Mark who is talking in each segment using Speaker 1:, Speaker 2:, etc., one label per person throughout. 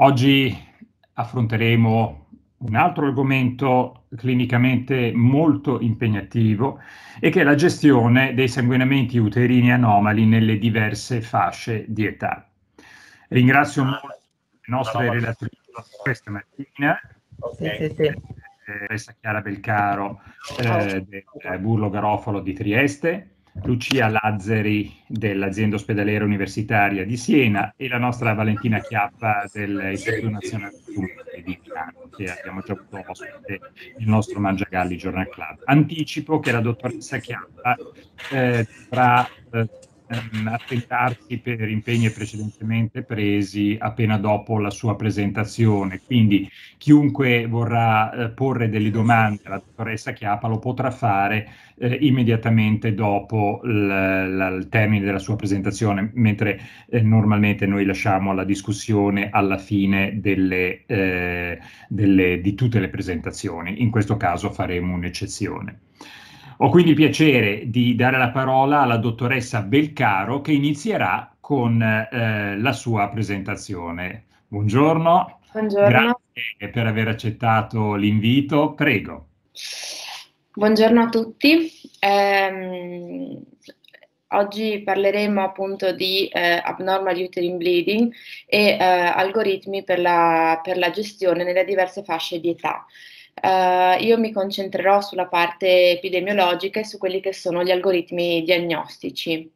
Speaker 1: Oggi affronteremo un altro argomento clinicamente molto impegnativo e che è la gestione dei sanguinamenti uterini anomali nelle diverse fasce di età. Ringrazio molto le nostre relatrici questa mattina, okay. sì, sì, sì. Chiara Belcaro eh, del Burlo Garofalo di Trieste, Lucia Lazzari dell'azienda ospedaliera universitaria di Siena e la nostra Valentina Chiappa dell'Istituto Nazionale di Milano, che abbiamo già avuto ospite il nostro Mangiagalli Journal Club. Anticipo che la dottoressa Chiappa eh, dovrà eh, attentarsi per impegni precedentemente presi appena dopo la sua presentazione. Quindi chiunque vorrà eh, porre delle domande alla dottoressa Chiappa lo potrà fare eh, immediatamente dopo il termine della sua presentazione, mentre eh, normalmente noi lasciamo la discussione alla fine delle, eh, delle, di tutte le presentazioni. In questo caso faremo un'eccezione. Ho quindi il piacere di dare la parola alla dottoressa Belcaro che inizierà con eh, la sua presentazione. Buongiorno.
Speaker 2: Buongiorno.
Speaker 1: Grazie per aver accettato l'invito. Prego.
Speaker 2: Buongiorno a tutti. Eh, oggi parleremo appunto di eh, abnormal uterine bleeding e eh, algoritmi per la, per la gestione nelle diverse fasce di età. Uh, io mi concentrerò sulla parte epidemiologica e su quelli che sono gli algoritmi diagnostici.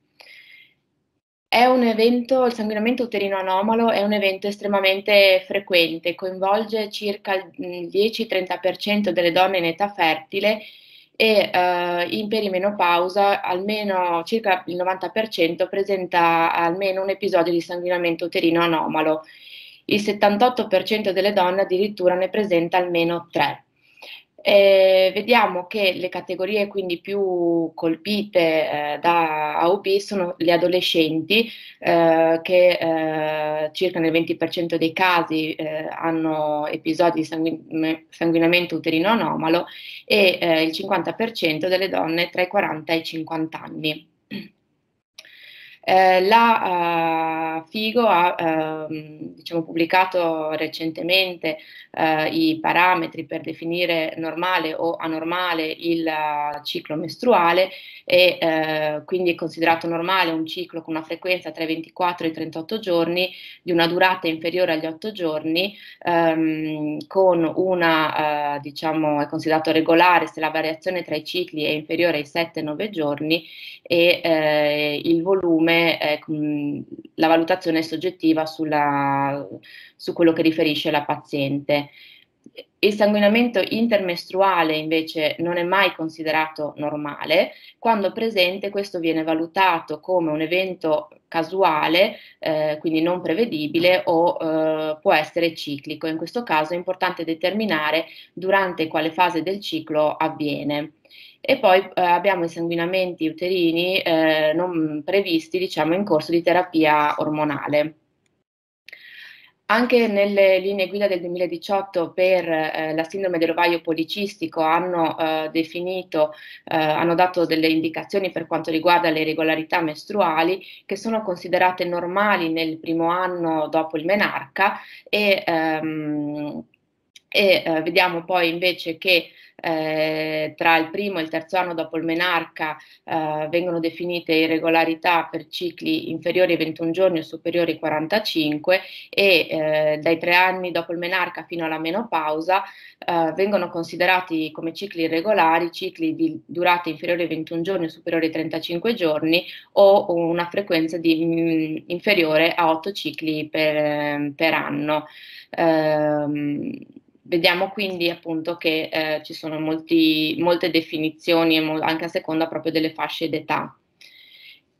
Speaker 2: È un evento, il sanguinamento uterino anomalo è un evento estremamente frequente, coinvolge circa il 10-30% delle donne in età fertile e uh, in perimenopausa almeno circa il 90% presenta almeno un episodio di sanguinamento uterino anomalo. Il 78% delle donne addirittura ne presenta almeno 3. Eh, vediamo che le categorie quindi più colpite eh, da AOP sono le adolescenti eh, che eh, circa nel 20% dei casi eh, hanno episodi di sanguin- sanguinamento uterino anomalo e eh, il 50% delle donne tra i 40 e i 50 anni. Eh, la uh, Figo ha uh, diciamo, pubblicato recentemente uh, i parametri per definire normale o anormale il ciclo mestruale e quindi è considerato normale un ciclo con una frequenza tra i 24 e i 38 giorni di una durata inferiore agli 8 giorni um, con una diciamo è considerato regolare se la variazione tra i cicli è inferiore ai 7-9 giorni e il volume come eh, la valutazione soggettiva sulla, su quello che riferisce la paziente. Il sanguinamento intermestruale invece non è mai considerato normale, quando presente questo viene valutato come un evento casuale, eh, quindi non prevedibile o eh, può essere ciclico. In questo caso è importante determinare durante quale fase del ciclo avviene e poi eh, abbiamo i sanguinamenti uterini eh, non previsti diciamo, in corso di terapia ormonale. Anche nelle linee guida del 2018 per eh, la sindrome dell'ovaio policistico hanno eh, definito, eh, hanno dato delle indicazioni per quanto riguarda le irregolarità mestruali che sono considerate normali nel primo anno dopo il menarca e, ehm, e eh, vediamo poi invece che eh, tra il primo e il terzo anno dopo il menarca eh, vengono definite irregolarità per cicli inferiori ai 21 giorni o superiori ai 45 e eh, dai tre anni dopo il menarca fino alla menopausa eh, vengono considerati come cicli irregolari cicli di durata inferiore ai 21 giorni o superiori ai 35 giorni o una frequenza di, mh, mm, inferiore a 8 cicli per, per anno. Um, Vediamo quindi appunto che eh, ci sono molti, molte definizioni anche a seconda proprio delle fasce d'età.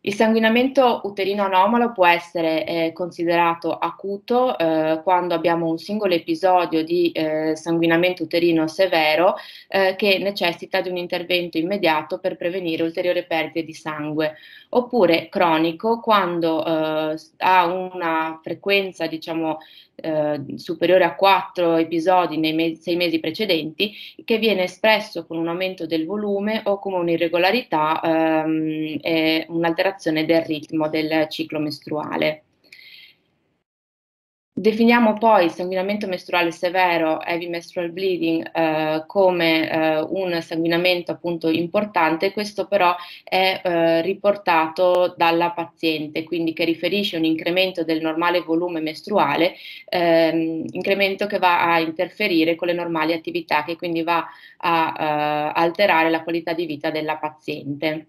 Speaker 2: Il sanguinamento uterino anomalo può essere eh, considerato acuto eh, quando abbiamo un singolo episodio di eh, sanguinamento uterino severo eh, che necessita di un intervento immediato per prevenire ulteriori perdite di sangue, oppure cronico quando eh, ha una frequenza diciamo, eh, superiore a 4 episodi nei mesi, sei mesi precedenti che viene espresso con un aumento del volume o come un'irregolarità ehm, e un'alterazione del ritmo del ciclo mestruale. Definiamo poi il sanguinamento mestruale severo, heavy menstrual bleeding, eh, come eh, un sanguinamento appunto importante, questo però è eh, riportato dalla paziente, quindi che riferisce un incremento del normale volume mestruale, ehm, incremento che va a interferire con le normali attività, che quindi va a eh, alterare la qualità di vita della paziente.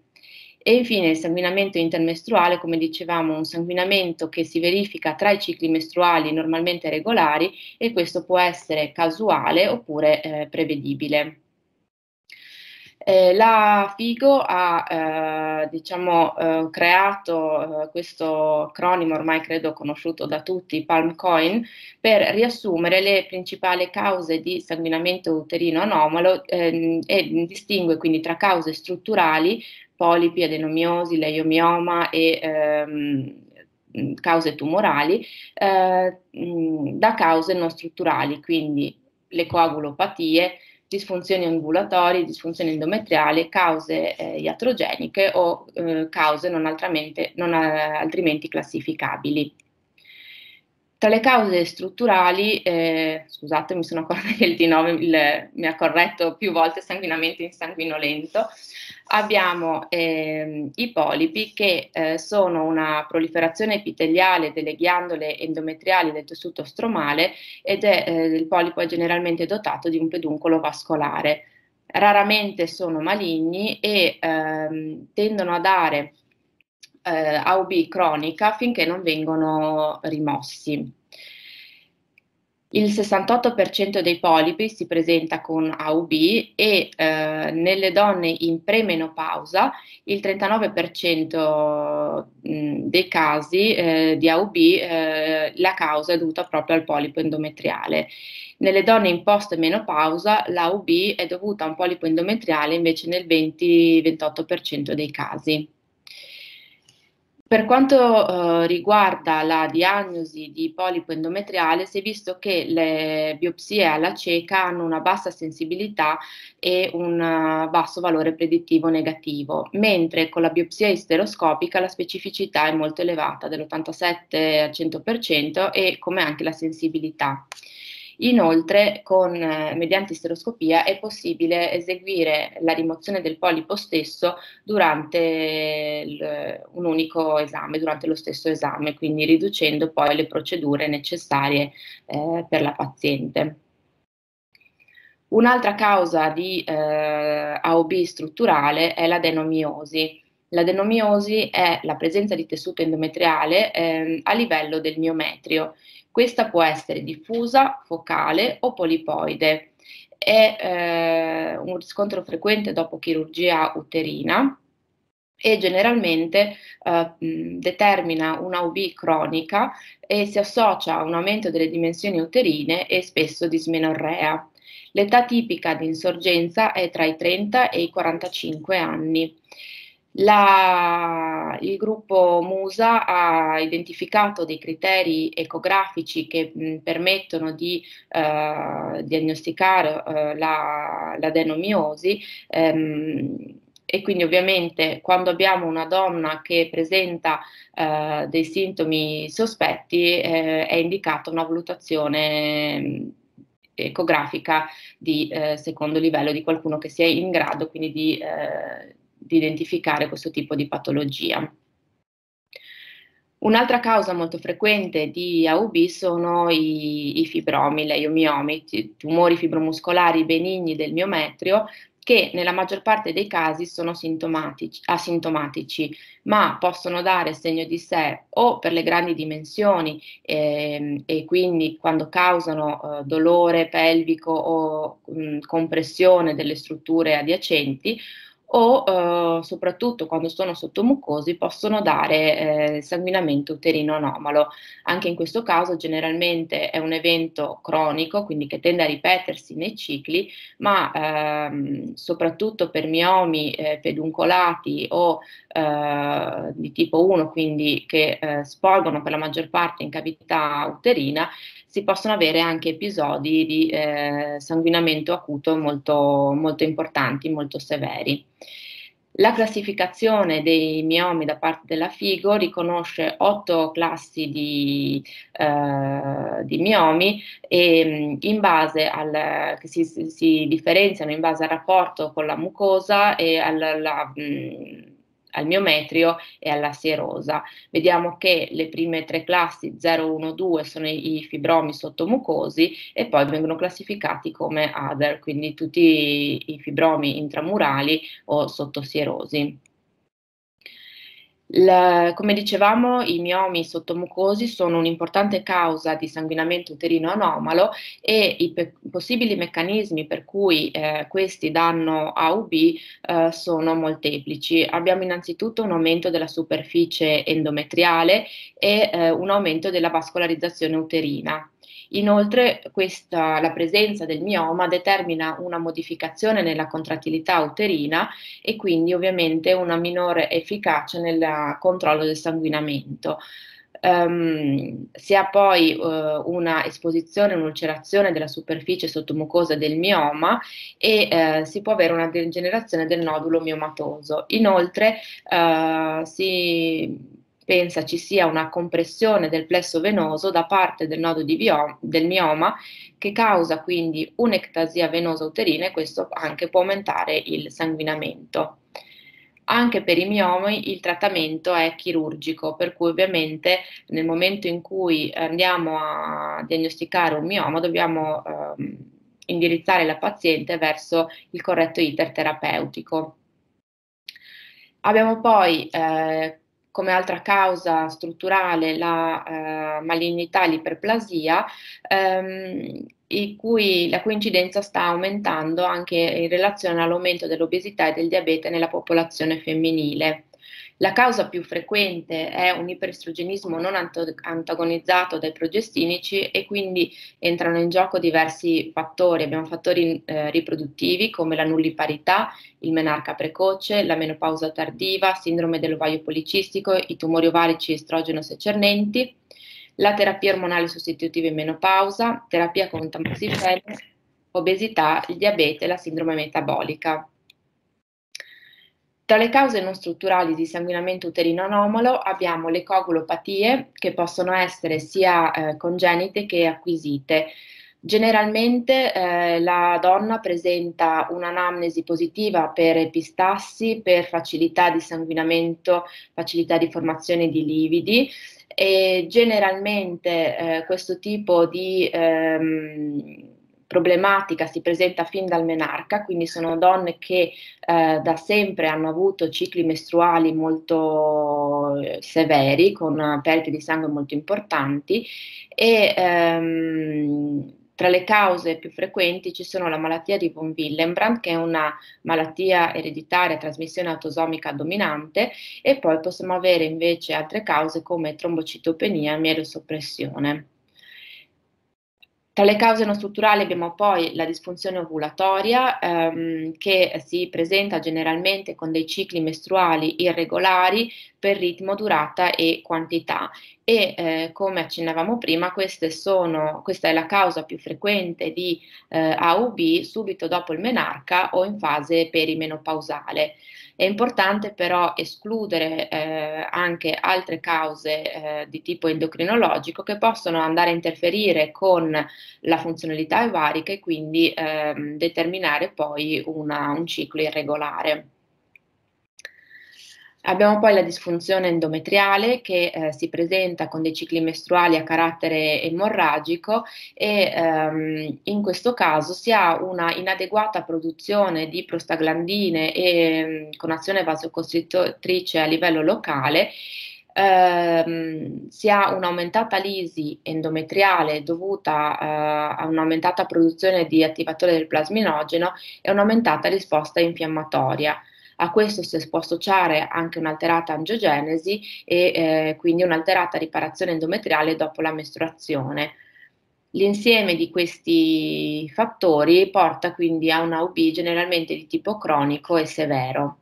Speaker 2: E infine il sanguinamento intermestruale, come dicevamo, un sanguinamento che si verifica tra i cicli mestruali normalmente regolari e questo può essere casuale oppure eh, prevedibile. Eh, la FIGO ha eh, diciamo, eh, creato eh, questo acronimo ormai credo conosciuto da tutti, Palmcoin, per riassumere le principali cause di sanguinamento uterino anomalo ehm, e distingue quindi tra cause strutturali, polipi, adenomiosi, leiomioma e ehm, cause tumorali, eh, da cause non strutturali, quindi le coagulopatie, disfunzioni angulatorie, disfunzioni endometriali, cause eh, iatrogeniche o eh, cause non, non eh, altrimenti classificabili. Tra le cause strutturali, eh, scusate, mi sono accorta che il T9 il, mi ha corretto più volte sanguinamento in sanguinolento, abbiamo eh, i polipi che eh, sono una proliferazione epiteliale delle ghiandole endometriali del tessuto stromale ed è, eh, il polipo è generalmente dotato di un peduncolo vascolare. Raramente sono maligni e ehm, tendono a dare eh, AUB cronica finché non vengono rimossi. Il 68% dei polipi si presenta con AUB e eh, nelle donne in premenopausa il 39% dei casi eh, di AUB eh, la causa è dovuta proprio al polipo endometriale. Nelle donne in post-menopausa l'AUB è dovuta a un polipo endometriale invece nel 20-28% dei casi. Per quanto uh, riguarda la diagnosi di polipo endometriale, si è visto che le biopsie alla cieca hanno una bassa sensibilità e un uh, basso valore predittivo negativo, mentre con la biopsia isteroscopica la specificità è molto elevata, dell'87 al 100% e come anche la sensibilità. Inoltre, con, eh, mediante isteroscopia è possibile eseguire la rimozione del polipo stesso durante il, un unico esame, durante lo stesso esame, quindi riducendo poi le procedure necessarie eh, per la paziente. Un'altra causa di eh, AOB strutturale è l'adenomiosi. L'adenomiosi è la presenza di tessuto endometriale eh, a livello del miometrio questa può essere diffusa, focale o polipoide. È eh, un riscontro frequente dopo chirurgia uterina e generalmente eh, determina una UB cronica e si associa a un aumento delle dimensioni uterine e spesso dismenorrea. L'età tipica di insorgenza è tra i 30 e i 45 anni. La, il gruppo Musa ha identificato dei criteri ecografici che mh, permettono di eh, diagnosticare eh, la, l'adenomiosi ehm, e quindi ovviamente quando abbiamo una donna che presenta eh, dei sintomi sospetti eh, è indicata una valutazione ecografica di eh, secondo livello di qualcuno che sia in grado quindi di eh, di identificare questo tipo di patologia. Un'altra causa molto frequente di AUB sono i, i fibromi, le iomiomi, tumori fibromuscolari benigni del miometrio che nella maggior parte dei casi sono asintomatici, ma possono dare segno di sé o per le grandi dimensioni eh, e quindi quando causano eh, dolore pelvico o mh, compressione delle strutture adiacenti o eh, soprattutto quando sono sottomucosi possono dare eh, sanguinamento uterino anomalo. Anche in questo caso generalmente è un evento cronico, quindi che tende a ripetersi nei cicli, ma ehm, soprattutto per miomi eh, peduncolati o eh, di tipo 1, quindi che eh, sporgono per la maggior parte in cavità uterina, si possono avere anche episodi di eh, sanguinamento acuto molto, molto importanti, molto severi. La classificazione dei miomi da parte della FIGO riconosce otto classi di, eh, di miomi e, base al, che si, si, differenziano in base al rapporto con la mucosa e alla, mh, al miometrio e alla sierosa. Vediamo che le prime tre classi 0, 1, 2 sono i, fibromi sottomucosi e poi vengono classificati come other, quindi tutti i, i fibromi intramurali o sottosierosi. La, come dicevamo, i miomi sottomucosi sono un'importante causa di sanguinamento uterino anomalo e i pe- possibili meccanismi per cui eh, questi danno AUB eh, sono molteplici. Abbiamo innanzitutto un aumento della superficie endometriale e eh, un aumento della vascolarizzazione uterina. Inoltre questa, la presenza del mioma determina una modificazione nella contrattilità uterina e quindi ovviamente una minore efficacia nel controllo del sanguinamento. Um, si ha poi uh, una esposizione, un'ulcerazione della superficie sottomucosa del mioma e uh, si può avere una degenerazione del nodulo miomatoso. Inoltre uh, si pensa ci sia una compressione del plesso venoso da parte del nodo di bio, del mioma che causa quindi un'ectasia venosa uterina e questo anche può aumentare il sanguinamento. Anche per i miomi il trattamento è chirurgico, per cui ovviamente nel momento in cui andiamo a diagnosticare un mioma dobbiamo eh, indirizzare la paziente verso il corretto iter terapeutico. Abbiamo poi eh, come altra causa strutturale la eh, malignità, l'iperplasia, ehm, la cui incidenza sta aumentando anche in relazione all'aumento dell'obesità e del diabete nella popolazione femminile. La causa più frequente è un iperestrogenismo non antagonizzato dai progestinici e quindi entrano in gioco diversi fattori. Abbiamo fattori eh, riproduttivi come la nulliparità, il menarca precoce, la menopausa tardiva, sindrome dell'ovaio policistico, i tumori ovarici estrogeno secernenti, la terapia ormonale sostitutiva in menopausa, terapia con tamoxifene, obesità, il diabete e la sindrome metabolica. Tra le cause non strutturali di sanguinamento uterino anomalo abbiamo le coagulopatie che possono essere sia eh, congenite che acquisite. Generalmente eh, la donna presenta un'anamnesi positiva per epistassi, per facilità di sanguinamento, facilità di formazione di lividi e generalmente eh, questo tipo di ehm, problematica si presenta fin dal menarca, quindi sono donne che eh, da sempre hanno avuto cicli mestruali molto eh, severi, con perdite di sangue molto importanti e ehm, tra le cause più frequenti ci sono la malattia di von Willebrand, che è una malattia ereditaria a trasmissione autosomica dominante, e poi possiamo avere invece altre cause come trombocitopenia e mielosoppressione. Tra le cause non strutturali abbiamo poi la disfunzione ovulatoria ehm, che si presenta generalmente con dei cicli mestruali irregolari per ritmo, durata e quantità e eh, come accennavamo prima sono, questa è la causa più frequente di eh, AUB subito dopo il menarca o in fase perimenopausale. È importante però escludere eh, anche altre cause eh, di tipo endocrinologico che possono andare a interferire con la funzionalità ovarica e quindi ehm, determinare poi una, un ciclo irregolare. Abbiamo poi la disfunzione endometriale che eh, si presenta con dei cicli mestruali a carattere emorragico e ehm, in questo caso si ha una inadeguata produzione di prostaglandine e mh, con azione vasocostrittrice a livello locale ehm, si ha un'aumentata lisi endometriale dovuta eh, a un'aumentata produzione di attivatore del plasminogeno e un'aumentata risposta infiammatoria. A questo si può associare anche un'alterata angiogenesi e eh, quindi un'alterata riparazione endometriale dopo la mestruazione. L'insieme di questi fattori porta quindi a una UB generalmente di tipo cronico e severo.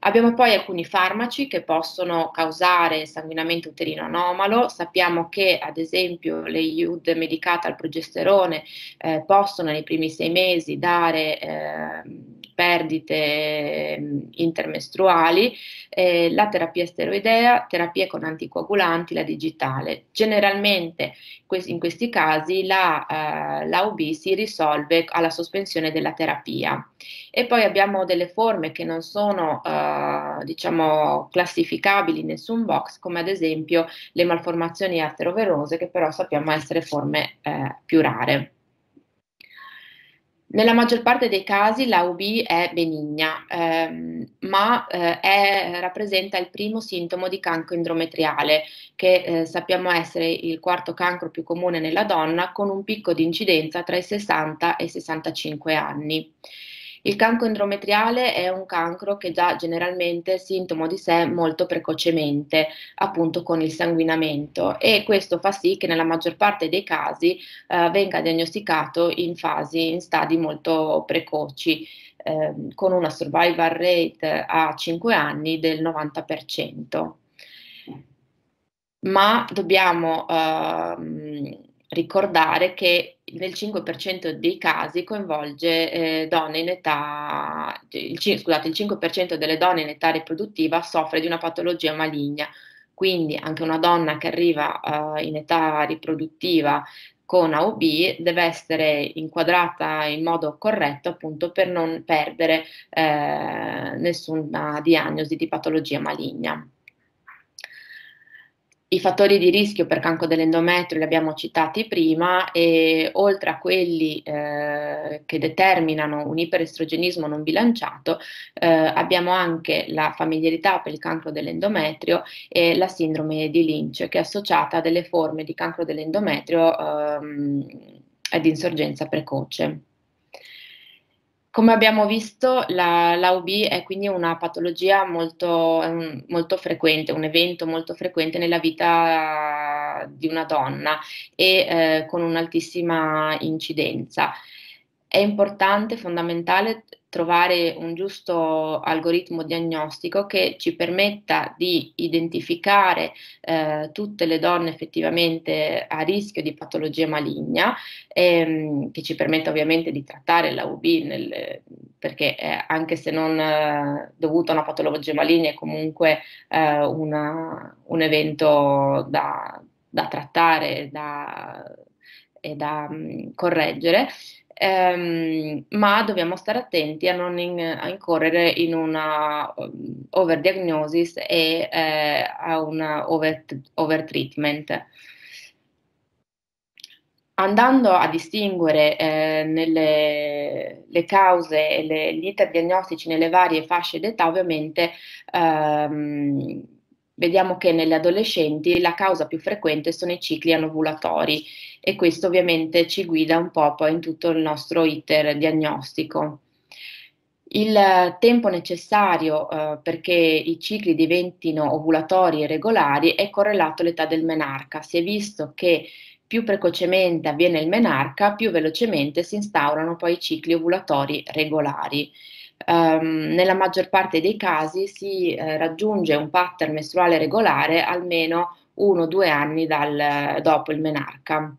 Speaker 2: Abbiamo poi alcuni farmaci che possono causare sanguinamento uterino anomalo. Sappiamo che, ad esempio, le IUD medicate al progesterone eh, possono nei primi sei mesi dare eh, perdite mm, intermestruali, eh, la terapia steroidea, terapie con anticoagulanti, la digitale. Generalmente in questi casi la, eh, l'AOB si risolve alla sospensione della terapia. E poi abbiamo delle forme che non sono eh, diciamo, classificabili in nessun box, come ad esempio le malformazioni ateroverose, che però sappiamo essere forme eh, più rare. Nella maggior parte dei casi la UB è benigna, ehm, ma eh, è, rappresenta il primo sintomo di cancro endometriale, che eh, sappiamo essere il quarto cancro più comune nella donna, con un picco di incidenza tra i 60 e i 65 anni. Il cancro endometriale è un cancro che già generalmente è sintomo di sé molto precocemente, appunto con il sanguinamento e questo fa sì che nella maggior parte dei casi eh, venga diagnosticato in fasi, in stadi molto precoci. Eh, con una survival rate a 5 anni del 90%. Ma dobbiamo ehm, ricordare che nel 5% dei casi coinvolge eh, donne in età, il, scusate, il 5% delle donne in età riproduttiva soffre di una patologia maligna, quindi anche una donna che arriva uh, in età riproduttiva con AOB deve essere inquadrata in modo corretto appunto per non perdere eh, nessuna diagnosi di patologia maligna. I fattori di rischio per cancro dell'endometrio li abbiamo citati prima e oltre a quelli eh, che determinano un iperestrogenismo non bilanciato eh, abbiamo anche la familiarità per il cancro dell'endometrio e la sindrome di Lynch che è associata a delle forme di cancro dell'endometrio ehm, ed insorgenza precoce. Come abbiamo visto, la, l'AOB è quindi una patologia molto, molto, frequente, un evento molto frequente nella vita di una donna e eh, con un'altissima incidenza. È importante, fondamentale trovare un giusto algoritmo diagnostico che ci permetta di identificare eh, tutte le donne effettivamente a rischio di patologia maligna, ehm, che ci permetta ovviamente di trattare l'AUB nel, perché eh, anche se non eh, dovuto a una patologia maligna è comunque eh, una, un evento da, da trattare da, e da mh, mm, correggere ehm, ma dobbiamo stare attenti a non in, a incorrere in una um, overdiagnosis e eh, a over, overtreatment. Andando a distinguere eh, nelle, le cause e gli interdiagnostici nelle varie fasce d'età, ovviamente ehm, vediamo che nelle adolescenti la causa più frequente sono i cicli anovulatori e questo ovviamente ci guida un po' poi in tutto il nostro iter diagnostico. Il tempo necessario eh, perché i cicli diventino ovulatori e regolari è correlato all'età del menarca. Si è visto che più precocemente avviene il menarca, più velocemente si instaurano poi i cicli ovulatori regolari. Um, nella maggior parte dei casi si eh, raggiunge un pattern mestruale regolare almeno uno o due anni dal, dopo il menarca.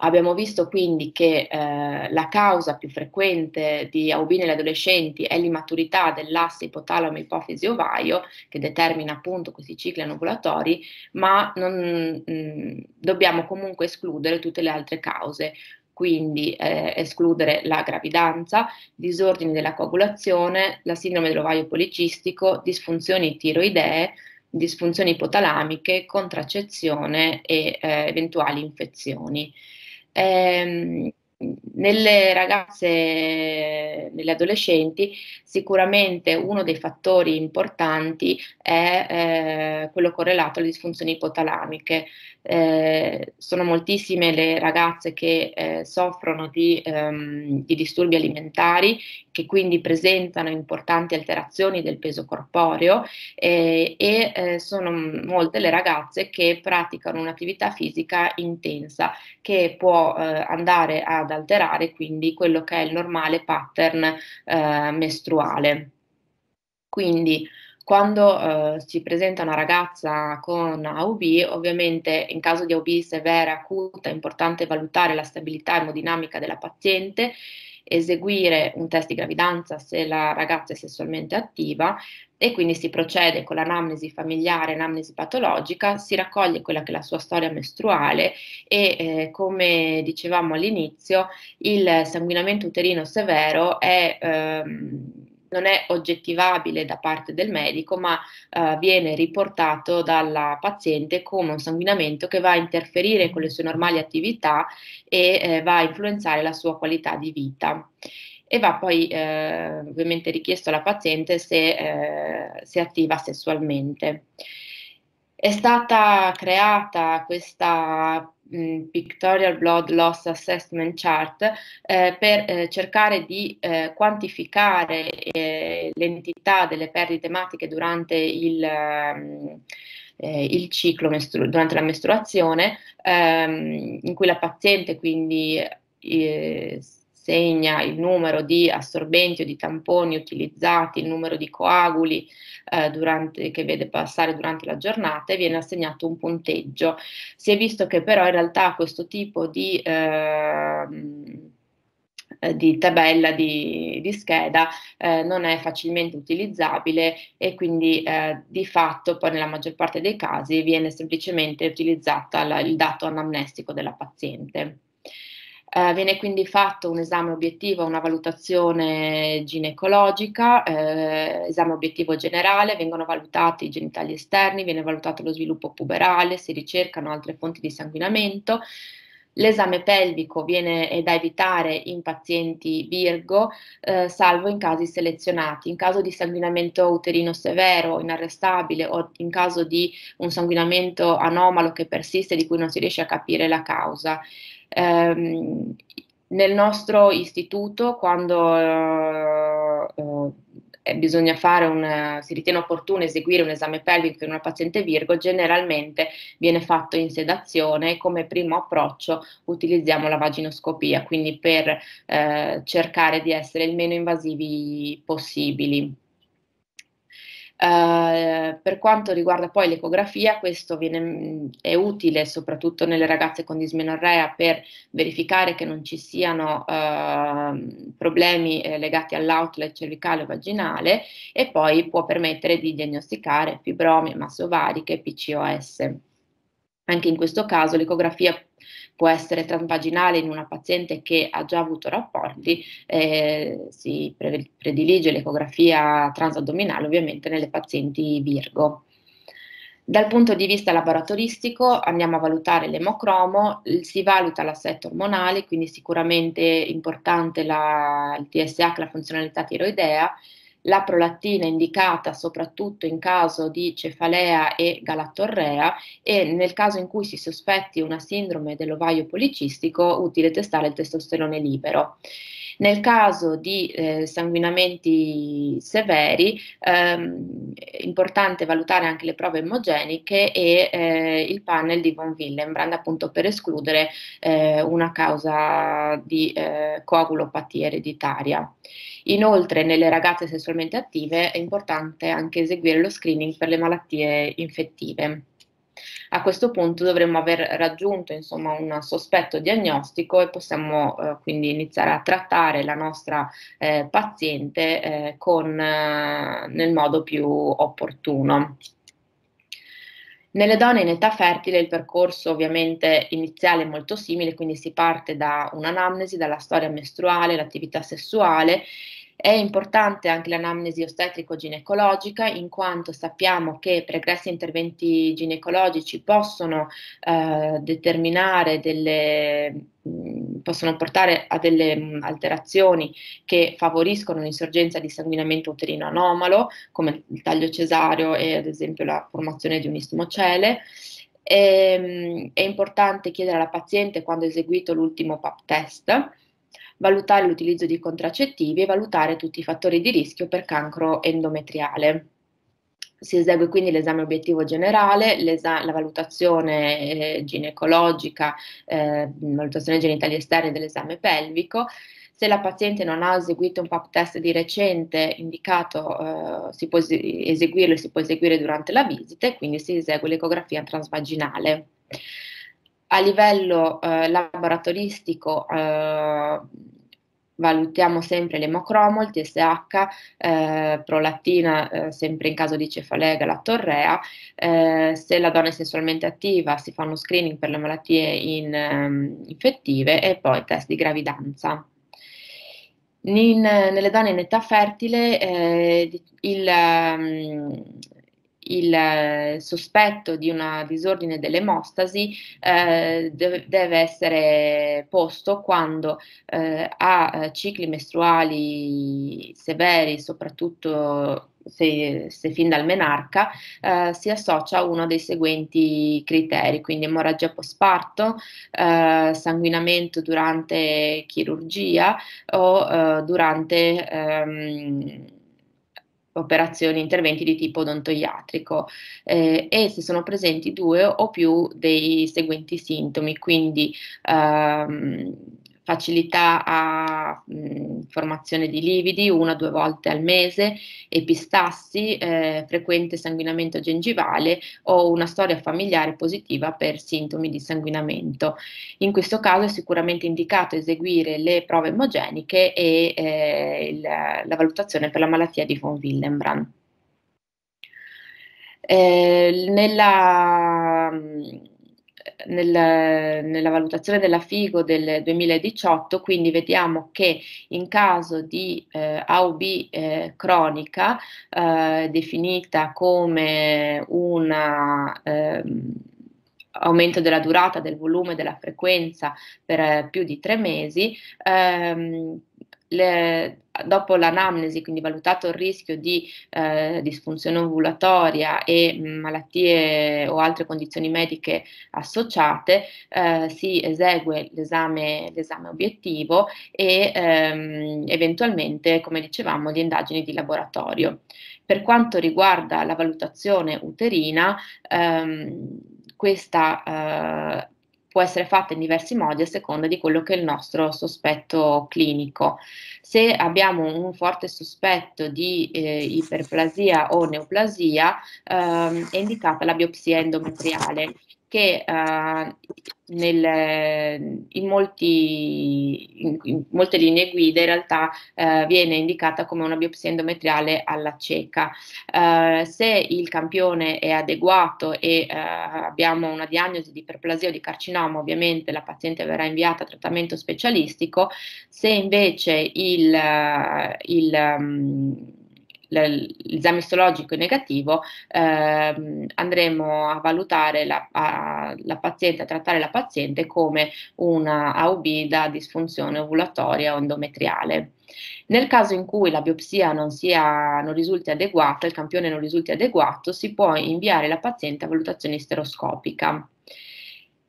Speaker 2: Abbiamo visto quindi che eh, la causa più frequente di AUB negli adolescenti è l'immaturità dell'asse ipotalamo-ipofisi-ovaio che determina appunto questi cicli anovulatori, ma non, mh, mm, dobbiamo comunque escludere tutte le altre cause, quindi eh, escludere la gravidanza, disordini della coagulazione, la sindrome dell'ovaio policistico, disfunzioni tiroidee, disfunzioni ipotalamiche, contraccezione e eh, eventuali infezioni. Ehm, nelle ragazze, nelle adolescenti, sicuramente uno dei fattori importanti è eh, quello correlato alle disfunzioni ipotalamiche. Eh, sono moltissime le ragazze che eh, soffrono di, ehm, di, disturbi alimentari, che quindi presentano importanti alterazioni del peso corporeo eh, e eh, sono molte le ragazze che praticano un'attività fisica intensa che può eh, andare ad alterare quindi quello che è il normale pattern mestruale. Quindi quando eh, si presenta una ragazza con AUB, ovviamente in caso di AUB severa, acuta, è importante valutare la stabilità emodinamica della paziente eseguire un test di gravidanza se la ragazza è sessualmente attiva e quindi si procede con l'anamnesi familiare, anamnesi patologica, si raccoglie quella che è la sua storia mestruale e eh, come dicevamo all'inizio il sanguinamento uterino severo è ehm, non è oggettivabile da parte del medico, ma eh, viene riportato dalla paziente come un sanguinamento che va a interferire con le sue normali attività e eh, va a influenzare la sua qualità di vita. E va poi eh, ovviamente richiesto alla paziente se eh, si attiva sessualmente. È stata creata questa Pictorial Blood Loss Assessment Chart eh, per eh, cercare di eh, quantificare eh, l'entità delle perdite ematiche durante il, ehm, eh, il ciclo, durante la mestruazione, ehm, in cui la paziente quindi eh, segna il numero di assorbenti o di tamponi utilizzati, il numero di coaguli eh, durante, che vede passare durante la giornata e viene assegnato un punteggio. Si è visto che però in realtà questo tipo di... Ehm, eh, di tabella di, di scheda eh, non è facilmente utilizzabile e quindi eh, di fatto poi nella maggior parte dei casi viene semplicemente utilizzata la, il dato anamnestico della paziente. Eh, viene quindi fatto un esame obiettivo, una valutazione ginecologica, eh, esame obiettivo generale, vengono valutati i genitali esterni, viene valutato lo sviluppo puberale, si ricercano altre fonti di sanguinamento. L'esame pelvico viene è da evitare in pazienti Virgo, eh, salvo in casi selezionati. In caso di sanguinamento uterino severo, inarrestabile o in caso di un sanguinamento anomalo che persiste di cui non si riesce a capire la causa. Um, nel nostro istituto, quando uh, uh, bisogna fare un, si ritiene opportuno eseguire un esame pelvico in una paziente Virgo, generalmente viene fatto in sedazione e come primo approccio utilizziamo la vaginoscopia, quindi per eh, cercare di essere il meno invasivi possibili. Uh, per quanto riguarda poi l'ecografia, questo viene, è utile soprattutto nelle ragazze con dismenorrea per verificare che non ci siano uh, problemi eh, legati all'outlet cervicale o vaginale e poi può permettere di diagnosticare fibromi, masse ovariche, PCOS. Anche in questo caso l'ecografia può essere transvaginale in una paziente che ha già avuto rapporti, eh, si predilige l'ecografia transaddominale ovviamente nelle pazienti Virgo. Dal punto di vista laboratoristico andiamo a valutare l'emocromo, si valuta l'assetto ormonale, quindi sicuramente importante la, il TSH, la funzionalità tiroidea, la prolattina indicata soprattutto in caso di cefalea e galattorrea e nel caso in cui si sospetti una sindrome dell'ovaio policistico utile testare il testosterone libero. Nel caso di eh, sanguinamenti severi ehm, è importante valutare anche le prove emogeniche e eh, il panel di von Willebrand appunto per escludere eh, una causa di eh, coagulopatia ereditaria. Inoltre nelle ragazze sessualmente attive è importante anche eseguire lo screening per le malattie infettive. A questo punto dovremmo aver raggiunto insomma, un sospetto diagnostico e possiamo eh, quindi iniziare a trattare la nostra eh, paziente eh, con, eh, nel modo più opportuno. Nelle donne in età fertile il percorso ovviamente iniziale è molto simile, quindi si parte da un'anamnesi, dalla storia mestruale, l'attività sessuale è importante anche l'anamnesi ostetrico-ginecologica in quanto sappiamo che pregressi interventi ginecologici possono eh, determinare delle possono portare a delle alterazioni che favoriscono l'insorgenza di sanguinamento uterino anomalo, come il taglio cesareo e ad esempio la formazione di un istomocele. E, ehm, è importante chiedere alla paziente quando ha eseguito l'ultimo PAP test valutare l'utilizzo di contraccettivi e valutare tutti i fattori di rischio per cancro endometriale. Si esegue quindi l'esame obiettivo generale, la valutazione eh, ginecologica, eh, valutazione genitali esterne dell'esame pelvico. Se la paziente non ha eseguito un PAP test di recente indicato, eh, si può eseguirlo e si può eseguire durante la visita e quindi si esegue l'ecografia transvaginale a livello eh, laboratoristico eh, valutiamo sempre l'emocromo, il TSH, eh, prolattina eh, sempre in caso di cefalea e galattorrea, eh, se la donna è sessualmente attiva si fa uno screening per le malattie in, um, infettive e poi test di gravidanza. In, nelle donne in età fertile eh, il, um, il eh, sospetto di un disordine dell'emostasi eh, deve, essere posto quando eh, ha eh, cicli mestruali severi, soprattutto se, se, fin dal menarca, eh, si associa a uno dei seguenti criteri, quindi emorragia postparto, eh, sanguinamento durante chirurgia o eh, durante ehm, operazioni, interventi di tipo odontoiatrico eh, e se sono presenti due o più dei seguenti sintomi, quindi ehm, facilità a mh, formazione di lividi una o due volte al mese, epistassi, eh, frequente sanguinamento gengivale o una storia familiare positiva per sintomi di sanguinamento. In questo caso è sicuramente indicato eseguire le prove emogeniche e eh, il, la valutazione per la malattia di von Willebrand. Eh, nella nel, nella valutazione della FIGO del 2018, quindi vediamo che in caso di eh, AUB eh, cronica, eh, definita come un ehm, aumento della durata, del volume, della frequenza per più di tre mesi, ehm, le, dopo l'anamnesi, quindi valutato il rischio di eh, disfunzione ovulatoria e malattie o altre condizioni mediche associate, eh, si esegue l'esame, l'esame obiettivo e ehm, eventualmente, come dicevamo, le indagini di laboratorio. Per quanto riguarda la valutazione uterina, ehm, questa eh, può essere fatta in diversi modi a seconda di quello che è il nostro sospetto clinico. Se abbiamo un forte sospetto di eh, iperplasia o neoplasia, ehm, è indicata la biopsia endometriale che uh, nel, in, molti, in, in, molte linee guida in realtà uh, viene indicata come una biopsia endometriale alla cieca. Uh, se il campione è adeguato e abbiamo una diagnosi di iperplasia o di carcinoma, ovviamente la paziente verrà inviata a trattamento specialistico. Se invece il, il um, l'esame istologico è negativo, ehm, andremo a valutare la, a, la, paziente, a trattare la paziente come una AUB da disfunzione ovulatoria o endometriale. Nel caso in cui la biopsia non, sia, non risulti adeguata, il campione non risulti adeguato, si può inviare la paziente a valutazione isteroscopica.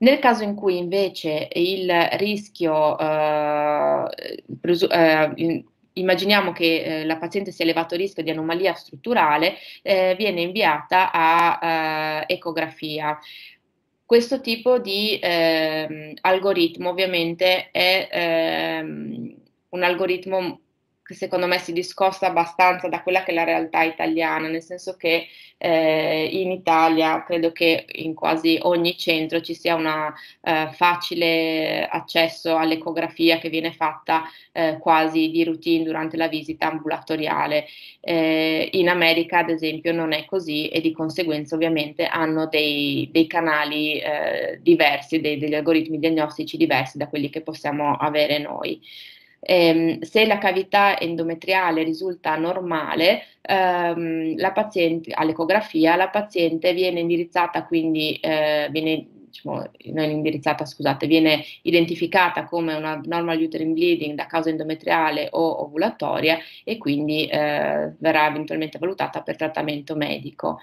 Speaker 2: Nel caso in cui invece il rischio eh, presu- eh, immaginiamo che eh, la paziente sia elevato rischio di anomalia strutturale, eh, viene inviata a eh, ecografia. Questo tipo di ehm, algoritmo ovviamente è ehm, un algoritmo che secondo me si discosta abbastanza da quella che è la realtà italiana, nel senso che eh, in Italia credo che in quasi ogni centro ci sia un eh, facile accesso all'ecografia che viene fatta eh, quasi di routine durante la visita ambulatoriale. Eh, in America, ad esempio, non è così e di conseguenza ovviamente hanno dei, dei canali eh, diversi, dei, degli algoritmi diagnostici diversi da quelli che possiamo avere noi. Eh, se la cavità endometriale risulta normale, ehm, all'ecografia, la paziente viene indirizzata, quindi eh, viene diciamo, non indirizzata, scusate, viene identificata come una normal uterine bleeding da causa endometriale o ovulatoria e quindi eh, verrà eventualmente valutata per trattamento medico.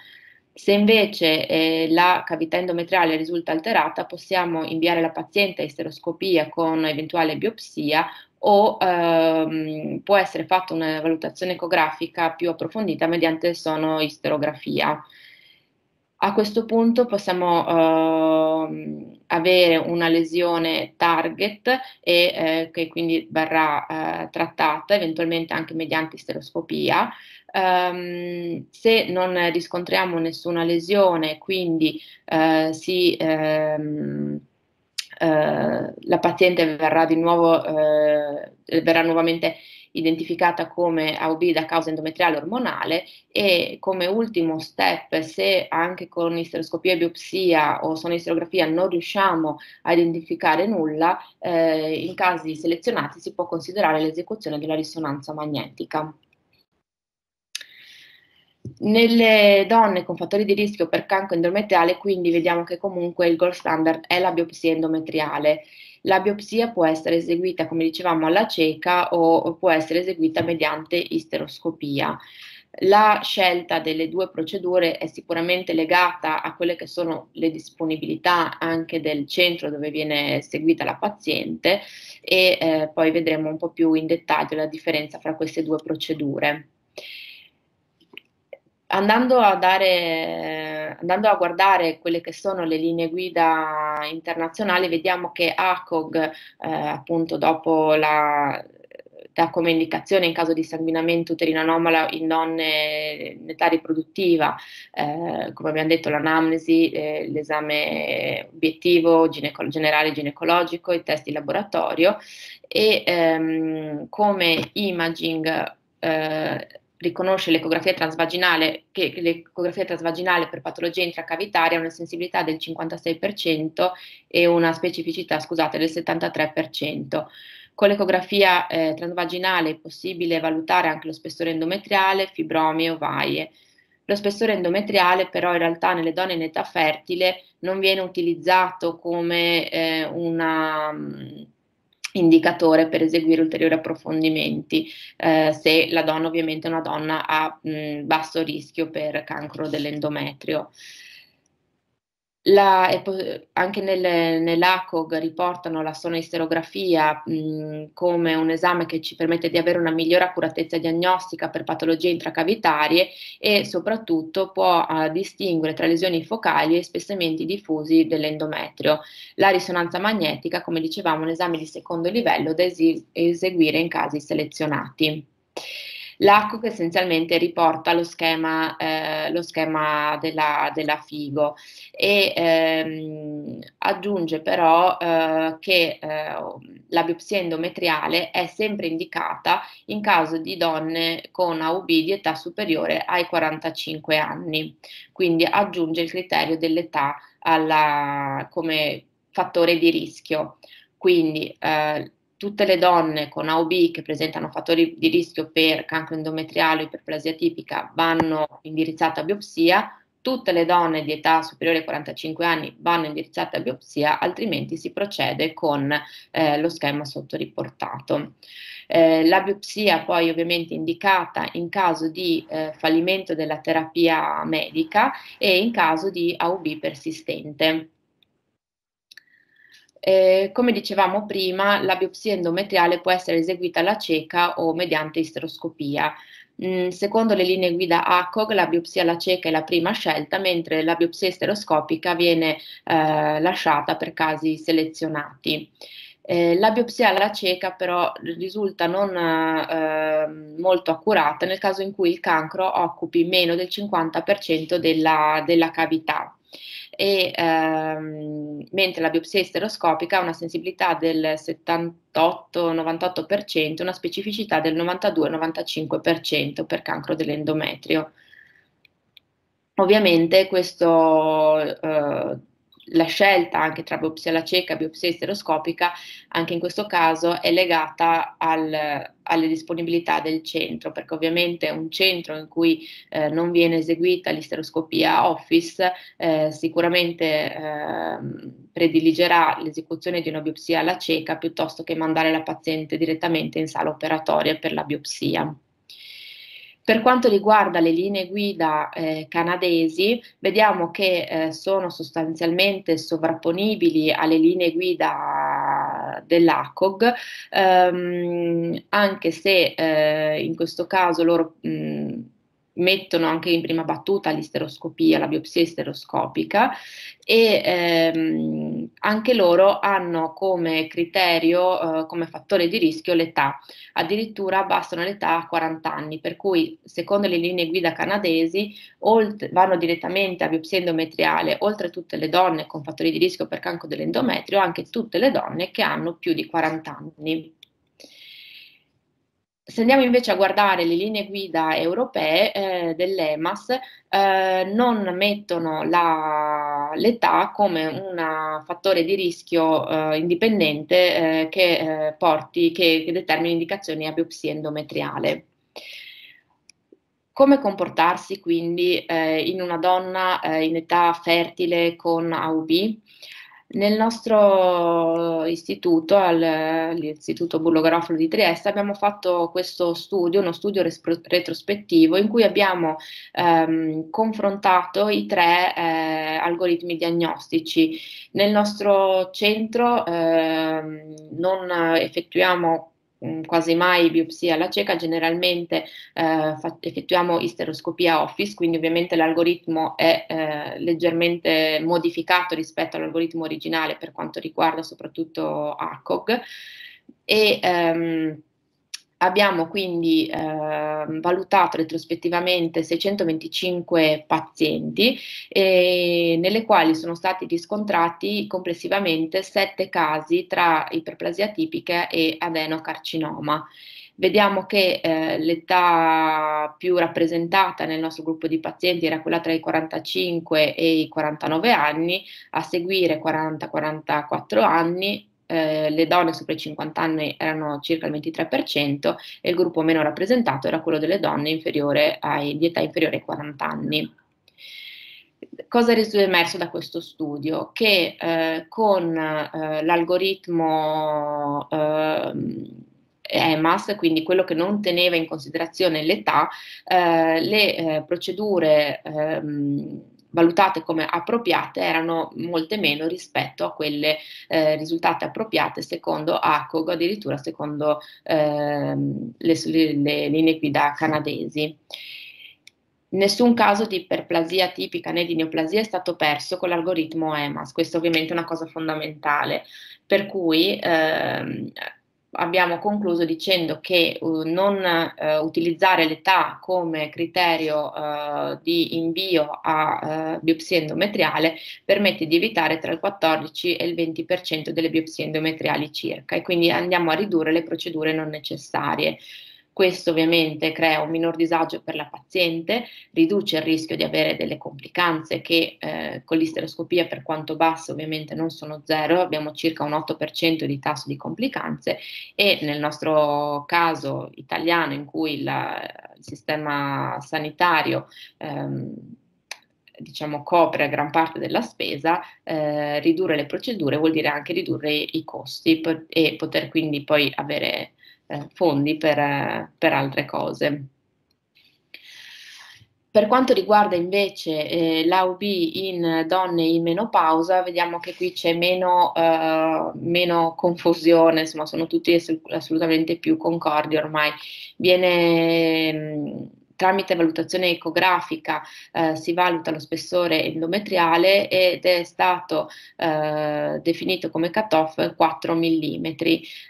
Speaker 2: Se invece eh, la cavità endometriale risulta alterata, possiamo inviare la paziente a isteroscopia con eventuale biopsia o ehm, può essere fatta una valutazione ecografica più approfondita mediante sonoisterografia. A questo punto possiamo eh, avere una lesione target e eh, che quindi verrà eh, trattata eventualmente anche mediante isteroscopia. Um, se non riscontriamo nessuna lesione, quindi eh, si ehm, eh, la paziente verrà nuovo, eh, verrà nuovamente identificata come AUB da causa endometriale ormonale e come ultimo step, se anche con isteroscopia e biopsia o sonoisterografia non riusciamo a identificare nulla, eh, in casi selezionati si può considerare l'esecuzione della risonanza magnetica. Nelle donne con fattori di rischio per cancro endometriale, quindi vediamo che comunque il gold standard è la biopsia endometriale. La biopsia può essere eseguita, come dicevamo, alla cieca o può essere eseguita mediante isteroscopia. La scelta delle due procedure è sicuramente legata a quelle che sono le disponibilità anche del centro dove viene seguita la paziente e eh, poi vedremo un po' più in dettaglio la differenza fra queste due procedure. Andando a, dare, andando a, guardare quelle che sono le linee guida internazionali, vediamo che ACOG, eh, appunto dopo la, dà come indicazione in caso di sanguinamento uterino anomala in donne in età riproduttiva, eh, come abbiamo detto, l'anamnesi, eh, l'esame obiettivo gineco- generale ginecologico, i test di laboratorio e ehm, come imaging eh, riconosce l'ecografia transvaginale, che l'ecografia transvaginale per patologia intracavitaria ha una sensibilità del 56% e una specificità, scusate, del 73%. Con l'ecografia eh, transvaginale è possibile valutare anche lo spessore endometriale, fibromi e ovaie. Lo spessore endometriale però in realtà nelle donne in età fertile non viene utilizzato come eh, una indicatore per eseguire ulteriori approfondimenti eh, se la donna ovviamente è una donna a mh, basso rischio per cancro dell'endometrio. La, anche nel, nell'ACOG riportano la sonoisterografia mh, come un esame che ci permette di avere una migliore accuratezza diagnostica per patologie intracavitarie e soprattutto può uh, distinguere tra lesioni focali e spessamenti diffusi dell'endometrio. La risonanza magnetica, come dicevamo, è un esame di secondo livello da esi- eseguire in casi selezionati. L'ACO che essenzialmente riporta lo schema, eh, lo schema della, della, FIGO e ehm, aggiunge però eh, che eh, la biopsia endometriale è sempre indicata in caso di donne con AUB di età superiore ai 45 anni, quindi aggiunge il criterio dell'età alla, come fattore di rischio. Quindi eh, tutte le donne con AOB che presentano fattori di rischio per cancro endometriale o iperplasia tipica vanno indirizzate a biopsia, tutte le donne di età superiore ai 45 anni vanno indirizzate a biopsia, altrimenti si procede con eh, lo schema sottoriportato. Eh, la biopsia poi ovviamente indicata in caso di eh, fallimento della terapia medica e in caso di AUB persistente. Eh, come dicevamo prima, la biopsia endometriale può essere eseguita alla cieca o mediante isteroscopia. Mm, secondo le linee guida ACOG, la biopsia alla cieca è la prima scelta, mentre la biopsia esteroscopica viene eh, lasciata per casi selezionati. Eh, la biopsia alla cieca però risulta non eh, molto accurata nel caso in cui il cancro occupi meno del 50% della, della cavità e, ehm, mentre la biopsia esteroscopica ha una sensibilità del 78-98%, una specificità del 92-95% per cancro dell'endometrio. Ovviamente questo eh, la scelta anche tra biopsia alla cieca e biopsia esteroscopica, anche in questo caso è legata al, alle disponibilità del centro, perché ovviamente un centro in cui eh, non viene eseguita l'isteroscopia office eh, sicuramente eh, prediligerà l'esecuzione di una biopsia alla cieca piuttosto che mandare la paziente direttamente in sala operatoria per la biopsia. Per quanto riguarda le linee guida eh, canadesi, vediamo che eh, sono sostanzialmente sovrapponibili alle linee guida dell'ACOG, ehm, anche se eh, in questo caso loro mh, mettono anche in prima battuta l'isteroscopia, la biopsia isteroscopica e ehm, anche loro hanno come criterio, eh, come fattore di rischio l'età, addirittura bastano l'età a 40 anni, per cui secondo le linee guida canadesi oltre, vanno direttamente a biopsia endometriale, oltre tutte le donne con fattori di rischio per cancro dell'endometrio, anche tutte le donne che hanno più di 40 anni. Se andiamo invece a guardare le linee guida europee eh, dell'EMAS, eh, non mettono l'età come un fattore di rischio eh, indipendente eh, che, eh, porti, che, che determini indicazioni a biopsia endometriale. Come comportarsi quindi eh, in una donna in età fertile con AUB? Nel nostro istituto, all'Istituto Bullo Garofalo di Trieste, abbiamo fatto questo studio, uno studio retrospettivo in cui abbiamo ehm, confrontato i tre eh, algoritmi diagnostici. Nel nostro centro ehm, non effettuiamo quasi mai biopsia alla cieca, generalmente eh, effettuiamo isteroscopia office, quindi ovviamente l'algoritmo è eh, leggermente modificato rispetto all'algoritmo originale per quanto riguarda soprattutto ACOG e ehm, Abbiamo quindi eh, valutato retrospettivamente 625 pazienti, eh, nelle quali sono stati riscontrati complessivamente 7 casi tra iperplasia tipica e adenocarcinoma. Vediamo che eh, l'età più rappresentata nel nostro gruppo di pazienti era quella tra i 45 e i 49 anni, a seguire 40-44 anni, eh, le donne sopra i 50 anni erano circa il 23% e il gruppo meno rappresentato era quello delle donne ai, di età inferiore ai 40 anni. Cosa è emerso da questo studio? Che eh, con eh, l'algoritmo EMAS, quindi quello che non teneva in considerazione l'età, eh, le eh, procedure ehm, valutate come appropriate erano molte meno rispetto a quelle eh, risultate appropriate secondo ACOG, addirittura secondo eh, le, le linee guida canadesi. Nessun caso di iperplasia tipica né di neoplasia è stato perso con l'algoritmo EMAS, questo ovviamente è una cosa fondamentale, per cui ehm, abbiamo concluso dicendo che uh, non uh, utilizzare l'età come criterio uh, di invio a biopsia endometriale permette di evitare tra il 14 e il 20% delle biopsie endometriali circa e quindi andiamo a ridurre le procedure non necessarie. Questo ovviamente crea un minor disagio per la paziente, riduce il rischio di avere delle complicanze che eh, con l'isteroscopia per quanto basse ovviamente non sono zero, abbiamo circa un 8% di tasso di complicanze e nel nostro caso italiano in cui la, il sistema sanitario ehm, diciamo, copre gran parte della spesa, eh, ridurre le procedure vuol dire anche ridurre i costi e poter quindi poi avere eh, fondi per, per, altre cose. Per quanto riguarda invece eh, l'AUB in donne in menopausa, vediamo che qui c'è meno, eh, meno confusione, insomma sono tutti assolutamente più concordi ormai. Viene mh, tramite valutazione ecografica eh, si valuta lo spessore endometriale ed è stato eh, definito come cutoff 4 mm.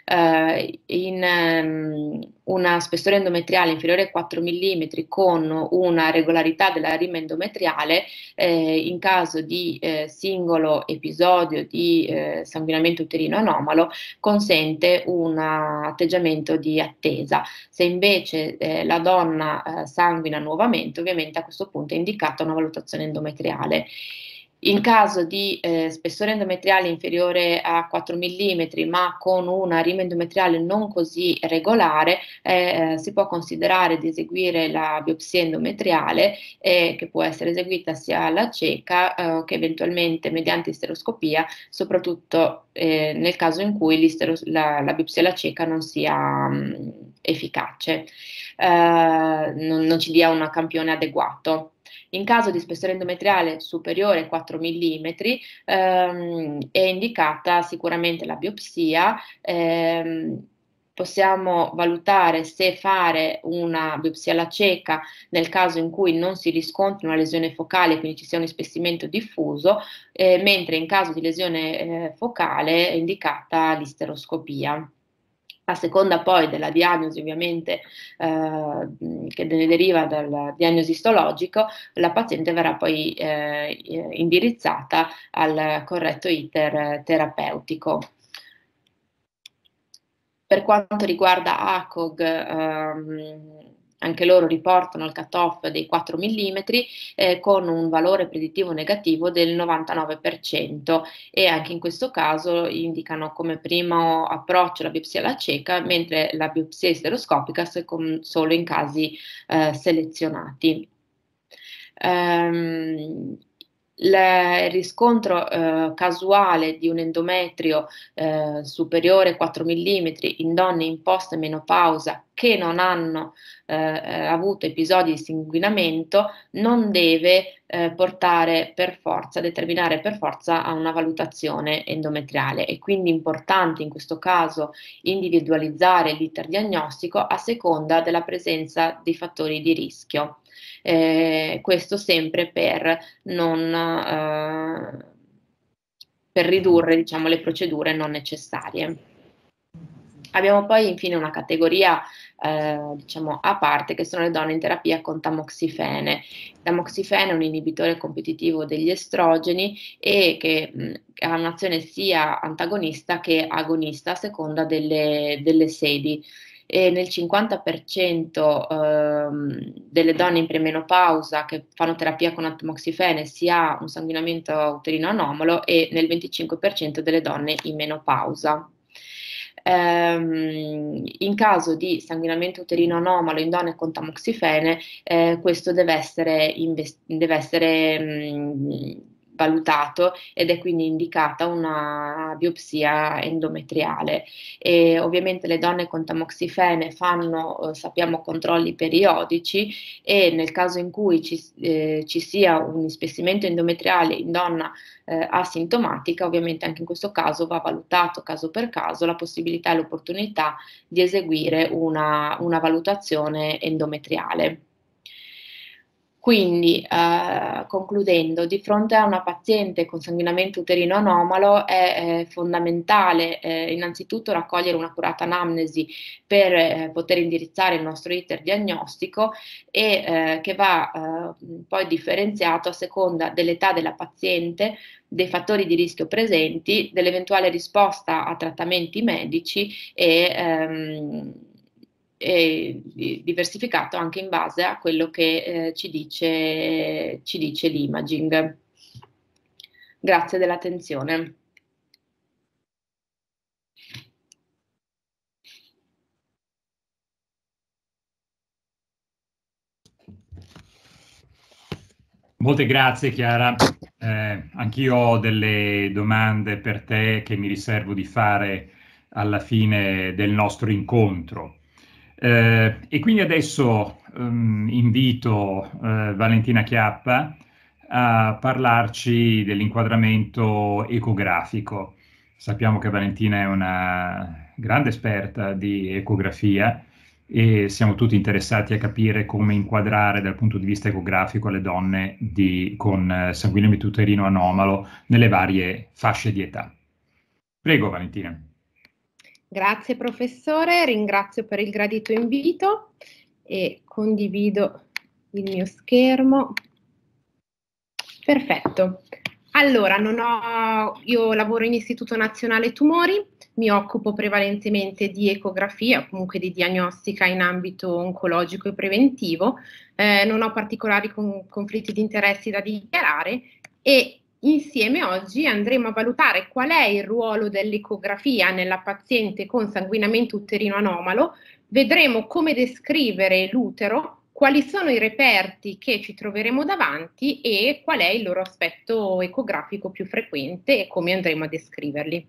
Speaker 2: Eh, in um, una spessore endometriale inferiore a 4 mm con una regolarità della rima endometriale, eh, in caso di eh, singolo episodio di eh, sanguinamento uterino anomalo, consente un atteggiamento di attesa. Se invece la donna sanguina nuovamente, ovviamente a questo punto è indicata una valutazione endometriale. In caso di eh, spessore endometriale inferiore a 4 mm ma con una rima endometriale non così regolare, eh, eh, si può considerare di eseguire la biopsia endometriale eh, che può essere eseguita sia alla cieca eh, che eventualmente mediante isteroscopia, soprattutto eh, nel caso in cui la, la, biopsia alla cieca non sia mh, efficace, non, non ci dia un campione adeguato. In caso di spessore endometriale superiore ai 4 mm ehm, è indicata sicuramente la biopsia. Ehm, possiamo valutare se fare una biopsia alla cieca nel caso in cui non si riscontri una lesione focale, quindi ci sia un ispessimento diffuso, eh, mentre in caso di lesione eh, focale è indicata l'isteroscopia. A seconda poi della diagnosi ovviamente eh, che ne deriva dalla diagnosi istologico, la paziente verrà poi eh, indirizzata al corretto iter terapeutico. Per quanto riguarda ACOG, ehm, anche loro riportano il cut-off dei 4 mm eh, con un valore predittivo negativo del 99% e anche in questo caso indicano come primo approccio la biopsia alla cieca, mentre la biopsia stereoscopica solo in casi eh, selezionati. Um, il riscontro eh, casuale di un endometrio eh, superiore a 4 mm in donne in post-menopausa che non hanno eh, eh, avuto episodi di sanguinamento non deve eh, portare per forza, determinare per forza a una valutazione endometriale. È quindi importante in questo caso individualizzare l'iter diagnostico a seconda della presenza di fattori di rischio eh, questo sempre per non eh, per ridurre diciamo, le procedure non necessarie. Abbiamo poi infine una categoria eh, diciamo a parte che sono le donne in terapia con tamoxifene. Tamoxifene è un inibitore competitivo degli estrogeni e che mh, ha un'azione sia antagonista che agonista a seconda delle, delle sedi e nel 50% ehm, delle donne in premenopausa che fanno terapia con atomoxifene si ha un sanguinamento uterino anomalo e nel 25% delle donne in menopausa. Um, in caso di sanguinamento uterino anomalo in donne con tamoxifene, eh, questo deve essere, invest- deve essere mh, valutato ed è quindi indicata una biopsia endometriale. E ovviamente le donne con tamoxifene fanno, eh, sappiamo, controlli periodici e nel caso in cui ci, eh, ci sia un ispessimento endometriale in donna eh, asintomatica, ovviamente anche in questo caso va valutato caso per caso la possibilità e l'opportunità di eseguire una, una valutazione endometriale. Quindi, eh, concludendo, di fronte a una paziente con sanguinamento uterino anomalo è eh, fondamentale eh, innanzitutto raccogliere un'accurata anamnesi per eh, poter indirizzare il nostro iter diagnostico e eh, che va eh, poi differenziato a seconda dell'età della paziente, dei fattori di rischio presenti, dell'eventuale risposta a trattamenti medici e ehm, e diversificato anche in base a quello che eh, ci, dice, ci dice l'imaging. Grazie dell'attenzione.
Speaker 1: Molte grazie Chiara, eh, anch'io ho delle domande per te che mi riservo di fare alla fine del nostro incontro. Eh, e quindi adesso um, invito eh, Valentina Chiappa a parlarci dell'inquadramento ecografico. Sappiamo che Valentina è una grande esperta di ecografia e siamo tutti interessati a capire come inquadrare dal punto di vista ecografico le donne di, con eh, sanguinamento uterino anomalo nelle varie fasce di età. Prego Valentina.
Speaker 3: Grazie professore, ringrazio per il gradito invito e condivido il mio schermo. Perfetto. Allora, ho, io lavoro in Istituto Nazionale Tumori, mi occupo prevalentemente di ecografia, comunque di diagnostica in ambito oncologico e preventivo, eh, non ho particolari con, conflitti di interessi da dichiarare e Insieme oggi andremo a valutare qual è il ruolo dell'ecografia nella paziente con sanguinamento uterino anomalo, vedremo come descrivere l'utero, quali sono i reperti che ci troveremo davanti e qual è il loro aspetto ecografico più frequente e come andremo a descriverli.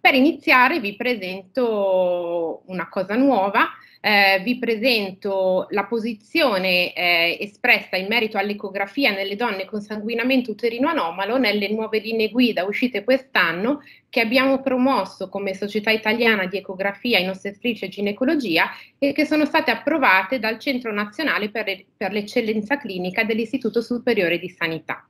Speaker 3: Per iniziare vi presento una cosa nuova, eh, vi presento la posizione eh, espressa in merito all'ecografia nelle donne con sanguinamento uterino anomalo nelle nuove linee guida uscite quest'anno che abbiamo promosso come Società Italiana di Ecografia in Ostetrice e Ginecologia e che sono state approvate dal Centro Nazionale per, per l'Eccellenza Clinica dell'Istituto Superiore di Sanità.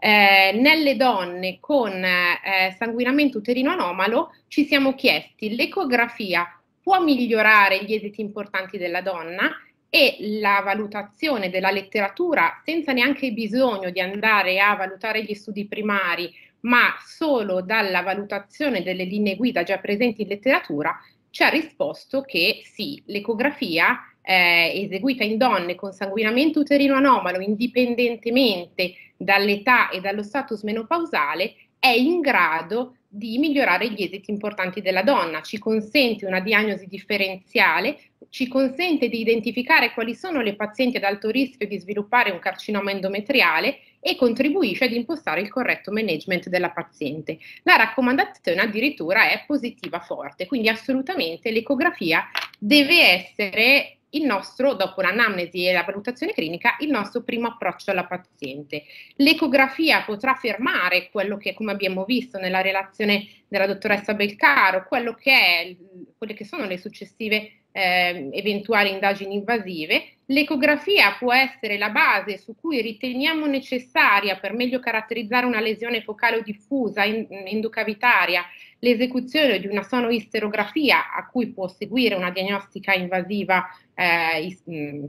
Speaker 3: Eh, nelle donne con eh, sanguinamento uterino anomalo ci siamo chiesti l'ecografia può migliorare gli esiti importanti della donna e la valutazione della letteratura senza neanche bisogno di andare a valutare gli studi primari, ma solo dalla valutazione delle linee guida già presenti in letteratura, ci ha risposto che sì, l'ecografia eh, eseguita in donne con sanguinamento uterino anomalo, indipendentemente dall'età e dallo status menopausale, è in grado di migliorare gli esiti importanti della donna, ci consente una diagnosi differenziale, ci consente di identificare quali sono le pazienti ad alto rischio di sviluppare un carcinoma endometriale e contribuisce ad impostare il corretto management della paziente. La raccomandazione addirittura è positiva forte, quindi assolutamente l'ecografia deve essere il nostro, dopo l'anamnesi e la valutazione clinica, il nostro primo approccio alla paziente. L'ecografia potrà fermare quello che, come abbiamo visto nella relazione della dottoressa Belcaro, quello che è, quelle che sono le successive eh, eventuali indagini invasive. L'ecografia può essere la base su cui riteniamo necessaria per meglio caratterizzare una lesione focale o diffusa endocavitaria l'esecuzione di una sonoisterografia a cui può seguire una diagnostica invasiva eh,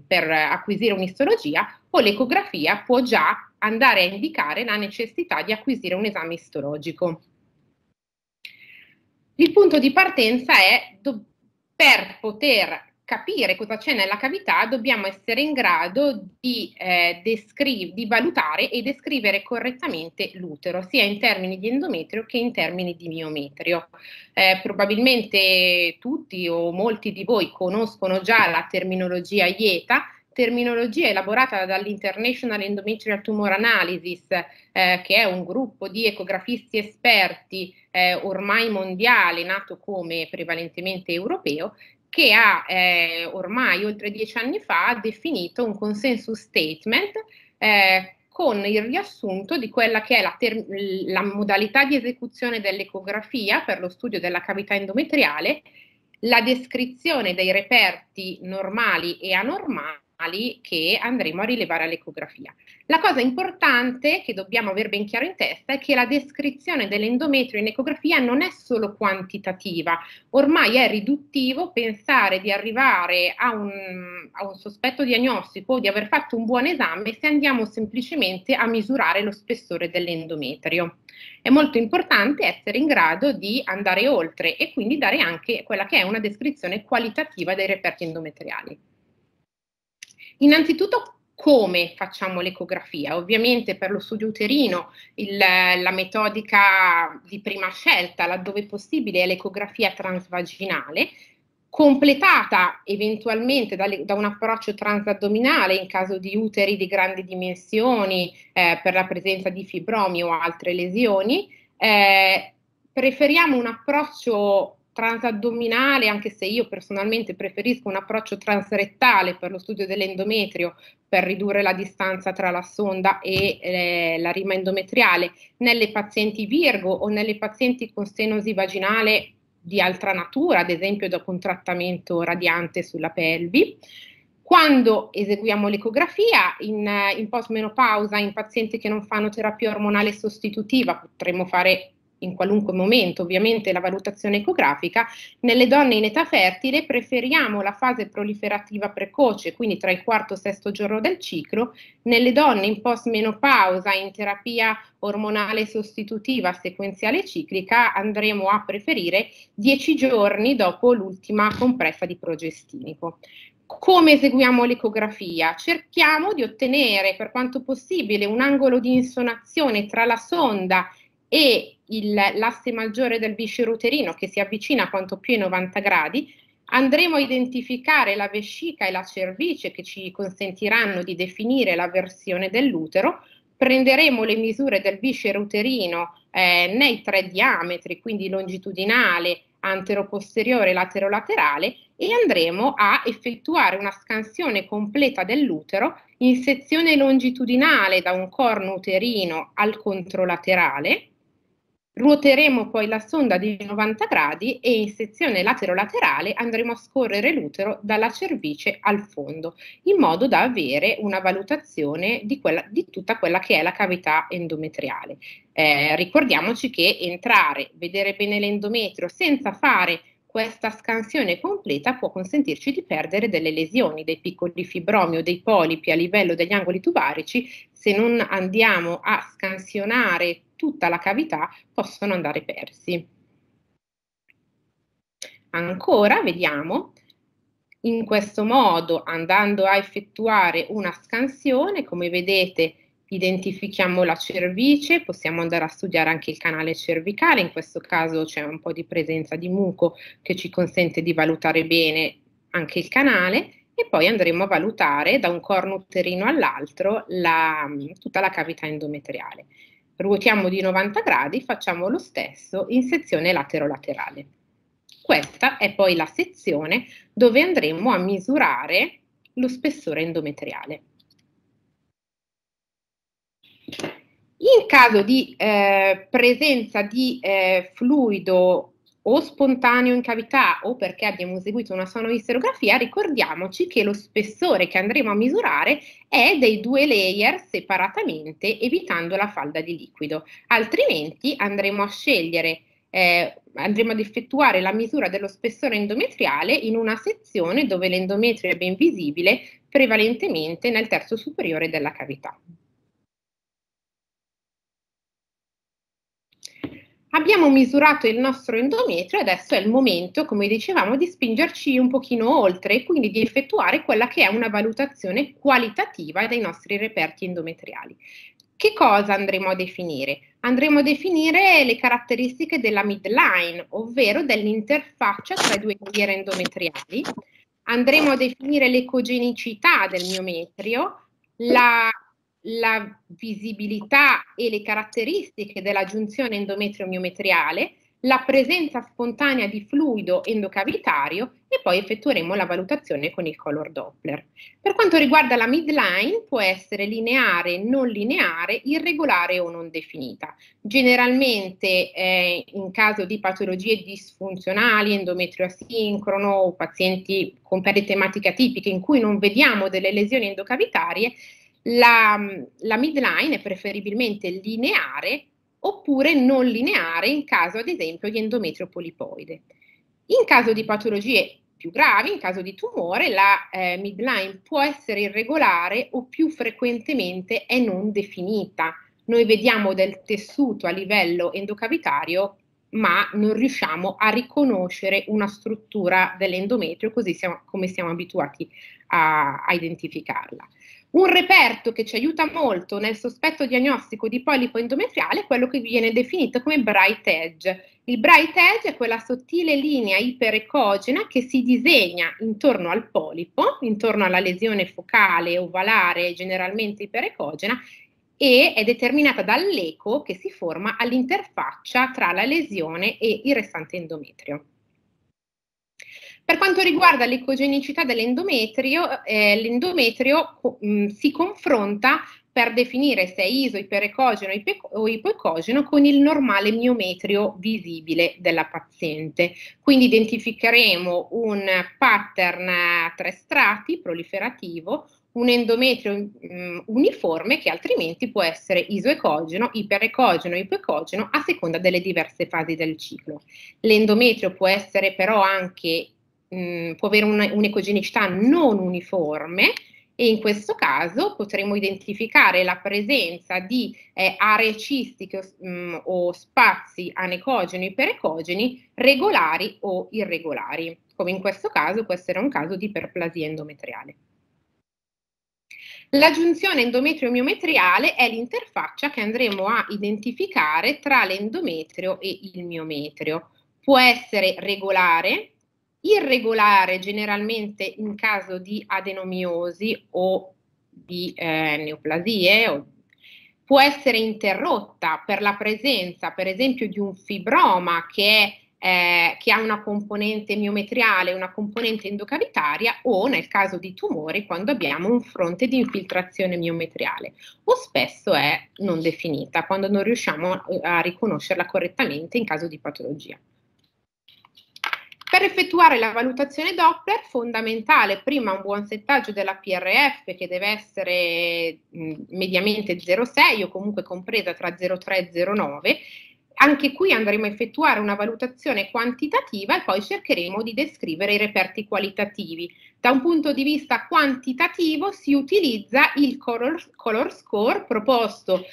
Speaker 3: per acquisire un'istologia o l'ecografia può già andare a indicare la necessità di acquisire un esame istologico. Il punto di partenza è per poter capire cosa c'è nella cavità dobbiamo essere in grado di, eh, descri- di valutare e descrivere correttamente l'utero, sia in termini di endometrio che in termini di miometrio. Eh, probabilmente tutti o molti di voi conoscono già la terminologia IETA, terminologia elaborata dall'International Endometrial Tumor Analysis, eh, che è un gruppo di ecografisti esperti eh, ormai mondiale, nato come prevalentemente europeo, che ha eh, ormai oltre dieci anni fa definito un consensus statement eh, con il riassunto di quella che è la, ter- la modalità di esecuzione dell'ecografia per lo studio della cavità endometriale, la descrizione dei reperti normali e anormali che andremo a rilevare all'ecografia. La cosa importante che dobbiamo avere ben chiaro in testa è che la descrizione dell'endometrio in ecografia non è solo quantitativa, ormai è riduttivo pensare di arrivare a un, a un sospetto diagnostico o di aver fatto un buon esame se andiamo semplicemente a misurare lo spessore dell'endometrio. È molto importante essere in grado di andare oltre e quindi dare anche quella che è una descrizione qualitativa dei reperti endometriali. Innanzitutto come facciamo l'ecografia? Ovviamente per lo studio uterino il, la metodica di prima scelta, laddove possibile, è l'ecografia transvaginale, completata eventualmente da, da, un approccio transaddominale in caso di uteri di grandi dimensioni eh, per la presenza di fibromi o altre lesioni. Eh, preferiamo un approccio transaddominale, anche se io personalmente preferisco un approccio transrettale per lo studio dell'endometrio per ridurre la distanza tra la sonda e eh, la rima endometriale, nelle pazienti Virgo o nelle pazienti con stenosi vaginale di altra natura, ad esempio dopo un trattamento radiante sulla pelvi. Quando eseguiamo l'ecografia in, in postmenopausa in pazienti che non fanno terapia ormonale sostitutiva, potremmo fare in qualunque momento ovviamente la valutazione ecografica, nelle donne in età fertile preferiamo la fase proliferativa precoce, quindi tra il quarto e sesto giorno del ciclo, nelle donne in postmenopausa in terapia ormonale sostitutiva sequenziale ciclica andremo a preferire 10 giorni dopo l'ultima compressa di progestinico. Come eseguiamo l'ecografia? Cerchiamo di ottenere per quanto possibile un angolo di insonazione tra la sonda e il, l'asse maggiore del viscero uterino che si avvicina quanto più ai 90 gradi, andremo a identificare la vescica e la cervice che ci consentiranno di definire la versione dell'utero, prenderemo le misure del viscero uterino eh, nei tre diametri, quindi longitudinale, antero-posteriore e laterolaterale e andremo a effettuare una scansione completa dell'utero in sezione longitudinale da un corno uterino al controlaterale Ruoteremo poi la sonda di 90 gradi e in sezione laterolaterale andremo a scorrere l'utero dalla cervice al fondo, in modo da avere una valutazione di, quella, di tutta quella che è la cavità endometriale. Eh, ricordiamoci che entrare, vedere bene l'endometrio senza fare questa scansione completa può consentirci di perdere delle lesioni, dei piccoli fibromi o dei polipi a livello degli angoli tubarici se non andiamo a scansionare tutta la cavità possono andare persi. Ancora, vediamo, in questo modo andando a effettuare una scansione, come vedete identifichiamo la cervice, possiamo andare a studiare anche il canale cervicale, in questo caso c'è un po' di presenza di muco che ci consente di valutare bene anche il canale e poi andremo a valutare da un corno uterino all'altro la, tutta la cavità endometriale ruotiamo di 90 gradi, facciamo lo stesso in sezione laterolaterale. Questa è poi la sezione dove andremo a misurare lo spessore endometriale. In caso di eh, presenza di eh, fluido o spontaneo in cavità o perché abbiamo eseguito una sonoisterografia, ricordiamoci che lo spessore che andremo a misurare è dei due layer separatamente, evitando la falda di liquido. Altrimenti andremo a scegliere, eh, andremo ad effettuare la misura dello spessore endometriale in una sezione dove l'endometrio è ben visibile, prevalentemente nel terzo superiore della cavità. Abbiamo misurato il nostro endometrio e adesso è il momento, come dicevamo, di spingerci un pochino oltre e quindi di effettuare quella che è una valutazione qualitativa dei nostri reperti endometriali. Che cosa andremo a definire? Andremo a definire le caratteristiche della midline, ovvero dell'interfaccia tra i due layer endometriali. Andremo a definire l'ecogenicità del miometrio, la la visibilità e le caratteristiche della giunzione endometrio-miometriale, la presenza spontanea di fluido endocavitario e poi effettueremo la valutazione con il color Doppler. Per quanto riguarda la midline può essere lineare, non lineare, irregolare o non definita. Generalmente eh, in caso di patologie disfunzionali, endometrio asincrono o pazienti con perdite ematiche atipiche in cui non vediamo delle lesioni endocavitarie, la, la midline è preferibilmente lineare oppure non lineare in caso ad esempio di endometrio polipoide. In caso di patologie più gravi, in caso di tumore, la eh, midline può essere irregolare o più frequentemente è non definita. Noi vediamo del tessuto a livello endocavitario, ma non riusciamo a riconoscere una struttura dell'endometrio così siamo, come siamo abituati a, a identificarla. Un reperto che ci aiuta molto nel sospetto diagnostico di polipo endometriale è quello che viene definito come bright edge. Il bright edge è quella sottile linea iperecogena che si disegna intorno al polipo, intorno alla lesione focale, ovalare, generalmente iperecogena, e è determinata dall'eco che si forma all'interfaccia tra la lesione e il restante endometrio. Per quanto riguarda l'ecogenicità dell'endometrio, eh, l'endometrio mh, mm, si confronta per definire se è iso, iperecogeno o ipoecogeno con il normale miometrio visibile della paziente. Quindi identificheremo un pattern a tre strati proliferativo, un endometrio mh, mm, uniforme che altrimenti può essere isoecogeno, iperecogeno, ipoecogeno a seconda delle diverse fasi del ciclo. L'endometrio può essere però anche mh, mm, può avere un'ecogenicità non uniforme e in questo caso potremo identificare la presenza di eh, aree cistiche mh, mm, o spazi anecogeni o iperecogeni regolari o irregolari, come in questo caso può essere un caso di iperplasia endometriale. La giunzione endometrio-miometriale è l'interfaccia che andremo a identificare tra l'endometrio e il miometrio. Può essere regolare, irregolare generalmente in caso di adenomiosi o di eh, neoplasie, o, può essere interrotta per la presenza, per esempio, di un fibroma che eh, che ha una componente miometriale una componente endocavitaria o nel caso di tumori quando abbiamo un fronte di infiltrazione miometriale o spesso è non definita quando non riusciamo a riconoscerla correttamente in caso di patologia. Per effettuare la valutazione Doppler, fondamentale prima un buon settaggio della PRF che deve essere mh, mediamente 0,6 o comunque compresa tra 0,3 e 0,9. Anche qui andremo a effettuare una valutazione quantitativa e poi cercheremo di descrivere i reperti qualitativi. Da un punto di vista quantitativo si utilizza il color, color score proposto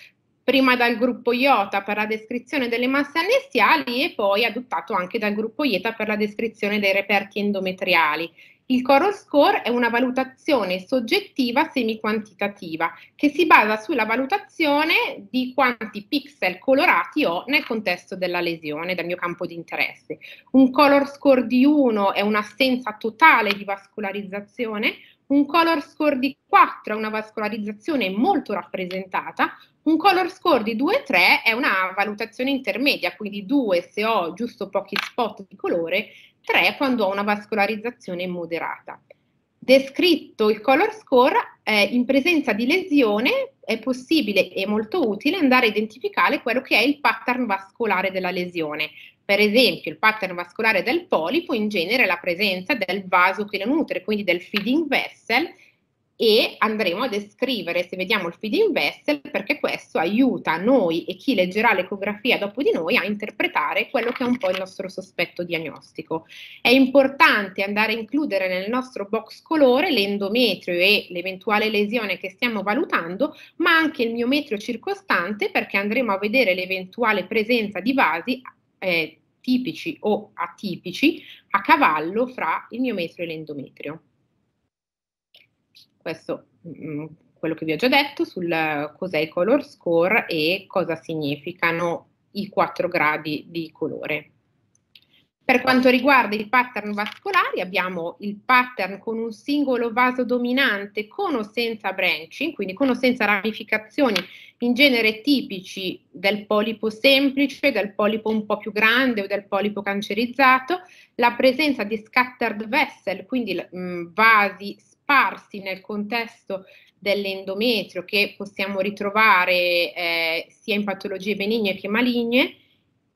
Speaker 3: prima dal gruppo IOTA per la descrizione delle masse annessiali e poi adottato anche dal gruppo IETA per la descrizione dei reperti endometriali. Il Coral Score è una valutazione soggettiva semi-quantitativa che si basa sulla valutazione di quanti pixel colorati ho nel contesto della lesione, del mio campo di interesse. Un color score di 1 è un'assenza totale di vascolarizzazione, un color score di 4 è una vascolarizzazione molto rappresentata, un color score di 2-3 è una valutazione intermedia, quindi 2 se ho giusto pochi spot di colore, 3 quando ho una vascolarizzazione moderata. Descritto il color score, eh, in presenza di lesione è possibile e molto utile andare a identificare quello che è il pattern vascolare della lesione. Per esempio, il pattern vascolare del polipo in genere è la presenza del vaso che lo nutre, quindi del feeding vessel, e andremo a descrivere, se vediamo il feeding vessel, perché questo aiuta noi e chi leggerà l'ecografia dopo di noi a interpretare quello che è un po' il nostro sospetto diagnostico. È importante andare a includere nel nostro box colore l'endometrio e l'eventuale lesione che stiamo valutando, ma anche il miometrio circostante perché andremo a vedere l'eventuale presenza di vasi eh, tipici o atipici a cavallo fra il miometrio e l'endometrio. Questo mh, mm, quello che vi ho già detto sul cos'è il color score e cosa significano i quattro gradi di colore. Per quanto riguarda i pattern vascolari, abbiamo il pattern con un singolo vaso dominante con o senza branching, quindi con o senza ramificazioni, in genere tipici del polipo semplice, del polipo un po' più grande o del polipo cancerizzato, la presenza di scattered vessel, quindi mh, mm, vasi sparsi nel contesto dell'endometrio che possiamo ritrovare eh, sia in patologie benigne che maligne,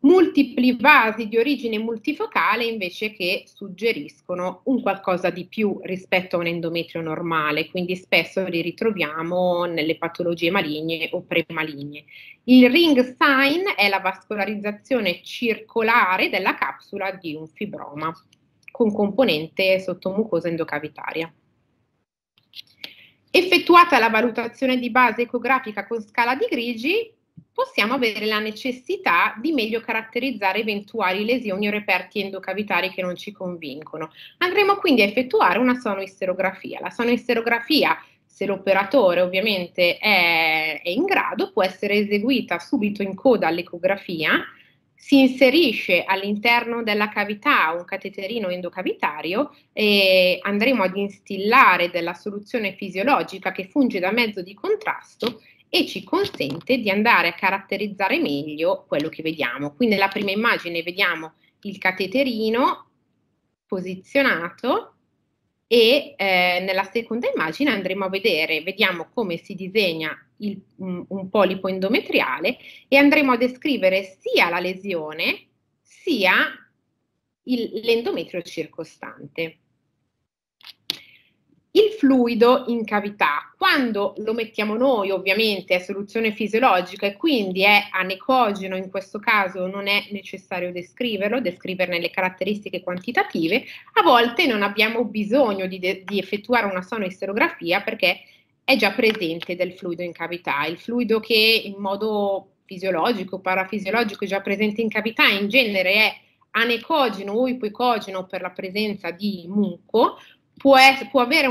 Speaker 3: multipli vasi di origine multifocale invece che suggeriscono un qualcosa di più rispetto a un endometrio normale, quindi spesso li ritroviamo nelle patologie maligne o premaligne. Il ring sign è la vascolarizzazione circolare della capsula di un fibroma con componente sottomucosa endocavitaria. Effettuata la valutazione di base ecografica con scala di grigi, possiamo avere la necessità di meglio caratterizzare eventuali lesioni o reperti endocavitari che non ci convincono. Andremo quindi a effettuare una sonoisterografia. La sonoisterografia, se l'operatore ovviamente è, è in grado, può essere eseguita subito in coda all'ecografia, si inserisce all'interno della cavità un cateterino endocavitario e andremo ad instillare della soluzione fisiologica che funge da mezzo di contrasto e ci consente di andare a caratterizzare meglio quello che vediamo. Qui nella prima immagine vediamo il cateterino posizionato e eh, nella seconda immagine andremo a vedere, vediamo come si disegna il, un, un polipo endometriale e andremo a descrivere sia la lesione sia l'endometrio circostante. Il fluido in cavità, quando lo mettiamo noi ovviamente è soluzione fisiologica e quindi è anecogeno, in questo caso non è necessario descriverlo, descriverne le caratteristiche quantitative, a volte non abbiamo bisogno di, di effettuare una sonoisterografia perché è già presente del fluido in cavità. Il fluido che in modo fisiologico, parafisiologico è già presente in cavità in genere è anecogeno o ipoecogeno per la presenza di muco, può, essere, può avere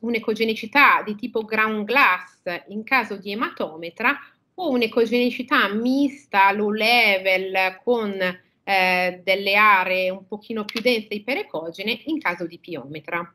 Speaker 3: un'ecogenicità di tipo ground glass in caso di ematometra o un'ecogenicità mista, low level, con eh, delle aree un pochino più dense iperecogene in caso di piometra.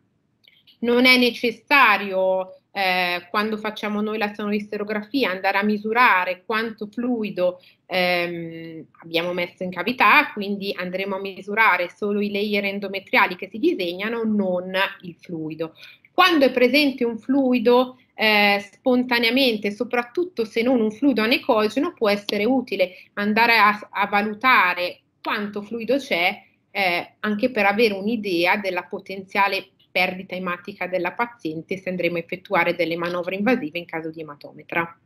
Speaker 3: Non è necessario eh, quando facciamo noi la sonoristerografia, andare a misurare quanto fluido ehm, abbiamo messo in cavità, quindi andremo a misurare solo i layer endometriali che si disegnano, non il fluido. Quando è presente un fluido eh, spontaneamente, soprattutto se non un fluido anecogeno, può essere utile andare a, a valutare quanto fluido c'è eh, anche per avere un'idea della potenziale perdita ematica della paziente se andremo a effettuare delle manovre invasive in caso di ematometra.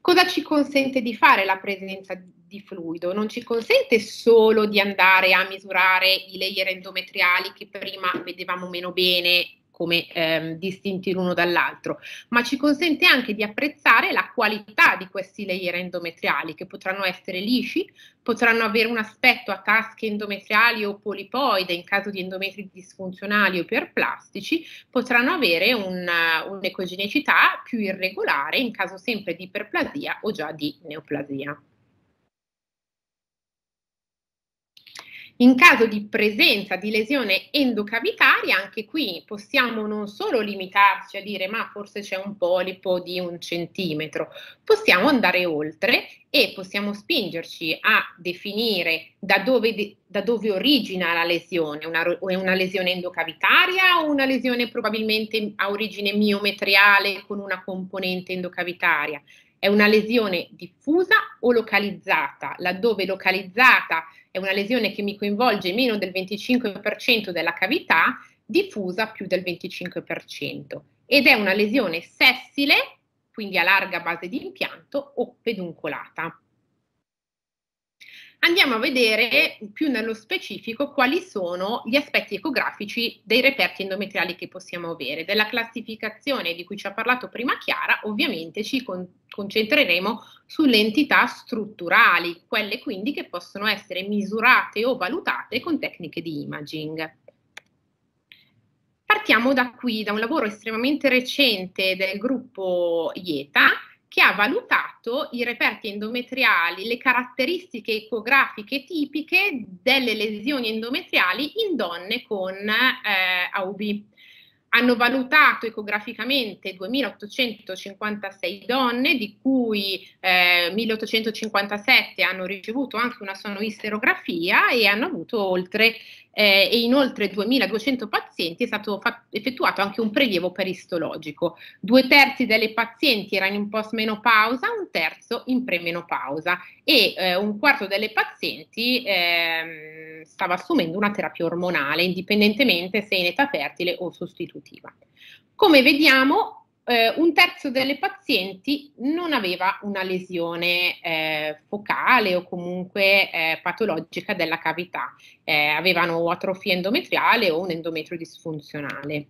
Speaker 3: Cosa ci consente di fare la presenza di fluido? Non ci consente solo di andare a misurare i layer endometriali che prima vedevamo meno bene come ehm, distinti l'uno dall'altro, ma ci consente anche di apprezzare la qualità di questi layer endometriali che potranno essere lisci, potranno avere un aspetto a tasche endometriali o polipoide in caso di endometri disfunzionali o iperplastici, potranno avere un'ecogenicità più irregolare in caso sempre di iperplasia o già di neoplasia. In caso di presenza di lesione endocavitaria, anche qui possiamo non solo limitarci a dire ma forse c'è un polipo di un centimetro, possiamo andare oltre e possiamo spingerci a definire da dove, da dove origina la lesione, una, una lesione endocavitaria o una lesione probabilmente a origine miometriale con una componente endocavitaria. È una lesione diffusa o localizzata, laddove localizzata è una lesione che mi coinvolge meno del 25% della cavità, diffusa più del 25%. Ed è una lesione sessile, quindi a larga base di impianto, o peduncolata. Andiamo a vedere più nello specifico quali sono gli aspetti ecografici dei reperti endometriali che possiamo avere. Della classificazione di cui ci ha parlato prima Chiara, ovviamente ci con concentreremo sulle entità strutturali, quelle quindi che possono essere misurate o valutate con tecniche di imaging. Partiamo da qui, da un lavoro estremamente recente del gruppo IETA, che ha valutato i reperti endometriali, le caratteristiche ecografiche tipiche delle lesioni endometriali in donne con eh, AUB. Hanno valutato ecograficamente 2.856 donne, di cui eh, 1.857 hanno ricevuto anche una sonoisterografia e hanno avuto oltre eh, e in oltre 2.200 pazienti è stato effettuato anche un prelievo peristologico. Due terzi delle pazienti erano in postmenopausa, un terzo in premenopausa e eh, un quarto delle pazienti eh, stava assumendo una terapia ormonale, indipendentemente se in età fertile o sostitutiva. Come vediamo, eh, un terzo delle pazienti non aveva una lesione eh, focale o comunque eh, patologica della cavità, eh, avevano atrofia endometriale o un endometrio disfunzionale.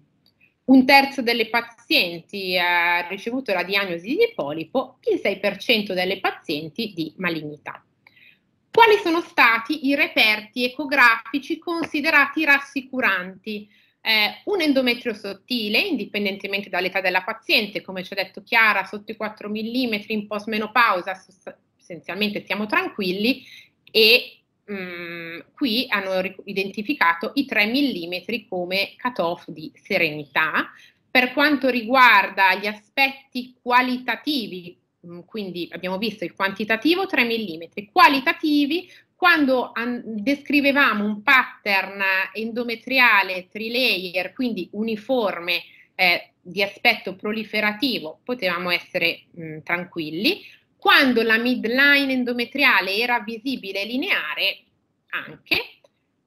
Speaker 3: Un terzo delle pazienti ha ricevuto la diagnosi di polipo, il 6% delle pazienti di malignità. Quali sono stati i reperti ecografici considerati rassicuranti? Eh, un endometrio sottile, indipendentemente dall'età della paziente, come ci ha detto Chiara, sotto i 4 mm in postmenopausa, essenzialmente siamo tranquilli e mh, mm, qui hanno identificato i 3 mm come cut-off di serenità. Per quanto riguarda gli aspetti qualitativi, mm, quindi abbiamo visto il quantitativo 3 mm, qualitativi quando an- descrivevamo un pattern endometriale trilayer, quindi uniforme eh, di aspetto proliferativo, potevamo essere mh, tranquilli. Quando la midline endometriale era visibile e lineare, anche.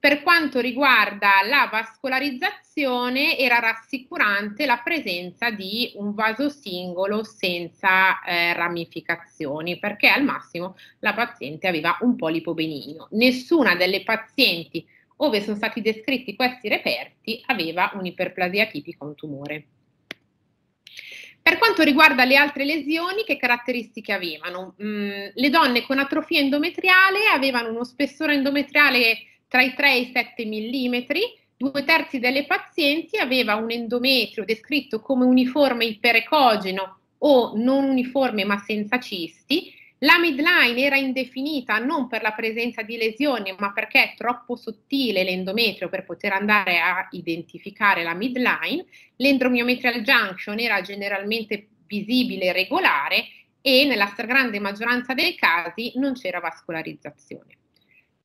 Speaker 3: Per quanto riguarda la vascolarizzazione era rassicurante la presenza di un vaso singolo senza eh, ramificazioni perché al massimo la paziente aveva un polipo benigno. Nessuna delle pazienti dove sono stati descritti questi reperti aveva un'iperplasia tipica, un tumore. Per quanto riguarda le altre lesioni, che caratteristiche avevano? Mm, le donne con atrofia endometriale avevano uno spessore endometriale tra i 3 e i 7 mm, due terzi delle pazienti aveva un endometrio descritto come uniforme iperecogeno o non uniforme ma senza cisti La midline era indefinita non per la presenza di lesioni, ma perché è troppo sottile l'endometrio per poter andare a identificare la midline. L'endomyometrial junction era generalmente visibile e regolare e nella stragrande maggioranza dei casi non c'era vascolarizzazione.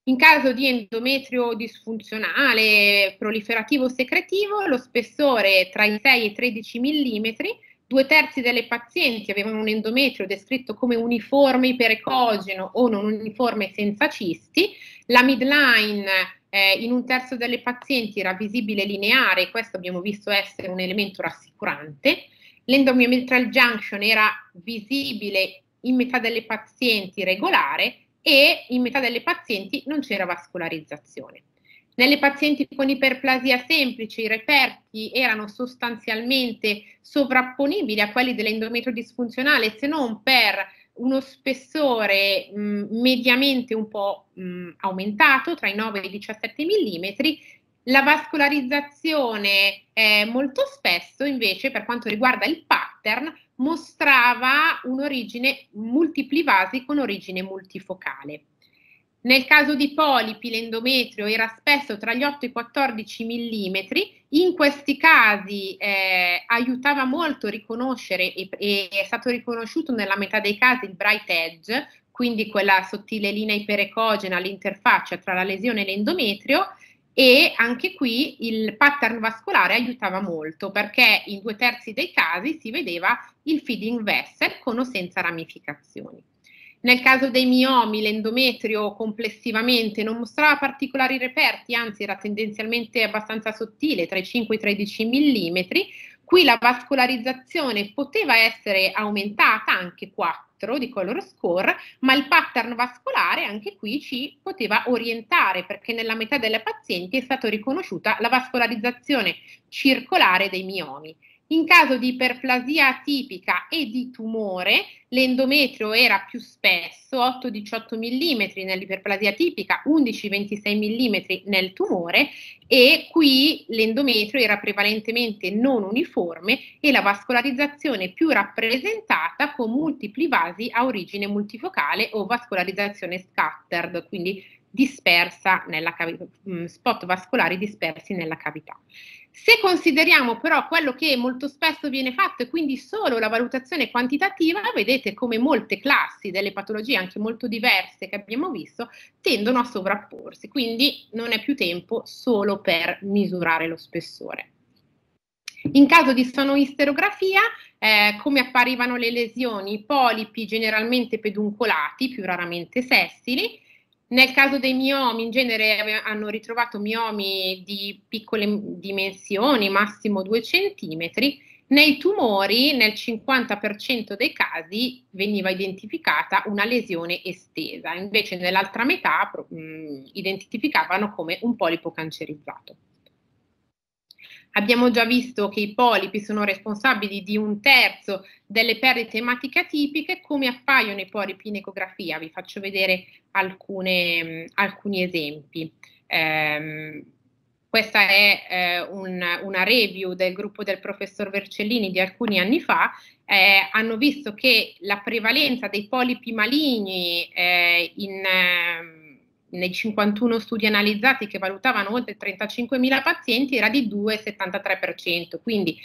Speaker 3: In caso di endometrio disfunzionale, proliferativo secretivo, lo spessore tra i 6 e i 13 mm, due terzi delle pazienti avevano un endometrio descritto come uniforme iperecogeno o non uniforme senza cisti, la midline eh, in un terzo delle pazienti era visibile lineare, questo abbiamo visto essere un elemento rassicurante, l'endomyometrial junction era visibile in metà delle pazienti regolare e in metà delle pazienti non c'era vascolarizzazione. Nelle pazienti con iperplasia semplice i reperti erano sostanzialmente sovrapponibili a quelli dell'endometrio disfunzionale se non per uno spessore mh, mediamente un po' mh, aumentato tra i 9 e i 17 mm la vascolarizzazione eh, molto spesso invece per quanto riguarda il pattern mostrava un'origine multipli vasi con origine multifocale. Nel caso di polipi l'endometrio era spesso tra gli 8 e i 14 mm, in questi casi eh, aiutava molto a riconoscere e, e, è stato riconosciuto nella metà dei casi il bright edge, quindi quella sottile linea iperecogena all'interfaccia tra la lesione e l'endometrio e anche qui il pattern vascolare aiutava molto perché in due terzi dei casi si vedeva il feeding vessel con o senza ramificazioni. Nel caso dei miomi l'endometrio complessivamente non mostrava particolari reperti, anzi era tendenzialmente abbastanza sottile, tra i 5 e i 13 mm. Qui la vascolarizzazione poteva essere aumentata anche qua 4 di color score, ma il pattern vascolare anche qui ci poteva orientare perché nella metà delle pazienti è stata riconosciuta la vascolarizzazione circolare dei miomi. In caso di iperplasia atipica e di tumore, l'endometrio era più spesso 8-18 mm nell'iperplasia tipica, 11-26 mm nel tumore e qui l'endometrio era prevalentemente non uniforme e la vascolarizzazione più rappresentata con multipli vasi a origine multifocale o vascolarizzazione scattered, quindi dispersa nella cavità, mm, spot vascolari dispersi nella cavità. Se consideriamo però quello che molto spesso viene fatto e quindi solo la valutazione quantitativa, vedete come molte classi delle patologie, anche molto diverse che abbiamo visto, tendono a sovrapporsi, quindi non è più tempo solo per misurare lo spessore. In caso di sonoisterografia, eh, come apparivano le lesioni? Polipi generalmente peduncolati, più raramente sessili, nel caso dei miomi, in genere hanno ritrovato miomi di piccole dimensioni, massimo 2 cm. Nei tumori, nel 50% dei casi, veniva identificata una lesione estesa, invece nell'altra metà mh, identificavano come un polipo cancerizzato. Abbiamo già visto che i polipi sono responsabili di un terzo delle perdite ematiche atipiche, come appaiono i polipi in ecografia. Vi faccio vedere alcune, alcuni esempi. Eh, questa è eh, un, una review del gruppo del professor Vercellini di alcuni anni fa, eh, hanno visto che la prevalenza dei polipi maligni eh, in ehm, nei 51 studi analizzati che valutavano oltre 35.000 pazienti era di 2,73%, quindi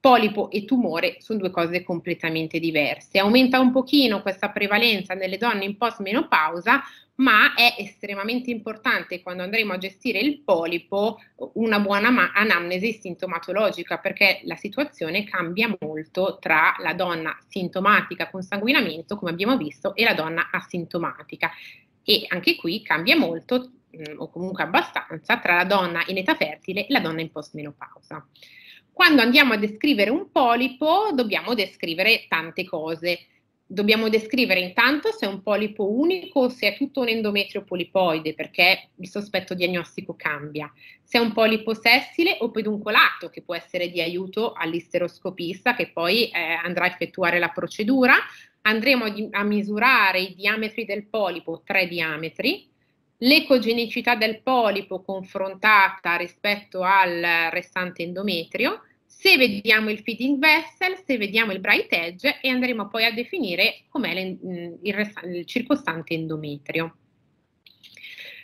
Speaker 3: polipo e tumore sono due cose completamente diverse. Aumenta un pochino questa prevalenza nelle donne in post-menopausa, ma è estremamente importante quando andremo a gestire il polipo una buona anamnesi sintomatologica perché la situazione cambia molto tra la donna sintomatica con sanguinamento, come abbiamo visto, e la donna asintomatica e anche qui cambia molto mm, o comunque abbastanza tra la donna in età fertile e la donna in postmenopausa. Quando andiamo a descrivere un polipo dobbiamo descrivere tante cose. Dobbiamo descrivere intanto se è un polipo unico o se è tutto un endometrio polipoide, perché il sospetto diagnostico cambia. Se è un polipo sessile o peduncolato, che può essere di aiuto all'isteroscopista che poi eh, andrà a effettuare la procedura, andremo a, misurare i diametri del polipo, tre diametri, l'ecogenicità del polipo confrontata rispetto al restante endometrio, se vediamo il feeding vessel, se vediamo il bright edge e andremo poi a definire com'è il, il, il circostante endometrio.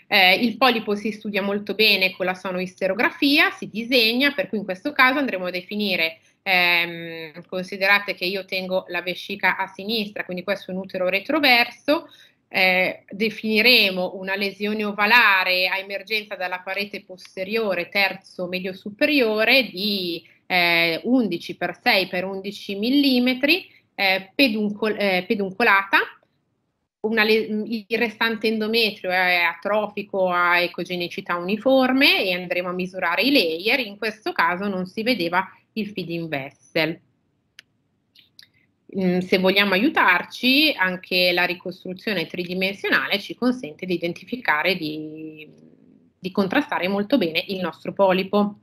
Speaker 3: Eh, il polipo si studia molto bene con la sonoisterografia, si disegna, per cui in questo caso andremo a definire, ehm, considerate che io tengo la vescica a sinistra, quindi questo è un utero retroverso, eh, definiremo una lesione ovalare a emergenza dalla parete posteriore terzo medio superiore di eh, 11 x 6 x 11 mm eh, peduncol- eh, peduncolata. Il restante endometrio è atrofico a ecogenicità uniforme e andremo a misurare i layer, in questo caso non si vedeva il feeding vessel. Mm, se vogliamo aiutarci, anche la ricostruzione tridimensionale ci consente di identificare, di, di contrastare molto bene il nostro polipo.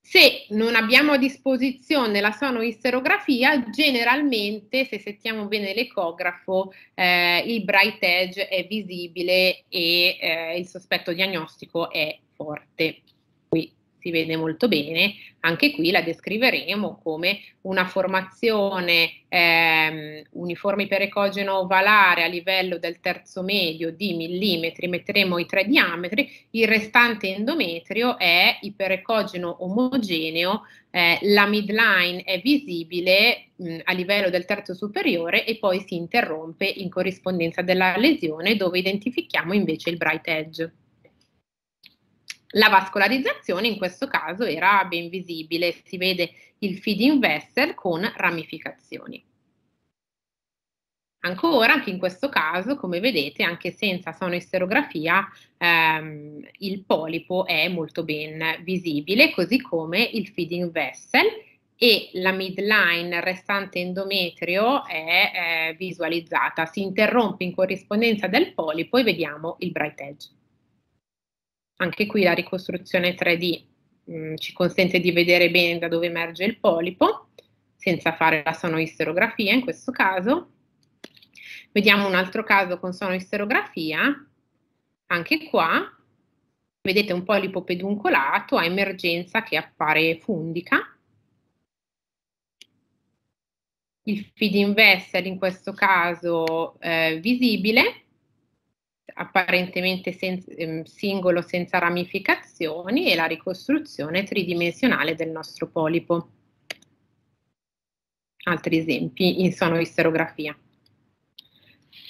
Speaker 3: Se non abbiamo a disposizione la sonoisterografia, generalmente se settiamo bene l'ecografo eh, il bright edge è visibile e eh, il sospetto diagnostico è forte si vede molto bene, anche qui la descriveremo come una formazione ehm, uniforme iperecogeno ovalare a livello del terzo medio di millimetri, metteremo i tre diametri, il restante endometrio è iperecogeno omogeneo, eh, la midline è visibile mh, a livello del terzo superiore e poi si interrompe in corrispondenza della lesione dove identifichiamo invece il bright edge. La vascolarizzazione in questo caso era ben visibile, si vede il feeding vessel con ramificazioni. Ancora, anche in questo caso, come vedete, anche senza sonoisterografia, ehm, il polipo è molto ben visibile, così come il feeding vessel e la midline restante endometrio è eh, visualizzata, si interrompe in corrispondenza del polipo e vediamo il bright edge. Anche qui la ricostruzione 3D mh, mm, ci consente di vedere bene da dove emerge il polipo, senza fare la sonoisterografia in questo caso. Vediamo un altro caso con sonoisterografia, anche qua vedete un polipo peduncolato a emergenza che appare fundica. Il feeding vessel in questo caso eh, visibile, apparentemente sen- ehm, singolo senza ramificazioni e la ricostruzione tridimensionale del nostro polipo. Altri esempi in sonoisterografia.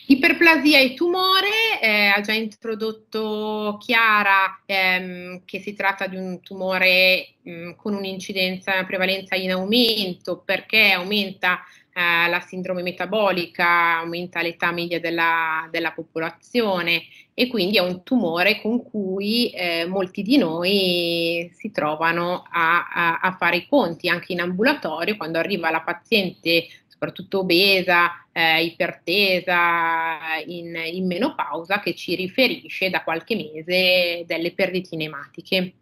Speaker 3: Iperplasia e tumore, eh, ha già introdotto Chiara ehm, che si tratta di un tumore mh, con un'incidenza, una prevalenza in aumento perché aumenta eh, la sindrome metabolica, aumenta l'età media della, della, popolazione e quindi è un tumore con cui eh, molti di noi si trovano a, a, a, fare i conti anche in ambulatorio quando arriva la paziente soprattutto obesa, eh, ipertesa, in, in menopausa che ci riferisce da qualche mese delle perdite ematiche.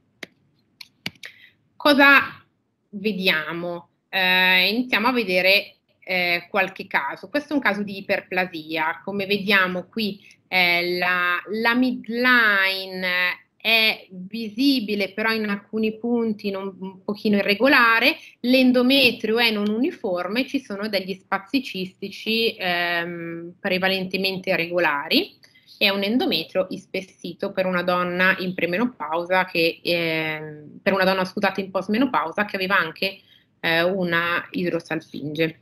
Speaker 3: Cosa vediamo? Eh, iniziamo a vedere eh, qualche caso. Questo è un caso di iperplasia, come vediamo qui eh, la, la midline è visibile però in alcuni punti non, un pochino irregolare, l'endometrio è non uniforme, ci sono degli spazi cistici ehm, prevalentemente regolari. È un endometrio ispessito per una donna in premenopausa che, eh, per una donna scusate in postmenopausa che aveva anche eh, una idrosalpinge.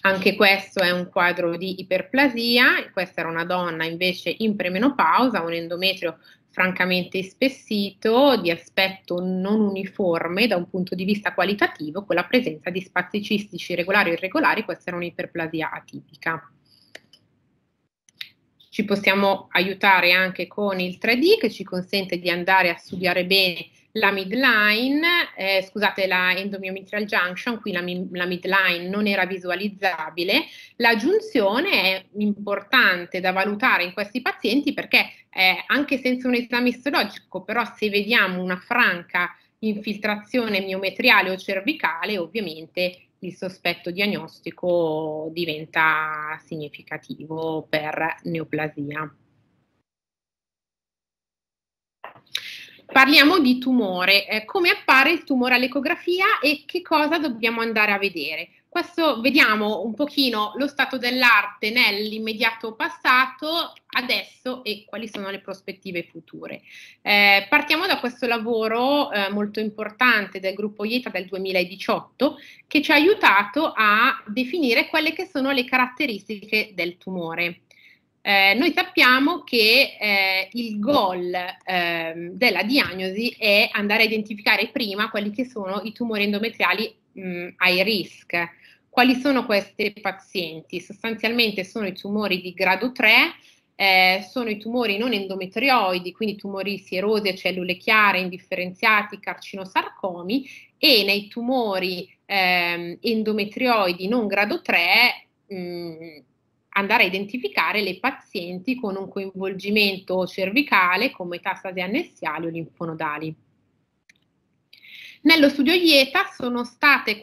Speaker 3: Anche questo è un quadro di iperplasia, questa era una donna invece in premenopausa, un endometrio francamente ispessito, di aspetto non uniforme da un punto di vista qualitativo, con la presenza di spazi cistici regolari o irregolari, questa era un'iperplasia atipica. Ci possiamo aiutare anche con il 3D che ci consente di andare a studiare bene la midline, eh, scusate, la endomyometrial junction, qui la, la, midline non era visualizzabile, la giunzione è importante da valutare in questi pazienti perché eh, anche senza un esame istologico, però se vediamo una franca infiltrazione miometriale o cervicale, ovviamente il sospetto diagnostico diventa significativo per neoplasia. Parliamo di tumore, eh, come appare il tumore all'ecografia e che cosa dobbiamo andare a vedere. Questo vediamo un pochino lo stato dell'arte nell'immediato passato, adesso e quali sono le prospettive future. Eh, partiamo da questo lavoro eh, molto importante del gruppo IETA del 2018 che ci ha aiutato a definire quelle che sono le caratteristiche del tumore. Eh, noi sappiamo che eh, il goal eh, della diagnosi è andare a identificare prima quelli che sono i tumori endometriali mh, high risk. Quali sono questi pazienti? Sostanzialmente sono i tumori di grado 3, eh, sono i tumori non endometrioidi, quindi tumori sierosi a cellule chiare, indifferenziati, carcinosarcomi, e nei tumori eh, endometrioidi non grado 3 mh, andare a identificare le pazienti con un coinvolgimento cervicale come metastasi annessiali o linfonodali. Nello studio IETA sono state,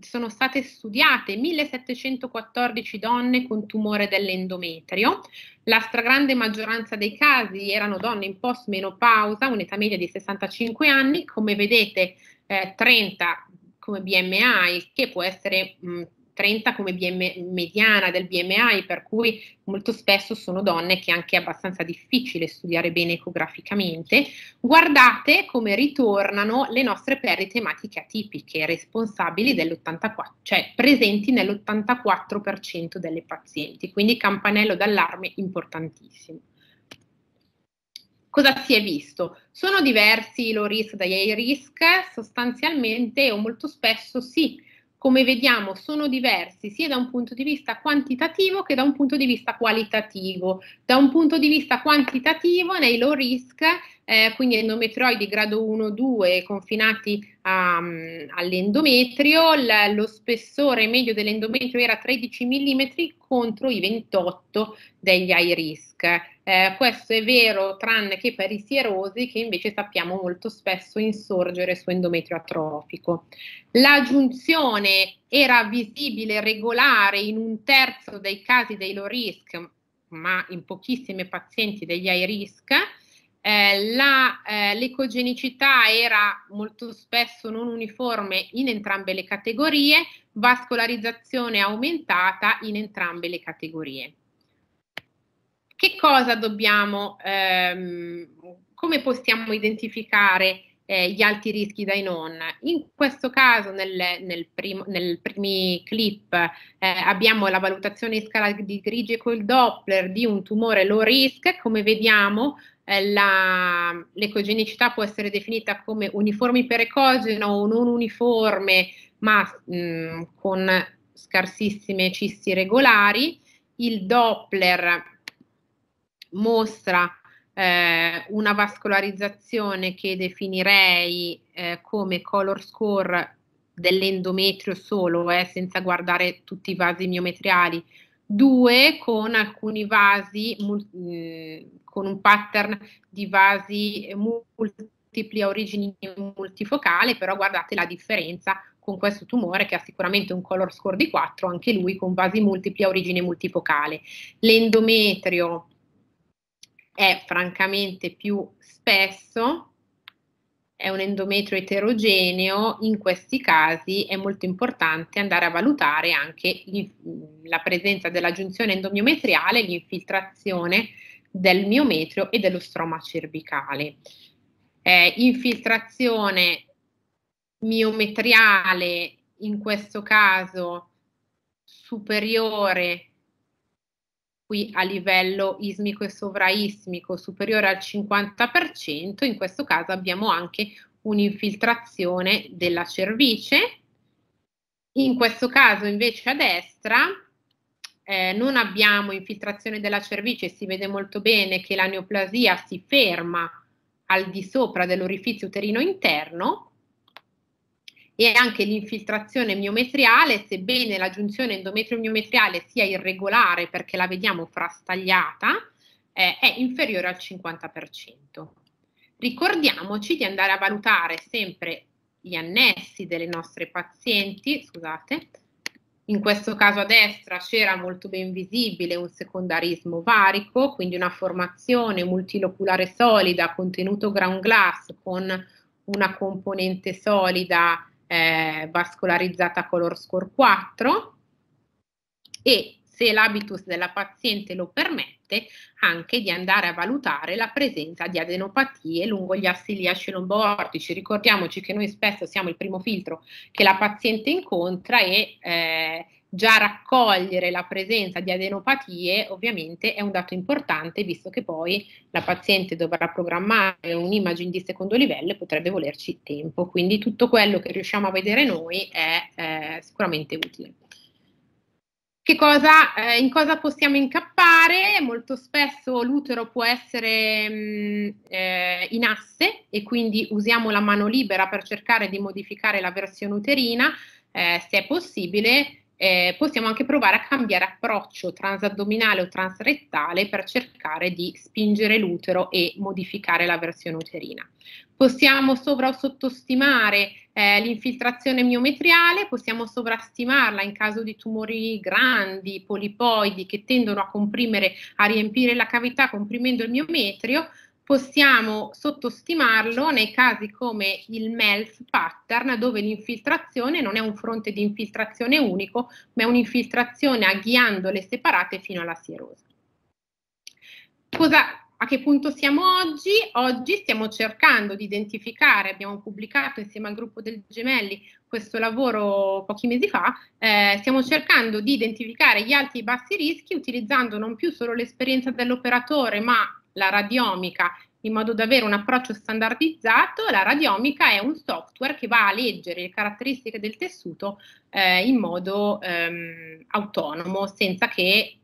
Speaker 3: sono state studiate 1714 donne con tumore dell'endometrio. La stragrande maggioranza dei casi erano donne in post-menopausa, un'età media di 65 anni, come vedete eh, 30 come BMI, che può essere mh, 30 come BM, mediana del BMI, per cui molto spesso sono donne che è anche abbastanza difficile studiare bene ecograficamente, guardate come ritornano le nostre perdite ematiche atipiche, responsabili dell'84, cioè presenti nell'84% delle pazienti, quindi campanello d'allarme importantissimo. Cosa si è visto? Sono diversi i low risk dagli high risk? Sostanzialmente o molto spesso sì, come vediamo sono diversi sia da un punto di vista quantitativo che da un punto di vista qualitativo. Da un punto di vista quantitativo nei low risk, eh, quindi endometrioidi grado 1-2 confinati um, all'endometrio, l- lo spessore medio dell'endometrio era 13 mm contro i 28 degli high risk. Eh, questo è vero tranne che per i sierosi che invece sappiamo molto spesso insorgere su endometrio atrofico. La giunzione era visibile regolare in un terzo dei casi dei low risk, ma in pochissimi pazienti degli high risk. Eh, la, eh, l'ecogenicità era molto spesso non uniforme in entrambe le categorie, vascolarizzazione aumentata in entrambe le categorie. Che cosa dobbiamo, ehm, come possiamo identificare eh, gli alti rischi dai non? In questo caso, nel, nel, primo, nel primi clip, eh, abbiamo la valutazione in scala di Grigi col Doppler di un tumore low risk, come vediamo la, l'ecogenicità può essere definita come uniforme per ecogeno o non uniforme, ma mh, mm, con scarsissime cisti regolari. Il Doppler mostra eh, una vascolarizzazione che definirei eh, come color score dell'endometrio solo, eh, senza guardare tutti i vasi miometriali, due con alcuni vasi, mul- mm, con un pattern di vasi multipli a origini multifocale, però guardate la differenza con questo tumore che ha sicuramente un color score di 4, anche lui con vasi multipli a origine multifocale. L'endometrio è francamente più spesso, è un endometrio eterogeneo, in questi casi è molto importante andare a valutare anche la presenza della giunzione endomiometriale, l'infiltrazione del miometrio e dello stroma cervicale. Eh, infiltrazione miometriale in questo caso superiore qui a livello ismico e sovraismico superiore al 50%, in questo caso abbiamo anche un'infiltrazione della cervice. In questo caso invece a destra eh, non abbiamo infiltrazione della cervice, si vede molto bene che la neoplasia si ferma al di sopra dell'orifizio uterino interno, e anche l'infiltrazione miometriale, sebbene la giunzione endometrio-miometriale sia irregolare perché la vediamo frastagliata, eh, è inferiore al 50%. Ricordiamoci di andare a valutare sempre gli annessi delle nostre pazienti, scusate, in questo caso a destra c'era molto ben visibile un secondarismo varico, quindi una formazione multiloculare solida, contenuto ground glass con una componente solida eh, vascolarizzata color score 4 e se l'habitus della paziente lo permette, anche di andare a valutare la presenza di adenopatie lungo gli assi iliaci lomboortici. Ricordiamoci che noi spesso siamo il primo filtro che la paziente incontra e eh, già raccogliere la presenza di adenopatie ovviamente è un dato importante visto che poi la paziente dovrà programmare un'imaging di secondo livello e potrebbe volerci tempo, quindi tutto quello che riusciamo a vedere noi è eh, sicuramente utile. Che cosa, eh, in cosa possiamo incappare? Molto spesso l'utero può essere mh, mm, eh, in asse e quindi usiamo la mano libera per cercare di modificare la versione uterina, eh, se è possibile. Eh, possiamo anche provare a cambiare approccio transaddominale o transrettale per cercare di spingere l'utero e modificare la versione uterina. Possiamo sovra o sottostimare eh, l'infiltrazione miometriale, possiamo sovrastimarla in caso di tumori grandi, polipoidi che tendono a comprimere, a riempire la cavità comprimendo il miometrio, possiamo sottostimarlo nei casi come il MELF pattern, dove l'infiltrazione non è un fronte di infiltrazione unico, ma è un'infiltrazione a ghiandole separate fino alla sierosa. Cosa, a che punto siamo oggi? Oggi stiamo cercando di identificare, abbiamo pubblicato insieme al gruppo del Gemelli questo lavoro pochi mesi fa, eh, stiamo cercando di identificare gli alti e i bassi rischi utilizzando non più solo l'esperienza dell'operatore, ma la radiomica in modo da avere un approccio standardizzato. La radiomica è un software che va a leggere le caratteristiche del tessuto eh, in modo ehm, autonomo, senza che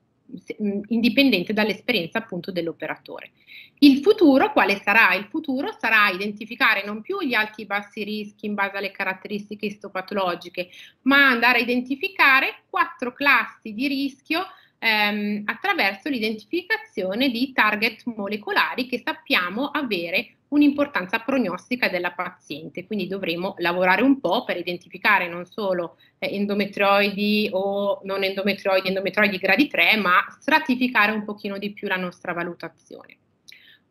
Speaker 3: indipendente dall'esperienza appunto dell'operatore. Il futuro, quale sarà? Il futuro sarà identificare non più gli alti e bassi rischi in base alle caratteristiche istopatologiche, ma andare a identificare quattro classi di rischio ehm, attraverso l'identificazione di target molecolari che sappiamo avere un'importanza prognostica della paziente, quindi dovremo lavorare un po' per identificare non solo eh, endometrioidi o non endometrioidi, endometrioidi gradi 3, ma stratificare un pochino di più la nostra valutazione.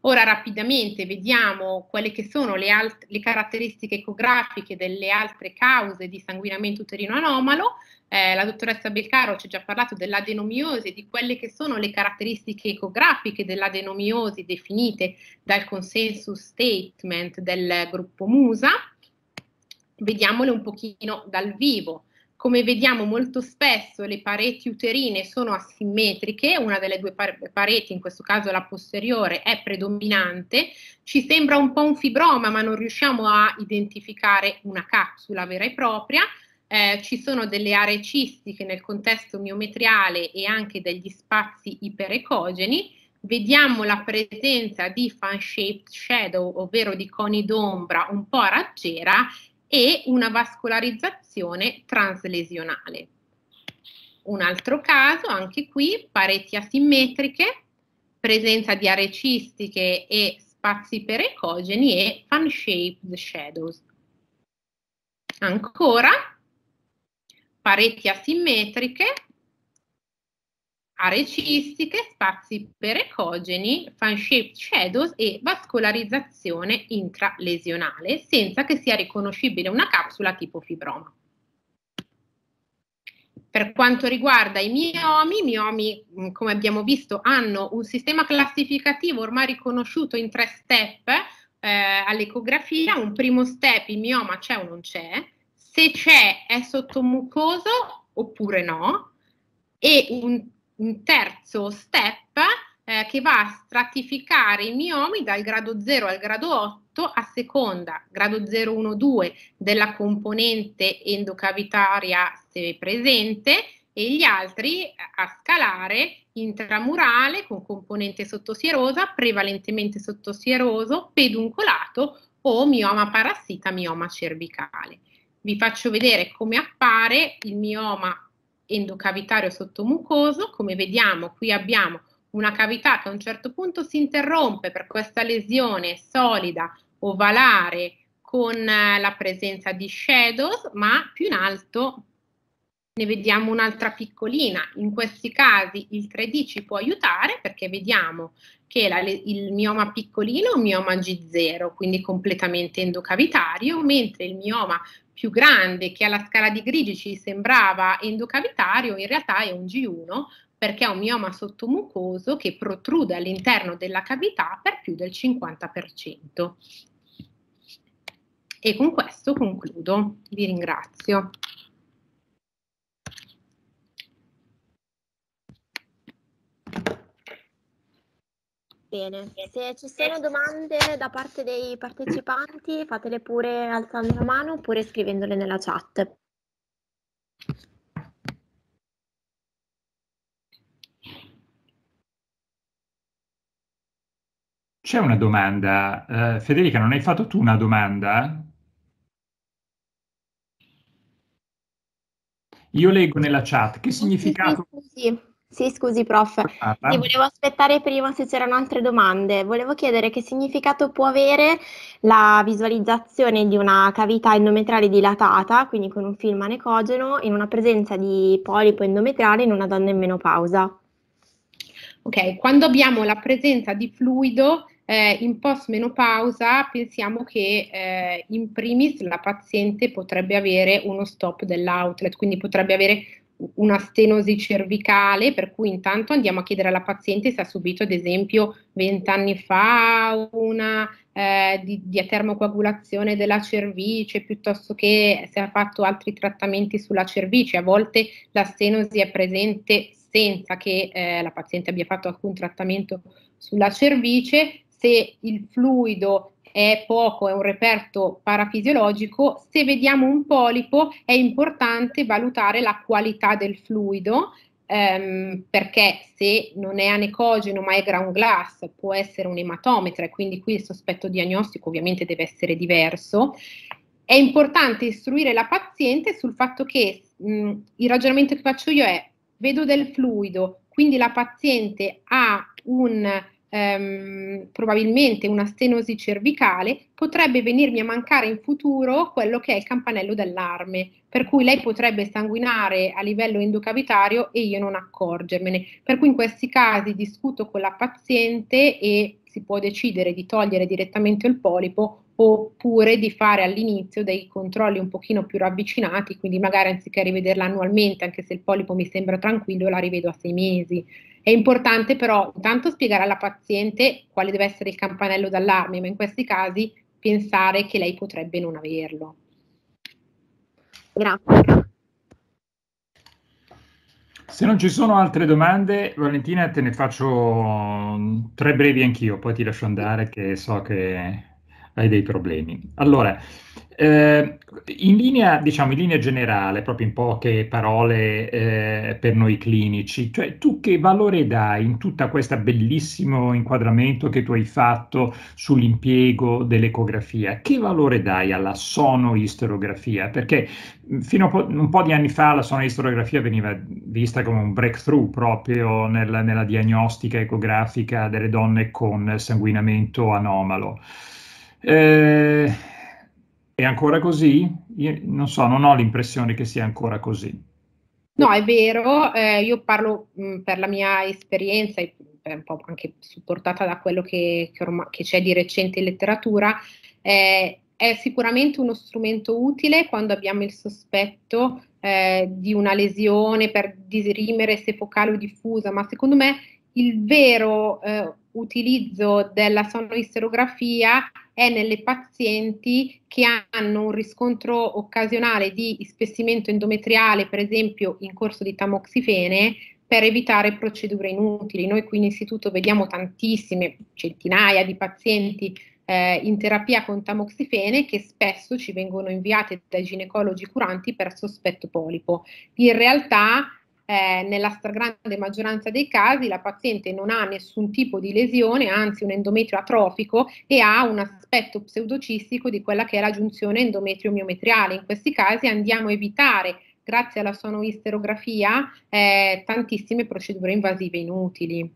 Speaker 3: Ora rapidamente vediamo quelle che sono le, le, caratteristiche ecografiche delle altre cause di sanguinamento uterino anomalo. Eh, la dottoressa Belcaro ci ha già parlato dell'adenomiosi di quelle che sono le caratteristiche ecografiche dell'adenomiosi definite dal consensus statement del gruppo Musa. Vediamole un pochino dal vivo. Come vediamo molto spesso le pareti uterine sono asimmetriche, una delle due pareti, in questo caso la posteriore, è predominante, ci sembra un po' un fibroma ma non riusciamo a identificare una capsula vera e propria, eh, ci sono delle aree cistiche nel contesto miometriale e anche degli spazi iperecogeni, vediamo la presenza di fan-shaped shadow, ovvero di coni d'ombra un po' a raggiera e una vascolarizzazione translesionale. Un altro caso, anche qui, pareti asimmetriche, presenza di aree cistiche e spazi perecogeni e fan-shaped shadows. Ancora, pareti asimmetriche, aree cistiche, spazi perecogeni, fan-shaped shadows e vascolarizzazione intralesionale senza che sia riconoscibile una capsula tipo fibroma. Per quanto riguarda i miomi, i miomi, come abbiamo visto, hanno un sistema classificativo ormai riconosciuto in tre step eh, all'ecografia. Un primo step, il mioma c'è o non c'è, se c'è è sottomucoso oppure no, e un un terzo step eh, che va a stratificare i miomi dal grado 0 al grado 8 a seconda, grado 0, 1, 2 della componente endocavitaria se presente e gli altri a scalare intramurale con componente sottosierosa, prevalentemente sottosieroso, peduncolato o mioma parassita, mioma cervicale. Vi faccio vedere come appare il mioma endocavitario sottomucoso, come vediamo qui abbiamo una cavità che a un certo punto si interrompe per questa lesione solida, ovalare, con eh, la presenza di shadows, ma più in alto Ne vediamo un'altra piccolina. In questi casi il 3D ci può aiutare perché vediamo che la, il mioma piccolino è un mioma G0, quindi completamente endocavitario, mentre il mioma più grande che alla scala di grigi ci sembrava endocavitario in realtà è un G1 perché è un mioma sottomucoso che protrude all'interno della cavità per più del 50%. E con questo concludo. Vi ringrazio.
Speaker 4: Bene, se ci sono domande da parte dei partecipanti, fatele pure alzando la mano oppure scrivendole nella chat.
Speaker 1: C'è una domanda. Uh, Federica, non hai fatto tu una domanda? Io leggo nella chat. Che significato...
Speaker 4: Sì, sì, sì. Sì, scusi prof, ti volevo aspettare prima se c'erano altre domande. Volevo chiedere che significato può avere la visualizzazione di una cavità endometriale dilatata, quindi con un film anecogeno, in una presenza di polipo endometriale in una donna in menopausa.
Speaker 3: Ok, quando abbiamo la presenza di fluido eh, in post-menopausa pensiamo che eh, in primis la paziente potrebbe avere uno stop dell'outlet, quindi potrebbe avere una stenosi cervicale, per cui intanto andiamo a chiedere alla paziente se ha subito ad esempio vent'anni fa una eh, di, di termocoagulazione della cervice piuttosto che se ha fatto altri trattamenti sulla cervice. A volte la stenosi è presente senza che eh, la paziente abbia fatto alcun trattamento sulla cervice. Se il fluido è poco, è un reperto parafisiologico, se vediamo un polipo è importante valutare la qualità del fluido ehm, perché se non è anecogeno ma è ground glass può essere un ematometra e quindi qui il sospetto diagnostico ovviamente deve essere diverso. È importante istruire la paziente sul fatto che mh, il ragionamento che faccio io è vedo del fluido, quindi la paziente ha un ehm, probabilmente una stenosi cervicale, potrebbe venirmi a mancare in futuro quello che è il campanello d'allarme, per cui lei potrebbe sanguinare a livello endocavitario e io non accorgermene. Per cui in questi casi discuto con la paziente e si può decidere di togliere direttamente il polipo oppure di fare all'inizio dei controlli un pochino più ravvicinati, quindi magari anziché rivederla annualmente, anche se il polipo mi sembra tranquillo, la rivedo a sei mesi. È importante però intanto spiegare alla paziente quale deve essere il campanello d'allarme, ma in questi casi pensare che lei potrebbe non averlo.
Speaker 4: Grazie.
Speaker 1: Se non ci sono altre domande, Valentina, te ne faccio tre brevi anch'io, poi ti lascio andare che so che hai dei problemi. Allora, eh, in linea, diciamo, in linea generale, proprio in poche parole eh, per noi clinici, cioè tu che valore dai in tutto questo bellissimo inquadramento che tu hai fatto sull'impiego dell'ecografia? Che valore dai alla sonoistorografia? Perché fino a po- un po' di anni fa la sonoistorografia veniva vista come un breakthrough proprio nel, nella diagnostica ecografica delle donne con sanguinamento anomalo. Eh, è ancora così? Io non so, non ho l'impressione che sia ancora così.
Speaker 3: No, è vero, eh, io parlo mh, per la mia esperienza, e un po' anche supportata da quello che, che, ormai, che c'è di recente in letteratura, eh, è sicuramente uno strumento utile quando abbiamo il sospetto eh, di una lesione per dirimere se focale o diffusa, ma secondo me il vero eh, utilizzo della sonoisterografia è nelle pazienti che hanno un riscontro occasionale di ispessimento endometriale, per esempio in corso di tamoxifene, per evitare procedure inutili. Noi qui in istituto vediamo tantissime, centinaia di pazienti eh, in terapia con tamoxifene che spesso ci vengono inviate dai ginecologi curanti per sospetto polipo. In realtà eh, nella stragrande maggioranza dei casi la paziente non ha nessun tipo di lesione, anzi un endometrio atrofico e ha un aspetto pseudocistico di quella che è la giunzione endometrio-miometriale. In questi casi andiamo a evitare grazie alla sonoisterografia eh, tantissime procedure invasive inutili.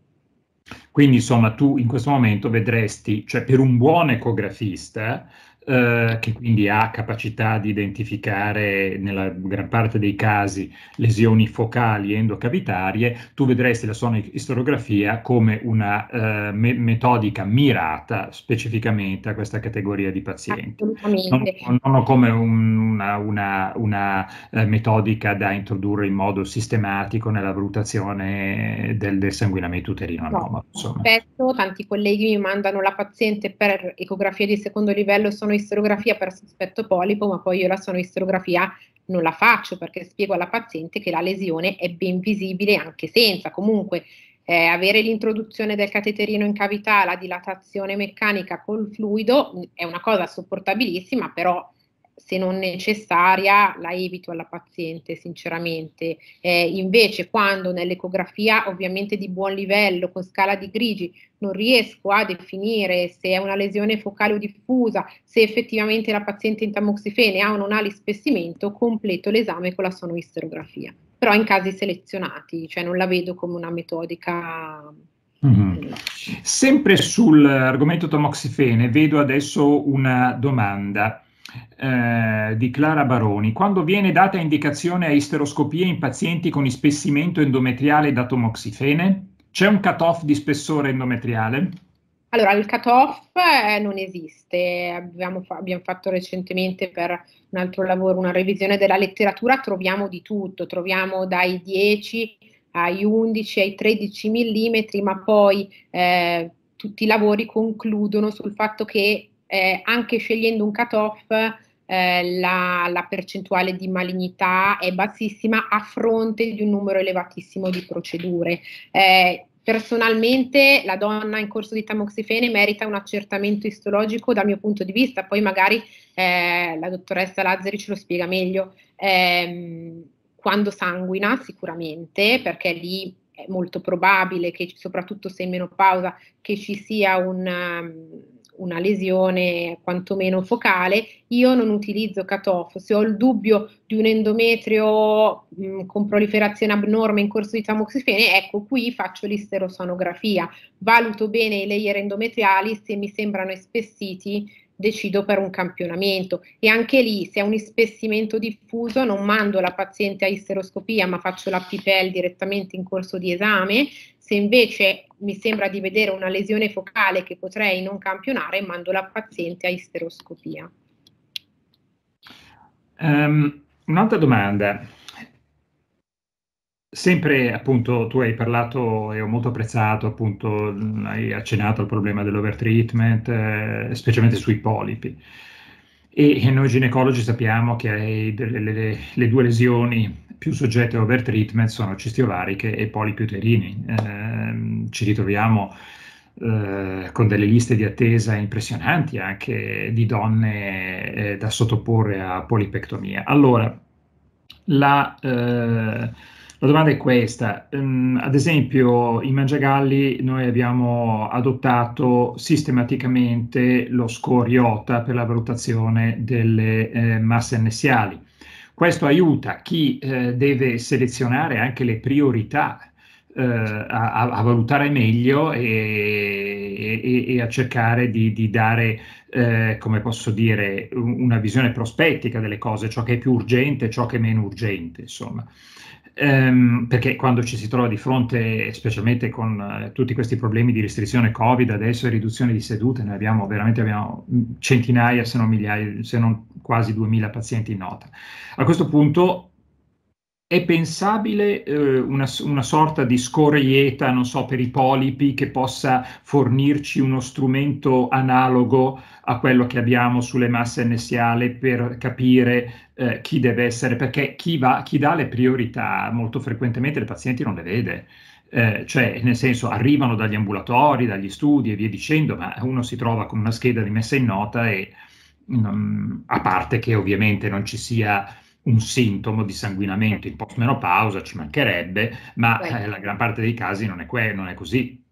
Speaker 1: Quindi insomma tu in questo momento vedresti, cioè per un buon ecografista, eh, che quindi ha capacità di identificare nella gran parte dei casi lesioni focali endocavitarie, tu vedresti la sonoistorografia come una eh, me- metodica mirata specificamente a questa categoria di pazienti. Non, non come un, una, una, una eh, metodica da introdurre in modo sistematico nella valutazione del, del sanguinamento uterino anomalo.
Speaker 3: No, spesso tanti colleghi mi mandano la paziente per ecografia di secondo livello sono istorografia per sospetto polipo, ma poi io la sonoistorografia non la faccio perché spiego alla paziente che la lesione è ben visibile anche senza. Comunque eh, avere l'introduzione del cateterino in cavità, la dilatazione meccanica col fluido è una cosa sopportabilissima, però se non necessaria la evito alla paziente sinceramente. Eh, invece quando nell'ecografia ovviamente di buon livello con scala di grigi non riesco a definire se è una lesione focale o diffusa, se effettivamente la paziente in tamoxifene ha o non ha l'ispessimento, completo l'esame con la sonoisterografia. Però in casi selezionati, cioè non la vedo come una metodica
Speaker 1: Mm-hmm. Sempre sull'argomento tamoxifene vedo adesso una domanda eh, di Clara Baroni. Quando viene data indicazione a isteroscopia in pazienti con ispessimento endometriale da tomoxifene? C'è un cut-off di spessore endometriale?
Speaker 3: Allora, il cut-off eh, non esiste, abbiamo, fa- abbiamo, fatto recentemente per un altro lavoro una revisione della letteratura, troviamo di tutto, troviamo dai 10 ai 11 ai 13 mm, ma poi eh, tutti i lavori concludono sul fatto che eh, anche scegliendo un cut-off eh, la, la, percentuale di malignità è bassissima a fronte di un numero elevatissimo di procedure. Eh, personalmente la donna in corso di tamoxifene merita un accertamento istologico dal mio punto di vista, poi magari eh, la dottoressa Lazzari ce lo spiega meglio. Ehm, quando sanguina sicuramente, perché lì è molto probabile che soprattutto se in menopausa che ci sia un um, una lesione quantomeno focale, io non utilizzo cut-off. Se ho il dubbio di un endometrio mh, mm, con proliferazione abnorme in corso di tamoxifene, ecco qui faccio l'isterosonografia, valuto bene i layer endometriali, se mi sembrano espessiti decido per un campionamento. E anche lì se è un ispessimento diffuso non mando la paziente a isteroscopia ma faccio la PPL direttamente in corso di esame. Se invece mi sembra di vedere una lesione focale che potrei non campionare, mando la paziente a isteroscopia.
Speaker 1: Um, un'altra domanda. Sempre appunto tu hai parlato e ho molto apprezzato appunto hai accennato al problema dell'overtreatment, eh, specialmente sui polipi. E noi ginecologi sappiamo che le, le, le due lesioni più soggette a overtreatment sono cisti ovariche e polipi uterini. Eh, ci ritroviamo eh, con delle liste di attesa impressionanti anche di donne eh, da sottoporre a polipectomia. Allora, la, eh, la domanda è questa. Um, ad esempio, in Mangiagalli noi abbiamo adottato sistematicamente lo score IOTA per la valutazione delle eh, masse annessiali questo aiuta chi eh, deve selezionare anche le priorità eh, a, a, valutare meglio e, e, e a cercare di, di dare, eh, come posso dire, una visione prospettica delle cose, ciò che è più urgente, ciò che è meno urgente, insomma. Ehm, perché quando ci si trova di fronte, specialmente con eh, tutti questi problemi di restrizione Covid adesso e riduzione di sedute, noi abbiamo veramente abbiamo centinaia, se non migliaia, se non quasi 2000 pazienti in nota. A questo punto è pensabile eh, una, una, sorta di scorreieta, non so, per i polipi che possa fornirci uno strumento analogo a quello che abbiamo sulle masse NSA per capire eh, chi deve essere, perché chi, va, chi dà le priorità molto frequentemente i pazienti non le vede. Eh, cioè, nel senso, arrivano dagli ambulatori, dagli studi e via dicendo, ma uno si trova con una scheda di messa in nota e non, a parte che ovviamente non ci sia un sintomo di sanguinamento in postmenopausa, ci mancherebbe, ma eh, la gran parte dei casi non è, que- non è così.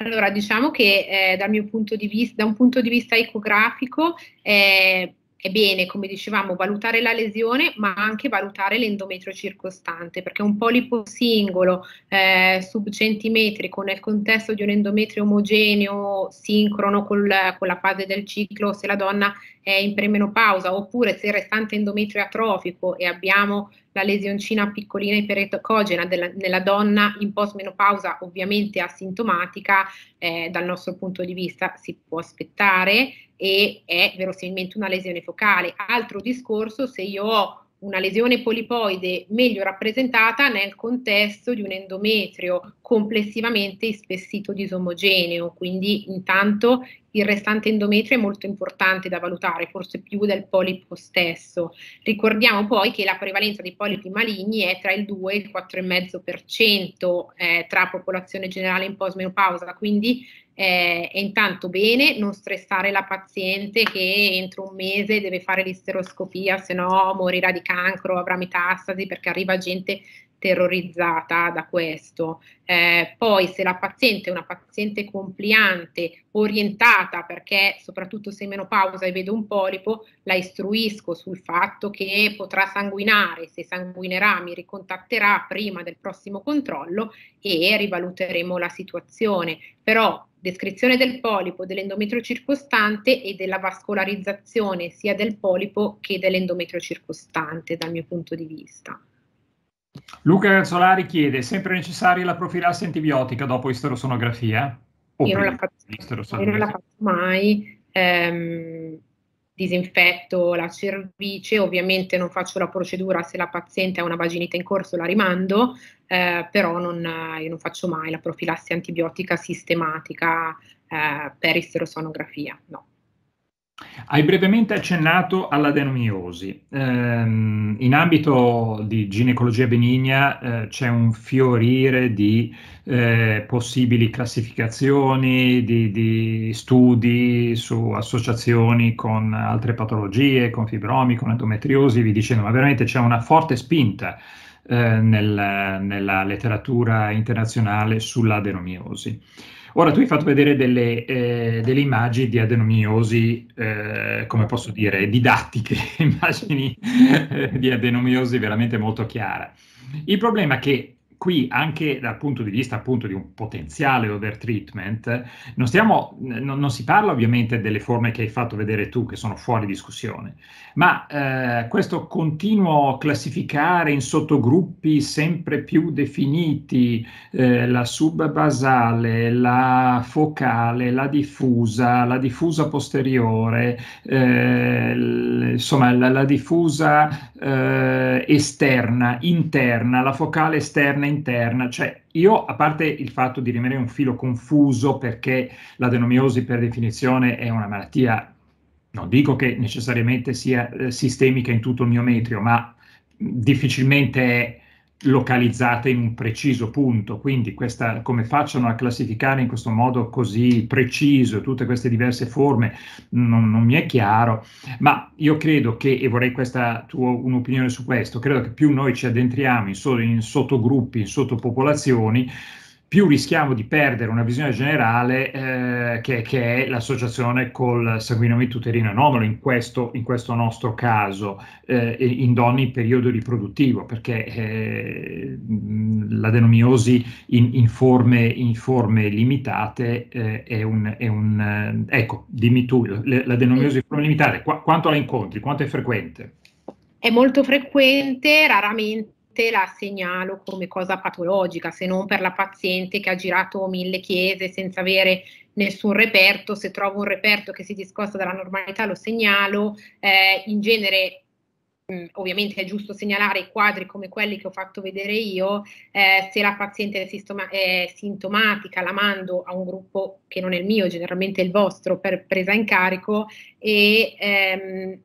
Speaker 3: Allora, diciamo che eh, dal mio punto di vista, da un punto di vista ecografico, eh, è bene, come dicevamo, valutare la lesione, ma anche valutare l'endometrio circostante, perché un polipo singolo eh, subcentimetrico nel contesto di un endometrio omogeneo, sincrono col, con la fase del ciclo, se la donna è in premenopausa, oppure se il restante endometrio è atrofico e abbiamo la lesioncina piccolina iperetocogena della, nella donna in postmenopausa, ovviamente asintomatica, eh, dal nostro punto di vista si può aspettare e è verosimilmente una lesione focale. Altro discorso se io ho una lesione polipoide meglio rappresentata nel contesto di un endometrio complessivamente ispessito disomogeneo, quindi intanto il restante endometrio è molto importante da valutare, forse più del polipo stesso. Ricordiamo poi che la prevalenza di polipi maligni è tra il 2 e il 4,5% eh, tra popolazione generale in postmenopausa, quindi eh, è intanto bene non stressare la paziente che entro un mese deve fare l'isteroscopia, se no morirà di cancro, avrà metastasi perché arriva gente terrorizzata da questo. Eh, poi se la paziente è una paziente compliante, orientata, perché soprattutto se è menopausa e vedo un polipo, la istruisco sul fatto che potrà sanguinare, se sanguinerà mi ricontatterà prima del prossimo controllo e rivaluteremo la situazione. Però descrizione del polipo, dell'endometrio circostante e della vascolarizzazione sia del polipo che dell'endometrio circostante dal mio punto di vista.
Speaker 1: Luca Gazzolari chiede, sempre necessaria la profilassi antibiotica dopo isterosonografia?
Speaker 3: Io non, la faccio, io non la faccio mai, ehm, disinfetto la cervice, ovviamente non faccio la procedura se la paziente ha una vaginita in corso, la rimando, eh, però non, io non faccio mai la profilassi antibiotica sistematica eh, per isterosonografia, no.
Speaker 1: Hai brevemente accennato all'adenomiosi. Eh, in ambito di ginecologia benigna eh, c'è un fiorire di eh, possibili classificazioni, di, di, studi su associazioni con altre patologie, con fibromi, con endometriosi, vi dicendo, ma veramente c'è una forte spinta eh, nel, nella letteratura internazionale sull'adenomiosi. Ora tu hai fatto vedere delle, eh, delle immagini di adenomiosi, eh, come posso dire, didattiche, immagini eh, di adenomiosi veramente molto chiare. Il problema è che qui anche dal punto di vista appunto di un potenziale overtreatment, non, stiamo, non, non, si parla ovviamente delle forme che hai fatto vedere tu che sono fuori discussione, ma eh, questo continuo classificare in sottogruppi sempre più definiti, eh, la subbasale, la focale, la diffusa, la diffusa posteriore, eh, insomma la, la diffusa eh, esterna, interna, la focale esterna interna, cioè io, a parte il fatto di rimanere un filo confuso perché l'adenomiosi per definizione è una malattia, non dico che necessariamente sia eh, sistemica in tutto il miometrio, ma difficilmente è localizzate in un preciso punto, quindi questa, come facciano a classificare in questo modo così preciso tutte queste diverse forme non, non mi è chiaro, ma io credo che, e vorrei questa tua un'opinione su questo, credo che più noi ci addentriamo in, in sottogruppi, in sottopopolazioni, più rischiamo di perdere una visione generale eh, che, che, è l'associazione col sanguinamento uterino anomalo in questo, in questo nostro caso eh, in donne in periodo riproduttivo perché eh, l'adenomiosi in, in, forme, in, forme, limitate eh, è un, è un eh, ecco dimmi tu l'adenomiosi in forme limitate qu- quanto la incontri, quanto è frequente?
Speaker 3: È molto frequente, raramente paziente la segnalo come cosa patologica, se non per la paziente che ha girato mille chiese senza avere nessun reperto, se trovo un reperto che si discosta dalla normalità lo segnalo, eh, in genere mm, ovviamente è giusto segnalare i quadri come quelli che ho fatto vedere io, eh, se la paziente è, sistoma- è, sintomatica la mando a un gruppo che non è il mio, generalmente è il vostro, per presa in carico e ehm,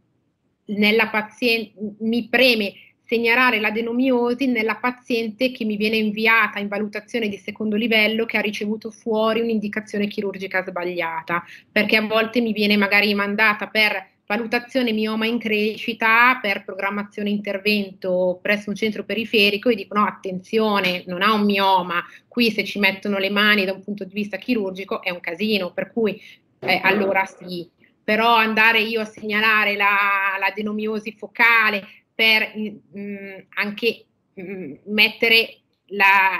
Speaker 3: nella paziente mi preme segnalare l'adenomiosi nella paziente che mi viene inviata in valutazione di secondo livello che ha ricevuto fuori un'indicazione chirurgica sbagliata, perché a volte mi viene magari mandata per valutazione mioma in crescita per programmazione intervento presso un centro periferico e dicono no, attenzione, non ha un mioma, qui se ci mettono le mani da un punto di vista chirurgico è un casino, per cui eh, allora sì, però andare io a segnalare la, l'adenomiosi focale per mh, mm, anche mh, mm, mettere la,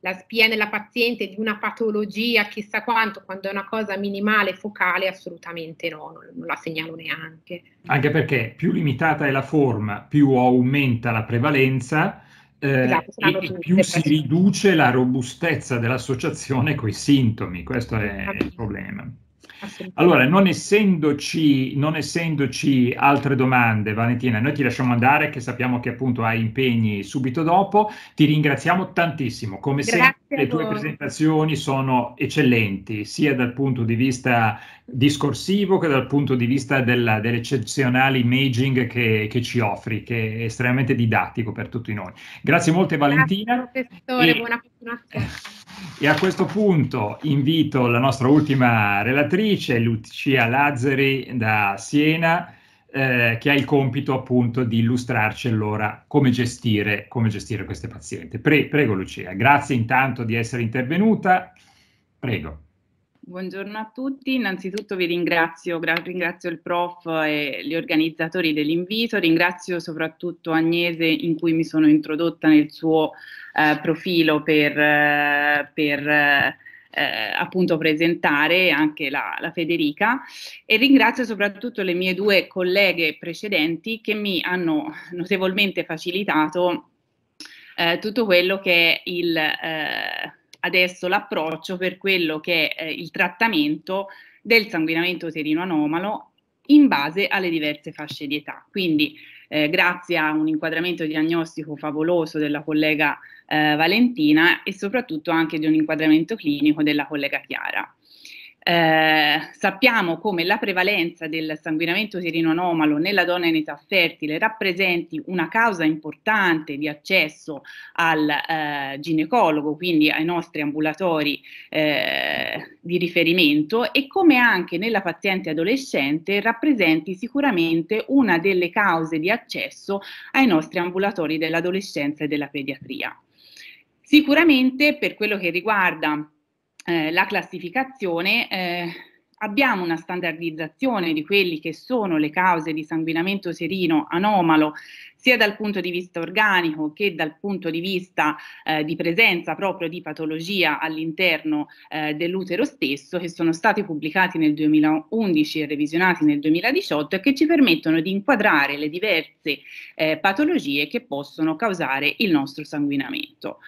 Speaker 3: la, spia nella paziente di una patologia, chissà quanto, quando è una cosa minimale, focale, assolutamente no, non, non la segnalo neanche.
Speaker 1: Anche perché più limitata è la forma, più aumenta la prevalenza, eh, esatto, e più si riduce la robustezza dell'associazione con i sintomi, questo è il problema. Allora, non essendoci, non essendoci, altre domande, Valentina, noi ti lasciamo andare, che sappiamo che appunto hai impegni subito dopo. Ti ringraziamo tantissimo. Come Grazie sempre, le tue presentazioni sono eccellenti, sia dal punto di vista discorsivo che dal punto di vista della, dell'eccezionale imaging che, che, ci offri, che è estremamente didattico per tutti noi. Grazie molte, Valentina.
Speaker 3: Grazie, professore, e... buona continuazione.
Speaker 1: E a questo punto invito la nostra ultima relatrice, Lucia Lazzari da Siena, eh, che ha il compito appunto di illustrarci allora come gestire, come gestire queste pazienti. Pre- prego Lucia, grazie intanto di essere intervenuta. Prego.
Speaker 5: Buongiorno a tutti, innanzitutto vi ringrazio, ringrazio il prof e gli organizzatori dell'invito, ringrazio soprattutto Agnese in cui mi sono introdotta nel suo eh, profilo per, eh, per eh, appunto presentare anche la, la, Federica. E ringrazio soprattutto le mie due colleghe precedenti che mi hanno notevolmente facilitato eh, tutto quello che è il eh, adesso l'approccio per quello che è eh, il trattamento del sanguinamento uterino anomalo in base alle diverse fasce di età. Quindi eh, grazie a un inquadramento diagnostico favoloso della collega eh, Valentina e soprattutto anche di un inquadramento clinico della collega Chiara. Eh, sappiamo come la prevalenza del sanguinamento uterino anomalo nella donna in età fertile rappresenti una causa importante di accesso al eh, ginecologo, quindi ai nostri ambulatori eh, di riferimento e come anche nella paziente adolescente rappresenti sicuramente una delle cause di accesso ai nostri ambulatori dell'adolescenza e della pediatria. Sicuramente per quello che riguarda eh, la classificazione, eh, abbiamo una standardizzazione di quelli che sono le cause di sanguinamento serino anomalo sia dal punto di vista organico che dal punto di vista eh, di presenza proprio di patologia all'interno eh, dell'utero stesso, che sono stati pubblicati nel 2011 e revisionati nel 2018 e che ci permettono di inquadrare le diverse eh, patologie che possono causare il nostro sanguinamento.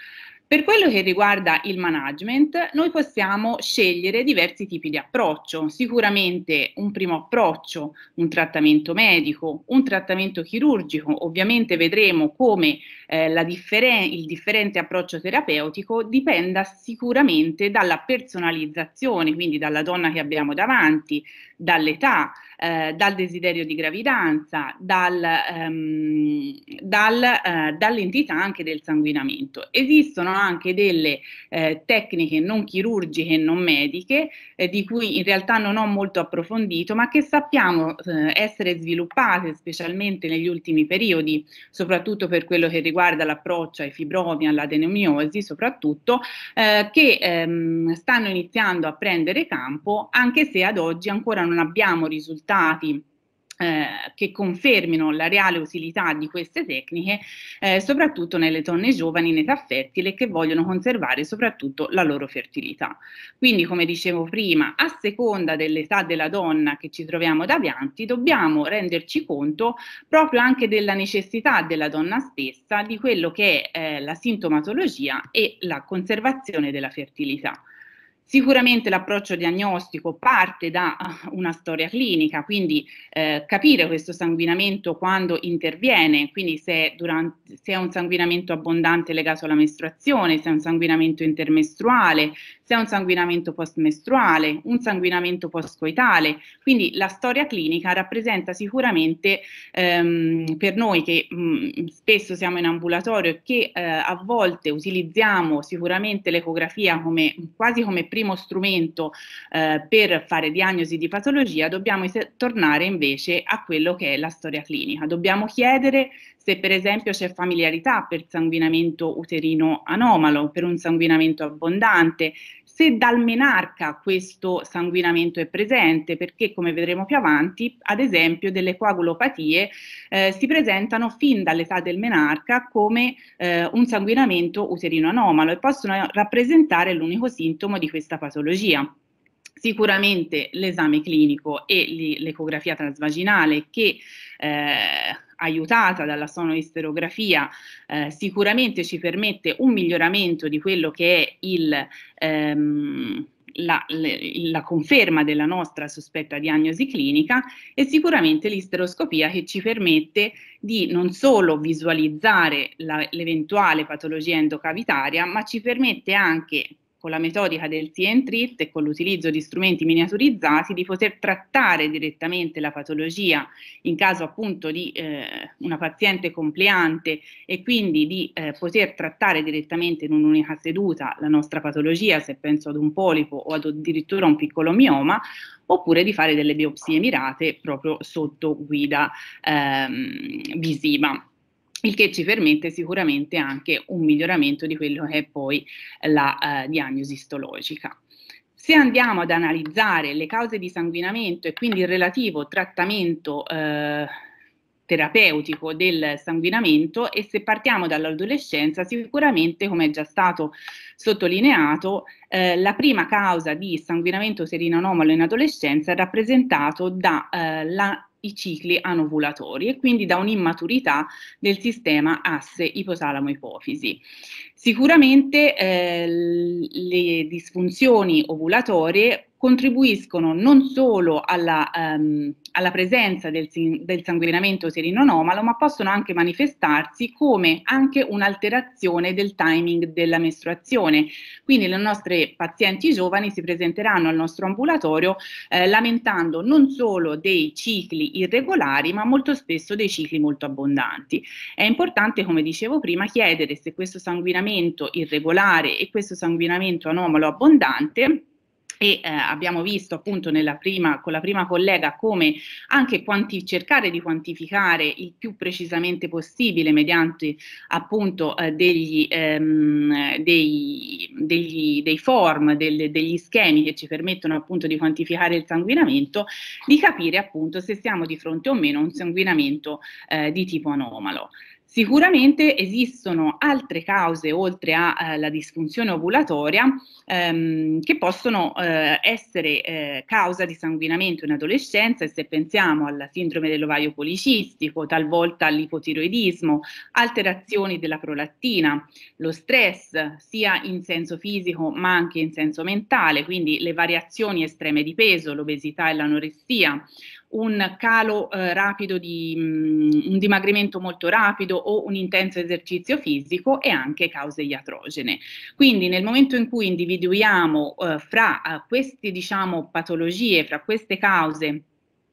Speaker 5: Per quello che riguarda il management, noi possiamo scegliere diversi tipi di approccio. Sicuramente un primo approccio, un trattamento medico, un trattamento chirurgico. Ovviamente vedremo come eh, differen- il differente approccio terapeutico dipenda sicuramente dalla personalizzazione, quindi dalla donna che abbiamo davanti, dall'età, eh, dal desiderio di gravidanza, dal, ehm, dal, eh, dall'entità anche del sanguinamento. Esistono anche delle eh, tecniche non chirurgiche e non mediche, eh, di cui in realtà non ho molto approfondito, ma che sappiamo eh, essere sviluppate specialmente negli ultimi periodi, soprattutto per quello che riguarda l'approccio ai fibromi, all'adenomiosi soprattutto, eh, che ehm, stanno iniziando a prendere campo, anche se ad oggi ancora non abbiamo risultati eh, che confermino la reale utilità di queste tecniche, eh, soprattutto nelle donne giovani in età fertile che vogliono conservare soprattutto la loro fertilità. Quindi, come dicevo prima, a seconda dell'età della donna che ci troviamo davanti, dobbiamo renderci conto proprio anche della necessità della donna stessa di quello che è eh, la sintomatologia e la conservazione della fertilità. Sicuramente l'approccio diagnostico parte da uh, una storia clinica, quindi eh, capire questo sanguinamento quando interviene, quindi se, durante, se, è un sanguinamento abbondante legato alla mestruazione, se è un sanguinamento intermestruale, se è un sanguinamento postmestruale, un sanguinamento postcoitale. Quindi la storia clinica rappresenta sicuramente ehm, per noi che mh, mm, spesso siamo in ambulatorio e che eh, a volte utilizziamo sicuramente l'ecografia come, quasi come primo strumento eh, per fare diagnosi di patologia, dobbiamo tornare invece a quello che è la storia clinica. Dobbiamo chiedere se per esempio c'è familiarità per sanguinamento uterino anomalo, per un sanguinamento abbondante, se dal menarca questo sanguinamento è presente, perché come vedremo più avanti, ad esempio delle coagulopatie eh, si presentano fin dall'età del menarca come eh, un sanguinamento uterino anomalo e possono rappresentare l'unico sintomo di questa patologia. Sicuramente l'esame clinico e l'ecografia transvaginale che eh, aiutata dalla sonoisterografia eh, sicuramente ci permette un miglioramento di quello che è il, ehm, la, la, conferma della nostra sospetta diagnosi clinica e sicuramente l'isteroscopia che ci permette di non solo visualizzare l'eventuale patologia endocavitaria, ma ci permette anche con la metodica del TN Treat e con l'utilizzo di strumenti miniaturizzati di poter trattare direttamente la patologia in caso appunto di eh, una paziente compliante e quindi di eh, poter trattare direttamente in un'unica seduta la nostra patologia, se penso ad un polipo o ad addirittura un piccolo mioma, oppure di fare delle biopsie mirate proprio sotto guida ehm, visiva il che ci permette sicuramente anche un miglioramento di quello che è poi la eh, diagnosi istologica. Se andiamo ad analizzare le cause di sanguinamento e quindi il relativo trattamento eh, terapeutico del sanguinamento e se partiamo dall'adolescenza sicuramente come è già stato sottolineato eh, la prima causa di sanguinamento serino anomalo in adolescenza è rappresentato dalla eh, i cicli anovulatori e quindi da un'immaturità del sistema asse ipotalamo-ipofisi. Sicuramente eh, le disfunzioni ovulatorie contribuiscono non solo alla, um, alla presenza del, del, sanguinamento serino-anomalo, ma possono anche manifestarsi come anche un'alterazione del timing della mestruazione. Quindi le nostre pazienti giovani si presenteranno al nostro ambulatorio eh, lamentando non solo dei cicli irregolari, ma molto spesso dei cicli molto abbondanti. È importante, come dicevo prima, chiedere se questo sanguinamento irregolare e questo sanguinamento anomalo abbondante e eh, abbiamo visto appunto prima, con la prima collega come anche quanti, cercare di quantificare il più precisamente possibile mediante appunto eh, degli, ehm, dei, degli, dei, form, del, degli schemi che ci permettono appunto di quantificare il sanguinamento, di capire appunto se siamo di fronte o meno a un sanguinamento eh, di tipo anomalo. Sicuramente esistono altre cause oltre alla eh, disfunzione ovulatoria ehm, che possono eh, essere eh, causa di sanguinamento in adolescenza e se pensiamo alla sindrome dell'ovaio policistico, talvolta all'ipotiroidismo, alterazioni della prolattina, lo stress sia in senso fisico ma anche in senso mentale, quindi le variazioni estreme di peso, l'obesità e l'anoressia, un calo eh, rapido di mh, mm, un dimagrimento molto rapido o un intenso esercizio fisico e anche cause iatrogene. Quindi nel momento in cui individuiamo eh, fra eh, queste diciamo patologie, fra queste cause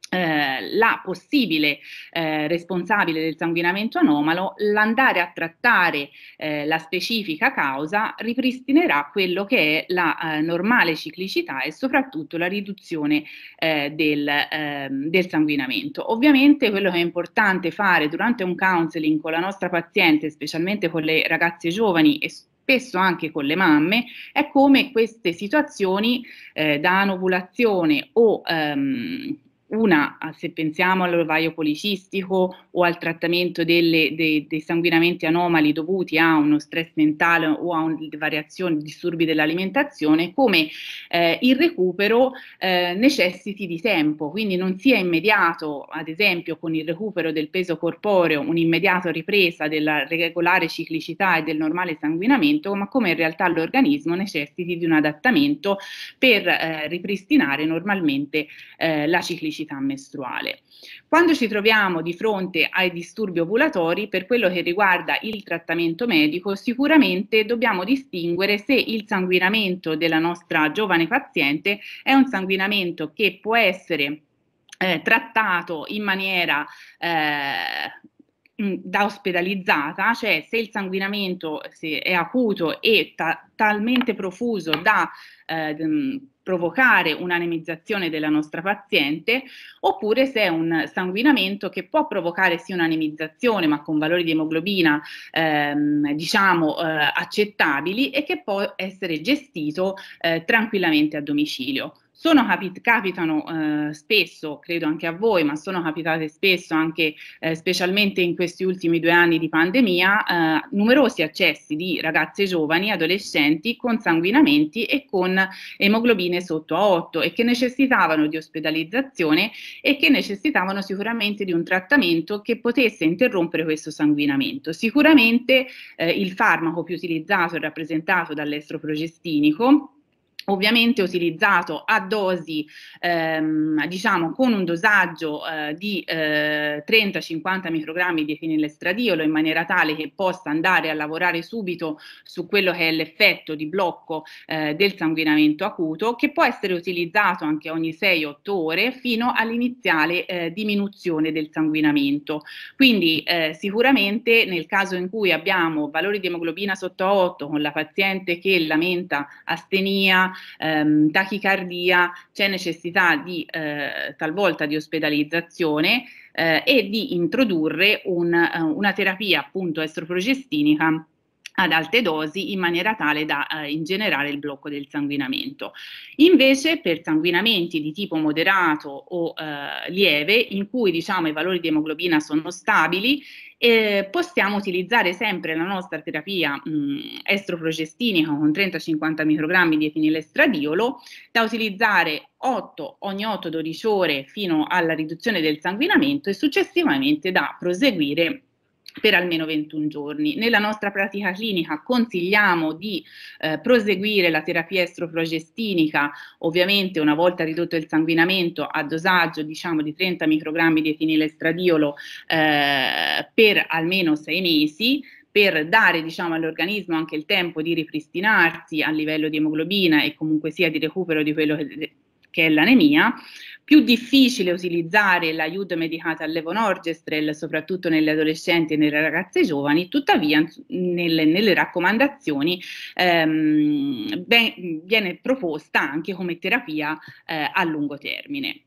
Speaker 5: eh, la possibile eh, responsabile del sanguinamento anomalo, l'andare a trattare eh, la specifica causa ripristinerà quello che è la eh, normale ciclicità e soprattutto la riduzione eh, del, ehm, del, sanguinamento. Ovviamente quello che è importante fare durante un counseling con la nostra paziente, specialmente con le ragazze giovani e spesso anche con le mamme, è come queste situazioni eh, da anovulazione o ehm, una, se pensiamo all'ovaio policistico o al trattamento delle, dei, dei, sanguinamenti anomali dovuti a uno stress mentale o a variazioni, disturbi dell'alimentazione, come eh, il recupero eh, necessiti di tempo, quindi non sia immediato, ad esempio con il recupero del peso corporeo, un'immediata ripresa della regolare ciclicità e del normale sanguinamento, ma come in realtà l'organismo necessiti di un adattamento per eh, ripristinare normalmente eh, la ciclicità ciclicità mestruale. Quando ci troviamo di fronte ai disturbi ovulatori, per quello che riguarda il trattamento medico, sicuramente dobbiamo distinguere se il sanguinamento della nostra giovane paziente è un sanguinamento che può essere eh, trattato in maniera eh, da ospedalizzata, cioè se il sanguinamento se è acuto e ta- talmente profuso da eh, provocare un'anemizzazione della nostra paziente, oppure se è un sanguinamento che può provocare sì un'anemizzazione, ma con valori di emoglobina ehm, diciamo eh, accettabili e che può essere gestito eh, tranquillamente a domicilio. Sono capit- capitano eh, spesso, credo anche a voi, ma sono capitate spesso anche eh, specialmente in questi ultimi due anni di pandemia, eh, numerosi accessi di ragazze giovani, adolescenti con sanguinamenti e con emoglobine sotto a 8 e che necessitavano di ospedalizzazione e che necessitavano sicuramente di un trattamento che potesse interrompere questo sanguinamento. Sicuramente eh, il farmaco più utilizzato è rappresentato dall'estroprogestinico ovviamente utilizzato a dosi, ehm, diciamo, con un dosaggio eh, di eh, 30-50 microgrammi di fenilestradiolo in maniera tale che possa andare a lavorare subito su quello che è l'effetto di blocco eh, del sanguinamento acuto, che può essere utilizzato anche ogni 6-8 ore fino all'iniziale eh, diminuzione del sanguinamento. Quindi eh, sicuramente nel caso in cui abbiamo valori di emoglobina sotto 8 con la paziente che lamenta astenia, ehm, tachicardia, c'è necessità di eh, talvolta di ospedalizzazione eh, e di introdurre un, uh, una terapia appunto estroprogestinica ad alte dosi in maniera tale da eh, ingenerare il blocco del sanguinamento. Invece per sanguinamenti di tipo moderato o eh, lieve, in cui diciamo i valori di emoglobina sono stabili, eh, possiamo utilizzare sempre la nostra terapia mh, estroprogestinica con 30-50 microgrammi di fenilestradiolo da utilizzare 8 ogni 8-12 ore fino alla riduzione del sanguinamento e successivamente da proseguire per almeno 21 giorni. Nella nostra pratica clinica consigliamo di eh, proseguire la terapia estroprogestinica, ovviamente una volta ridotto il sanguinamento a dosaggio diciamo di 30 microgrammi di etinilestradiolo eh, per almeno 6 mesi, per dare diciamo, all'organismo anche il tempo di ripristinarsi a livello di emoglobina e comunque sia di recupero di quello che, che è l'anemia, più difficile utilizzare l'aiuto medicato al levonorgestrel, soprattutto nelle adolescenti e nelle ragazze giovani, tuttavia nelle, nelle raccomandazioni ehm, ben, viene proposta anche come terapia eh, a lungo termine.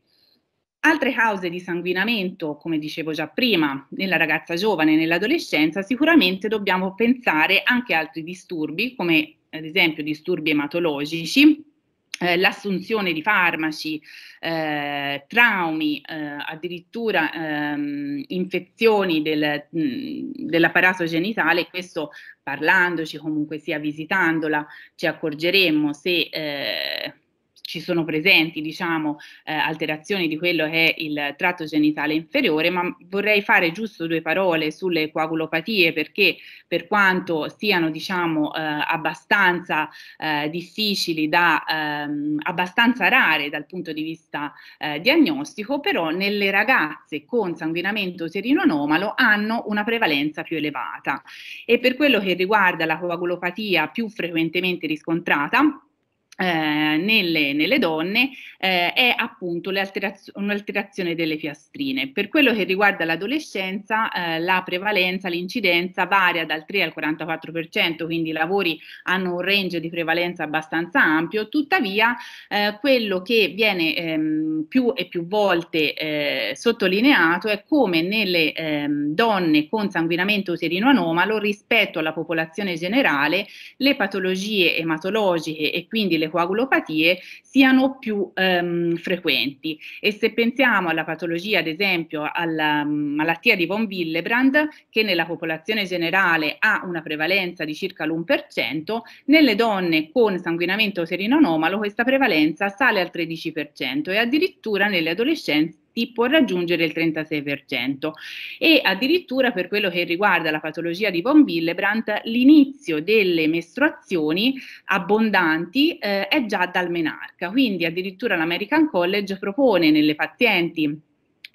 Speaker 5: Altre cause di sanguinamento, come dicevo già prima, nella ragazza giovane e nell'adolescenza, sicuramente dobbiamo pensare anche a altri disturbi, come ad esempio disturbi ematologici, eh, l'assunzione di farmaci, eh, traumi, eh, addirittura ehm, infezioni del, dell'apparato genitale, questo parlandoci, comunque sia visitandola, ci accorgeremmo se eh, ci sono presenti diciamo, eh, alterazioni di quello che è il tratto genitale inferiore, ma vorrei fare giusto due parole sulle coagulopatie perché per quanto siano diciamo, eh, abbastanza eh, difficili, da, ehm, abbastanza rare dal punto di vista eh, diagnostico, però nelle ragazze con sanguinamento uterino anomalo hanno una prevalenza più elevata. E per quello che riguarda la coagulopatia più frequentemente riscontrata, eh, nelle, nelle, donne eh, è appunto un'alterazione delle piastrine. Per quello che riguarda l'adolescenza, eh, la prevalenza, l'incidenza varia dal 3 al 44%, quindi i lavori hanno un range di prevalenza abbastanza ampio, tuttavia eh, quello che viene ehm, più e più volte eh, sottolineato è come nelle ehm, donne con sanguinamento uterino anomalo rispetto alla popolazione generale le patologie ematologiche e quindi le coagulopatie siano più ehm, frequenti. E se pensiamo alla patologia, ad esempio, alla um, malattia di von Willebrand, che nella popolazione generale ha una prevalenza di circa l'1%, nelle donne con sanguinamento serino-anomalo questa prevalenza sale al 13% e addirittura nelle adolescenti può raggiungere il 36% e addirittura per quello che riguarda la patologia di von Willebrand l'inizio delle mestruazioni abbondanti eh, è già dal menarca, quindi addirittura l'American College propone nelle pazienti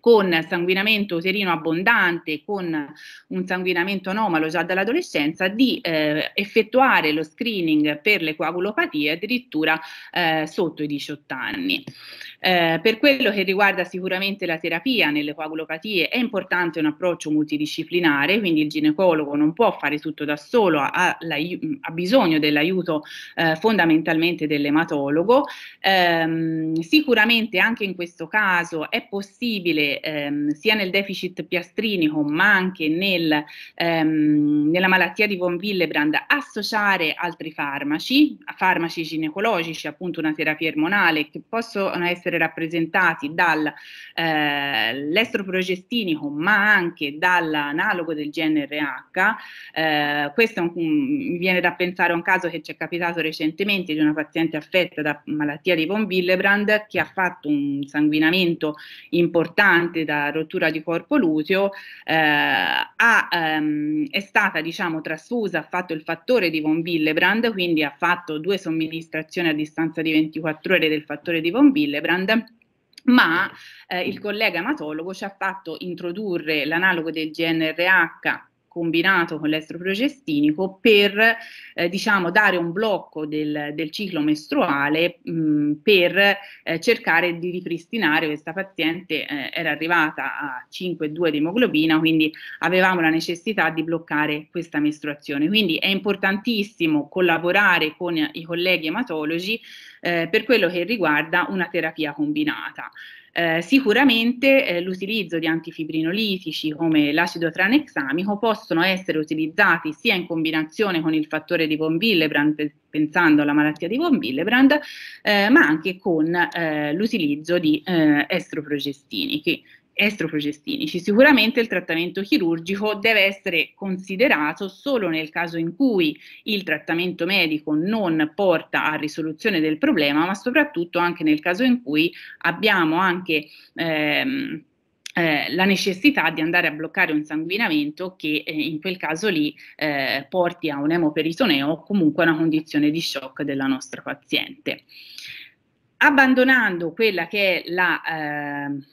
Speaker 5: con sanguinamento uterino abbondante, con un sanguinamento anomalo già dall'adolescenza, di eh, effettuare lo screening per le coagulopatie addirittura eh, sotto i 18 anni. Eh, per quello che riguarda sicuramente la terapia nelle coagulopatie è importante un approccio multidisciplinare, quindi il ginecologo non può fare tutto da solo, ha, ha bisogno dell'aiuto eh, fondamentalmente dell'ematologo. Eh, sicuramente anche in questo caso è possibile ehm, sia nel deficit piastrinico ma anche nel, ehm, nella malattia di von Willebrand associare altri farmaci, farmaci ginecologici, appunto una terapia ormonale che possono essere essere rappresentati dall'estroprogestinico eh, ma anche dall'analogo del GNRH. Eh, questo un, mi viene da pensare a un caso che ci è capitato recentemente di una paziente affetta da malattia di von Willebrand che ha fatto un sanguinamento importante da rottura di corpo luteo, eh, ha, ehm, è stata diciamo trasfusa, ha fatto il fattore di von Willebrand, quindi ha fatto due somministrazioni a distanza di 24 ore del fattore di von Willebrand Brand ma eh, il collega ematologo ci ha fatto introdurre l'analogo del GNRH combinato con l'estroprogestinico per eh, diciamo dare un blocco del, del ciclo mestruale mh, per eh, cercare di ripristinare questa paziente eh, era arrivata a 5,2 di emoglobina quindi avevamo la necessità di bloccare questa mestruazione quindi è importantissimo collaborare con i colleghi ematologi eh, per quello che riguarda una terapia combinata. Eh, sicuramente eh, l'utilizzo di antifibrinolitici come l'acido tranexamico possono essere utilizzati sia in combinazione con il fattore di von Willebrand, pensando alla malattia di von Willebrand, eh, ma anche con eh, l'utilizzo di eh, estroprogestini, che estroprogestinici. Sicuramente il trattamento chirurgico deve essere considerato solo nel caso in cui il trattamento medico non porta a risoluzione del problema, ma soprattutto anche nel caso in cui abbiamo anche ehm, eh, la necessità di andare a bloccare un sanguinamento che eh, in quel caso lì eh, porti a un emoperitoneo o comunque a una condizione di shock della nostra paziente. Abbandonando quella che è la ehm,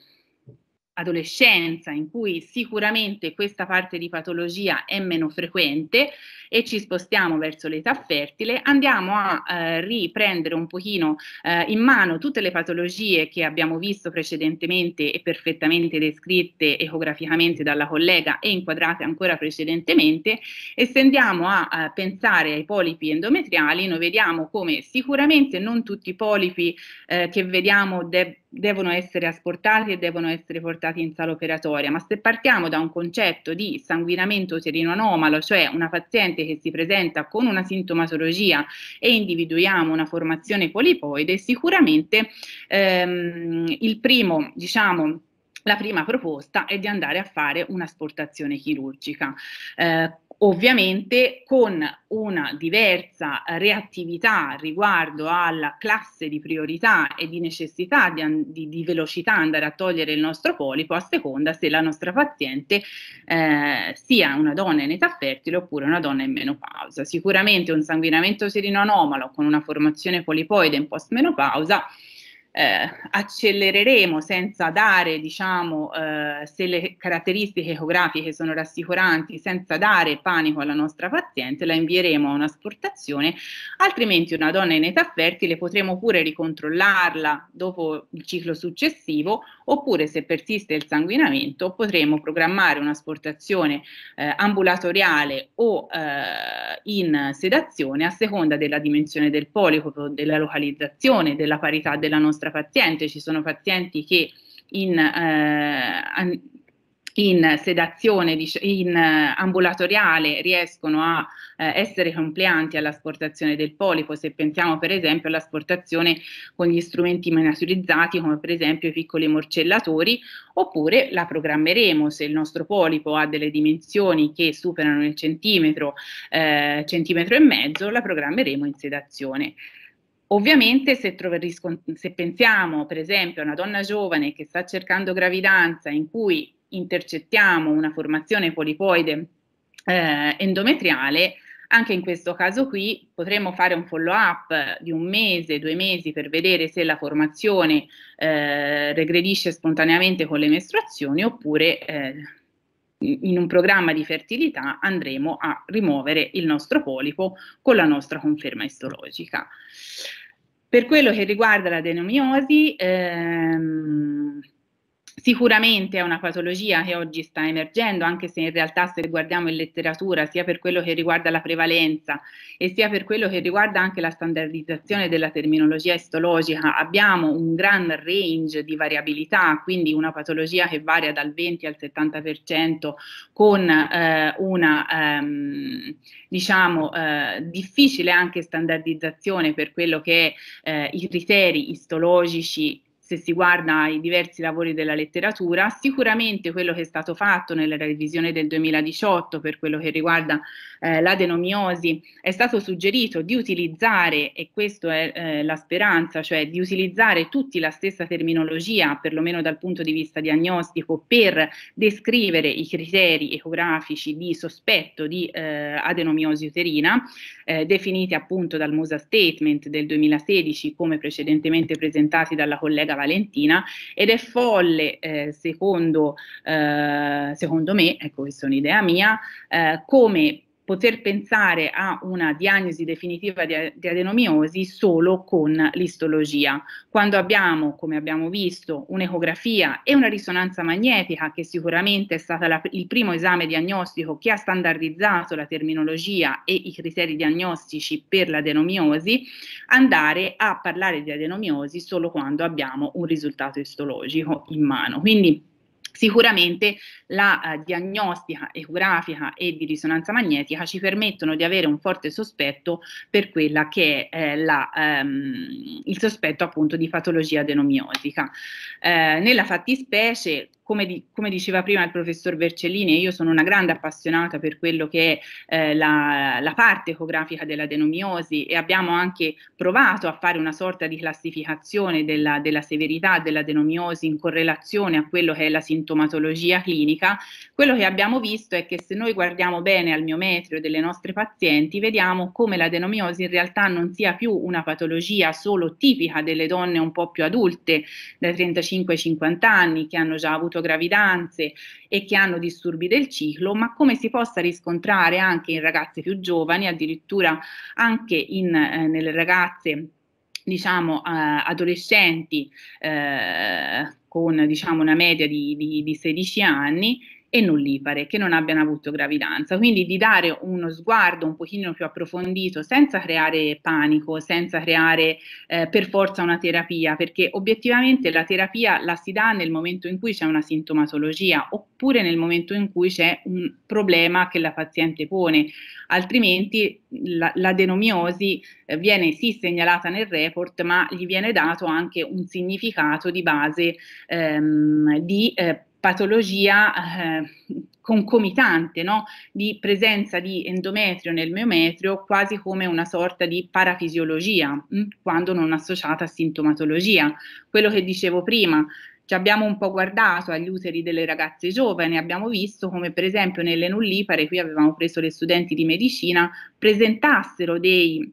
Speaker 5: adolescenza in cui sicuramente questa parte di patologia è meno frequente e ci spostiamo verso l'età fertile, andiamo a eh, riprendere un pochino eh, in mano tutte le patologie che abbiamo visto precedentemente e perfettamente descritte ecograficamente dalla collega e inquadrate ancora precedentemente e se andiamo a, a pensare ai polipi endometriali, noi vediamo come sicuramente non tutti i polipi eh, che vediamo de devono essere asportati e devono essere portati in sala operatoria, ma se partiamo da un concetto di sanguinamento uterino anomalo, cioè una paziente che si presenta con una sintomatologia e individuiamo una formazione polipoide, sicuramente ehm, il primo, diciamo, la prima proposta è di andare a fare un'asportazione chirurgica. Eh, ovviamente con una diversa reattività riguardo alla classe di priorità e di necessità di, di, di velocità andare a togliere il nostro polipo a seconda se la nostra paziente eh, sia una donna in età fertile oppure una donna in menopausa. Sicuramente un sanguinamento serino anomalo con una formazione polipoide in post-menopausa eh, accelereremo senza dare, diciamo, eh, se le caratteristiche ecografiche sono rassicuranti, senza dare panico alla nostra paziente, la invieremo a un'asportazione, altrimenti una donna in età fertile potremo pure ricontrollarla dopo il ciclo successivo, oppure se persiste il sanguinamento potremo programmare un'asportazione eh, ambulatoriale o eh, in sedazione a seconda della dimensione del polipo, della localizzazione, della parità della nostra nostra paziente, ci sono pazienti che in, eh, in sedazione in uh, ambulatoriale riescono a uh, essere complianti all'asportazione del polipo, se pensiamo per esempio all'asportazione con gli strumenti miniaturizzati come per esempio i piccoli morcellatori, oppure la programmeremo se il nostro polipo ha delle dimensioni che superano il centimetro, uh, centimetro e mezzo, la programmeremo in sedazione. Ovviamente se, se, pensiamo per esempio a una donna giovane che sta cercando gravidanza in cui intercettiamo una formazione polipoide eh, endometriale, Anche in questo caso qui potremmo fare un follow up di un mese, due mesi per vedere se la formazione eh, regredisce spontaneamente con le mestruazioni oppure eh, in un programma di fertilità andremo a rimuovere il nostro polipo con la nostra conferma istologica. Per quello che riguarda l'adenomiosi, ehm, Sicuramente è una patologia che oggi sta emergendo, anche se in realtà se guardiamo in letteratura, sia per quello che riguarda la prevalenza e sia per quello che riguarda anche la standardizzazione della terminologia istologica, abbiamo un gran range di variabilità, quindi una patologia che varia dal 20 al 70% con eh, una ehm, diciamo eh, difficile anche standardizzazione per quello che è eh, i criteri istologici se si guarda ai diversi lavori della letteratura, sicuramente quello che è stato fatto nella revisione del 2018 per quello che riguarda eh, l'adenomiosi è stato suggerito di utilizzare, e questa è eh, la speranza, cioè di utilizzare tutti la stessa terminologia, perlomeno dal punto di vista diagnostico, per descrivere i criteri ecografici di sospetto di eh, adenomiosi uterina, eh, definiti appunto dal MUSA Statement del 2016 come precedentemente presentati dalla collega collega Valentina ed è folle eh, secondo, eh, secondo me, ecco questa è un'idea mia, eh, come poter pensare a una diagnosi definitiva di, di, adenomiosi solo con l'istologia, quando abbiamo, come abbiamo visto, un'ecografia e una risonanza magnetica, che sicuramente è stato la, il primo esame diagnostico che ha standardizzato la terminologia e i criteri diagnostici per l'adenomiosi, andare a parlare di adenomiosi solo quando abbiamo un risultato istologico in mano. Quindi Sicuramente la eh, diagnostica ecografica e di risonanza magnetica ci permettono di avere un forte sospetto per quella che è eh, la, ehm, il sospetto appunto di patologia adenomiosica. Eh, nella fattispecie come, di, come, diceva prima il professor Vercellini, io sono una grande appassionata per quello che è eh, la, la, parte ecografica dell'adenomiosi e abbiamo anche provato a fare una sorta di classificazione della, della severità dell'adenomiosi in correlazione a quello che è la sintomatologia clinica. Quello che abbiamo visto è che se noi guardiamo bene al miometrio delle nostre pazienti, vediamo come l'adenomiosi in realtà non sia più una patologia solo tipica delle donne un po' più adulte, dai 35 ai 50 anni, che hanno già avuto avuto gravidanze e che hanno disturbi del ciclo, ma come si possa riscontrare anche in ragazze più giovani, addirittura anche in, eh, nelle ragazze diciamo eh, adolescenti eh, con diciamo una media di, di, di 16 anni e nullipare, che non abbiano avuto gravidanza. Quindi di dare uno sguardo un pochino più approfondito senza creare panico, senza creare eh, per forza una terapia, perché obiettivamente la terapia la si dà nel momento in cui c'è una sintomatologia oppure nel momento in cui c'è un problema che la paziente pone, altrimenti la, l'adenomiosi eh, viene sì segnalata nel report, ma gli viene dato anche un significato di base ehm, di eh, patologia eh, concomitante no? di presenza di endometrio nel miometrio quasi come una sorta di parafisiologia, mh, hm, quando non associata a sintomatologia. Quello che dicevo prima, ci abbiamo un po' guardato agli uteri delle ragazze giovani, abbiamo visto come per esempio nelle nullipare, qui avevamo preso le studenti di medicina, presentassero dei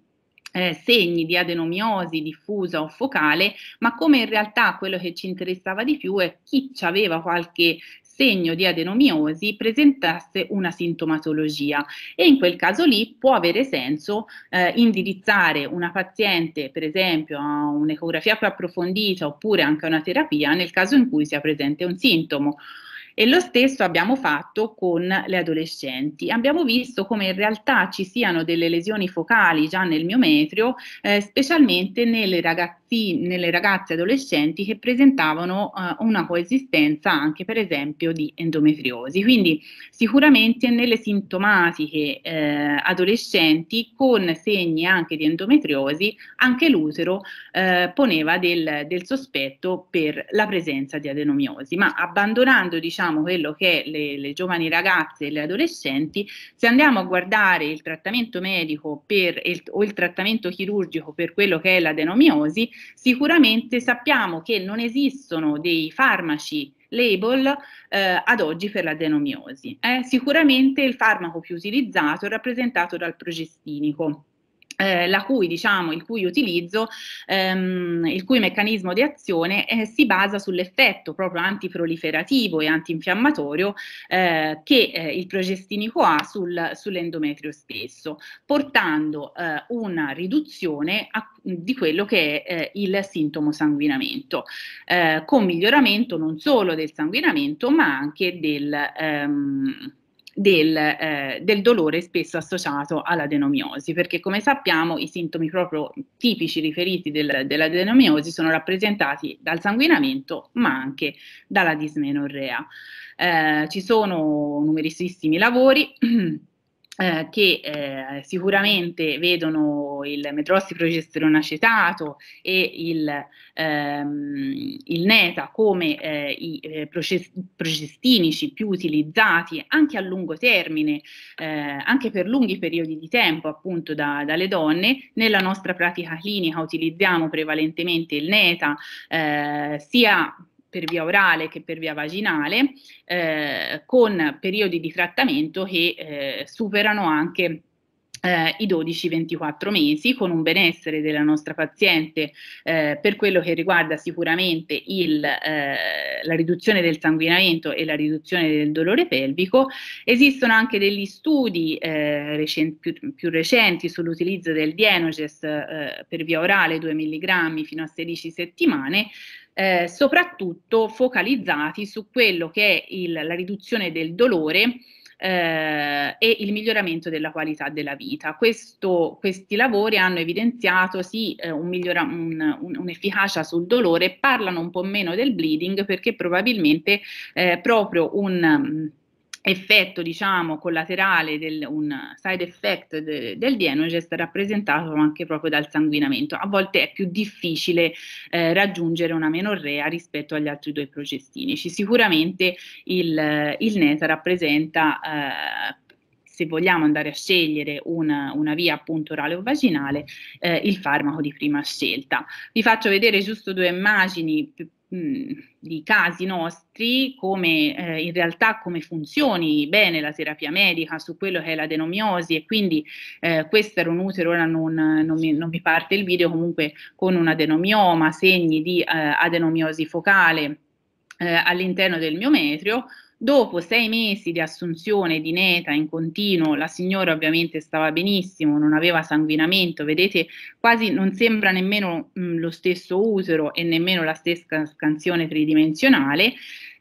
Speaker 5: eh, segni di adenomiosi diffusa o focale, ma come in realtà quello che ci interessava di più è chi aveva qualche segno di adenomiosi presentasse una sintomatologia e in quel caso lì può avere senso eh, indirizzare una paziente per esempio a un'ecografia più approfondita oppure anche a una terapia nel caso in cui sia presente un sintomo. E lo stesso abbiamo fatto con le adolescenti. Abbiamo visto come in realtà ci siano delle lesioni focali già nel miometrio, eh, specialmente nelle, ragazzi, nelle, ragazze adolescenti che presentavano eh, una coesistenza anche per esempio di endometriosi. Quindi sicuramente nelle sintomatiche eh, adolescenti con segni anche di endometriosi, anche l'utero eh, poneva del, del sospetto per la presenza di adenomiosi, ma abbandonando diciamo diciamo quello che le, le giovani ragazze e le adolescenti, se andiamo a guardare il trattamento medico per, il, o il trattamento chirurgico per quello che è l'adenomiosi, sicuramente sappiamo che non esistono dei farmaci label eh, ad oggi per l'adenomiosi. Eh, sicuramente il farmaco più utilizzato è rappresentato dal progestinico eh, la cui, diciamo, il cui utilizzo, ehm, il cui meccanismo di azione eh, si basa sull'effetto proprio antiproliferativo e antinfiammatorio eh, che eh, il progestinico ha sul, sull'endometrio stesso, portando eh, una riduzione a, di quello che è il sintomo sanguinamento, con miglioramento non solo del sanguinamento ma anche del... Ehm, del, eh, del, dolore spesso associato all'adenomiosi, perché come sappiamo i sintomi proprio tipici riferiti del, dell'adenomiosi sono rappresentati dal sanguinamento ma anche dalla dismenorrea. Eh, ci sono numerosissimi lavori Eh, che eh, sicuramente vedono il metrossiprogesterone acetato e il, ehm, il NETA come eh, i eh, progestinici più utilizzati anche a lungo termine, eh, anche per lunghi periodi di tempo appunto da, dalle donne. Nella nostra pratica clinica utilizziamo prevalentemente il NETA eh, sia per via orale che per via vaginale, eh, con periodi di trattamento che eh, superano anche eh, i 12-24 mesi con un benessere della nostra paziente eh, per quello che riguarda sicuramente il, eh, la riduzione del sanguinamento e la riduzione del dolore pelvico. Esistono anche degli studi eh, recenti, più, più, recenti sull'utilizzo del Dienoges eh, per via orale 2 mg fino a 16 settimane eh, soprattutto focalizzati su quello che è il, la riduzione del dolore eh, e il miglioramento della qualità della vita. Questo, questi lavori hanno evidenziato sì eh, un migliora, un, un, un'efficacia sul dolore, parlano un po' meno del bleeding perché probabilmente eh, proprio un effetto diciamo collaterale del, un side effect de, del dienogest rappresentato anche proprio dal sanguinamento a volte è più difficile eh, raggiungere una menorrea rispetto agli altri due progestinici sicuramente il, il NETA rappresenta eh, se vogliamo andare a scegliere una, una via appunto orale o vaginale, eh, il farmaco di prima scelta. Vi faccio vedere giusto due immagini di casi nostri, come eh, in realtà come funzioni bene la terapia medica su quello che è l'adenomiosi e quindi eh, questo era un utero, ora non, non, mi, non, mi, parte il video, comunque con un adenomioma, segni di eh, adenomiosi focale eh, all'interno del miometrio, Dopo sei mesi di assunzione di neta in continuo, la signora ovviamente stava benissimo, non aveva sanguinamento, vedete quasi non sembra nemmeno mh, lo stesso utero e nemmeno la stessa scansione tridimensionale,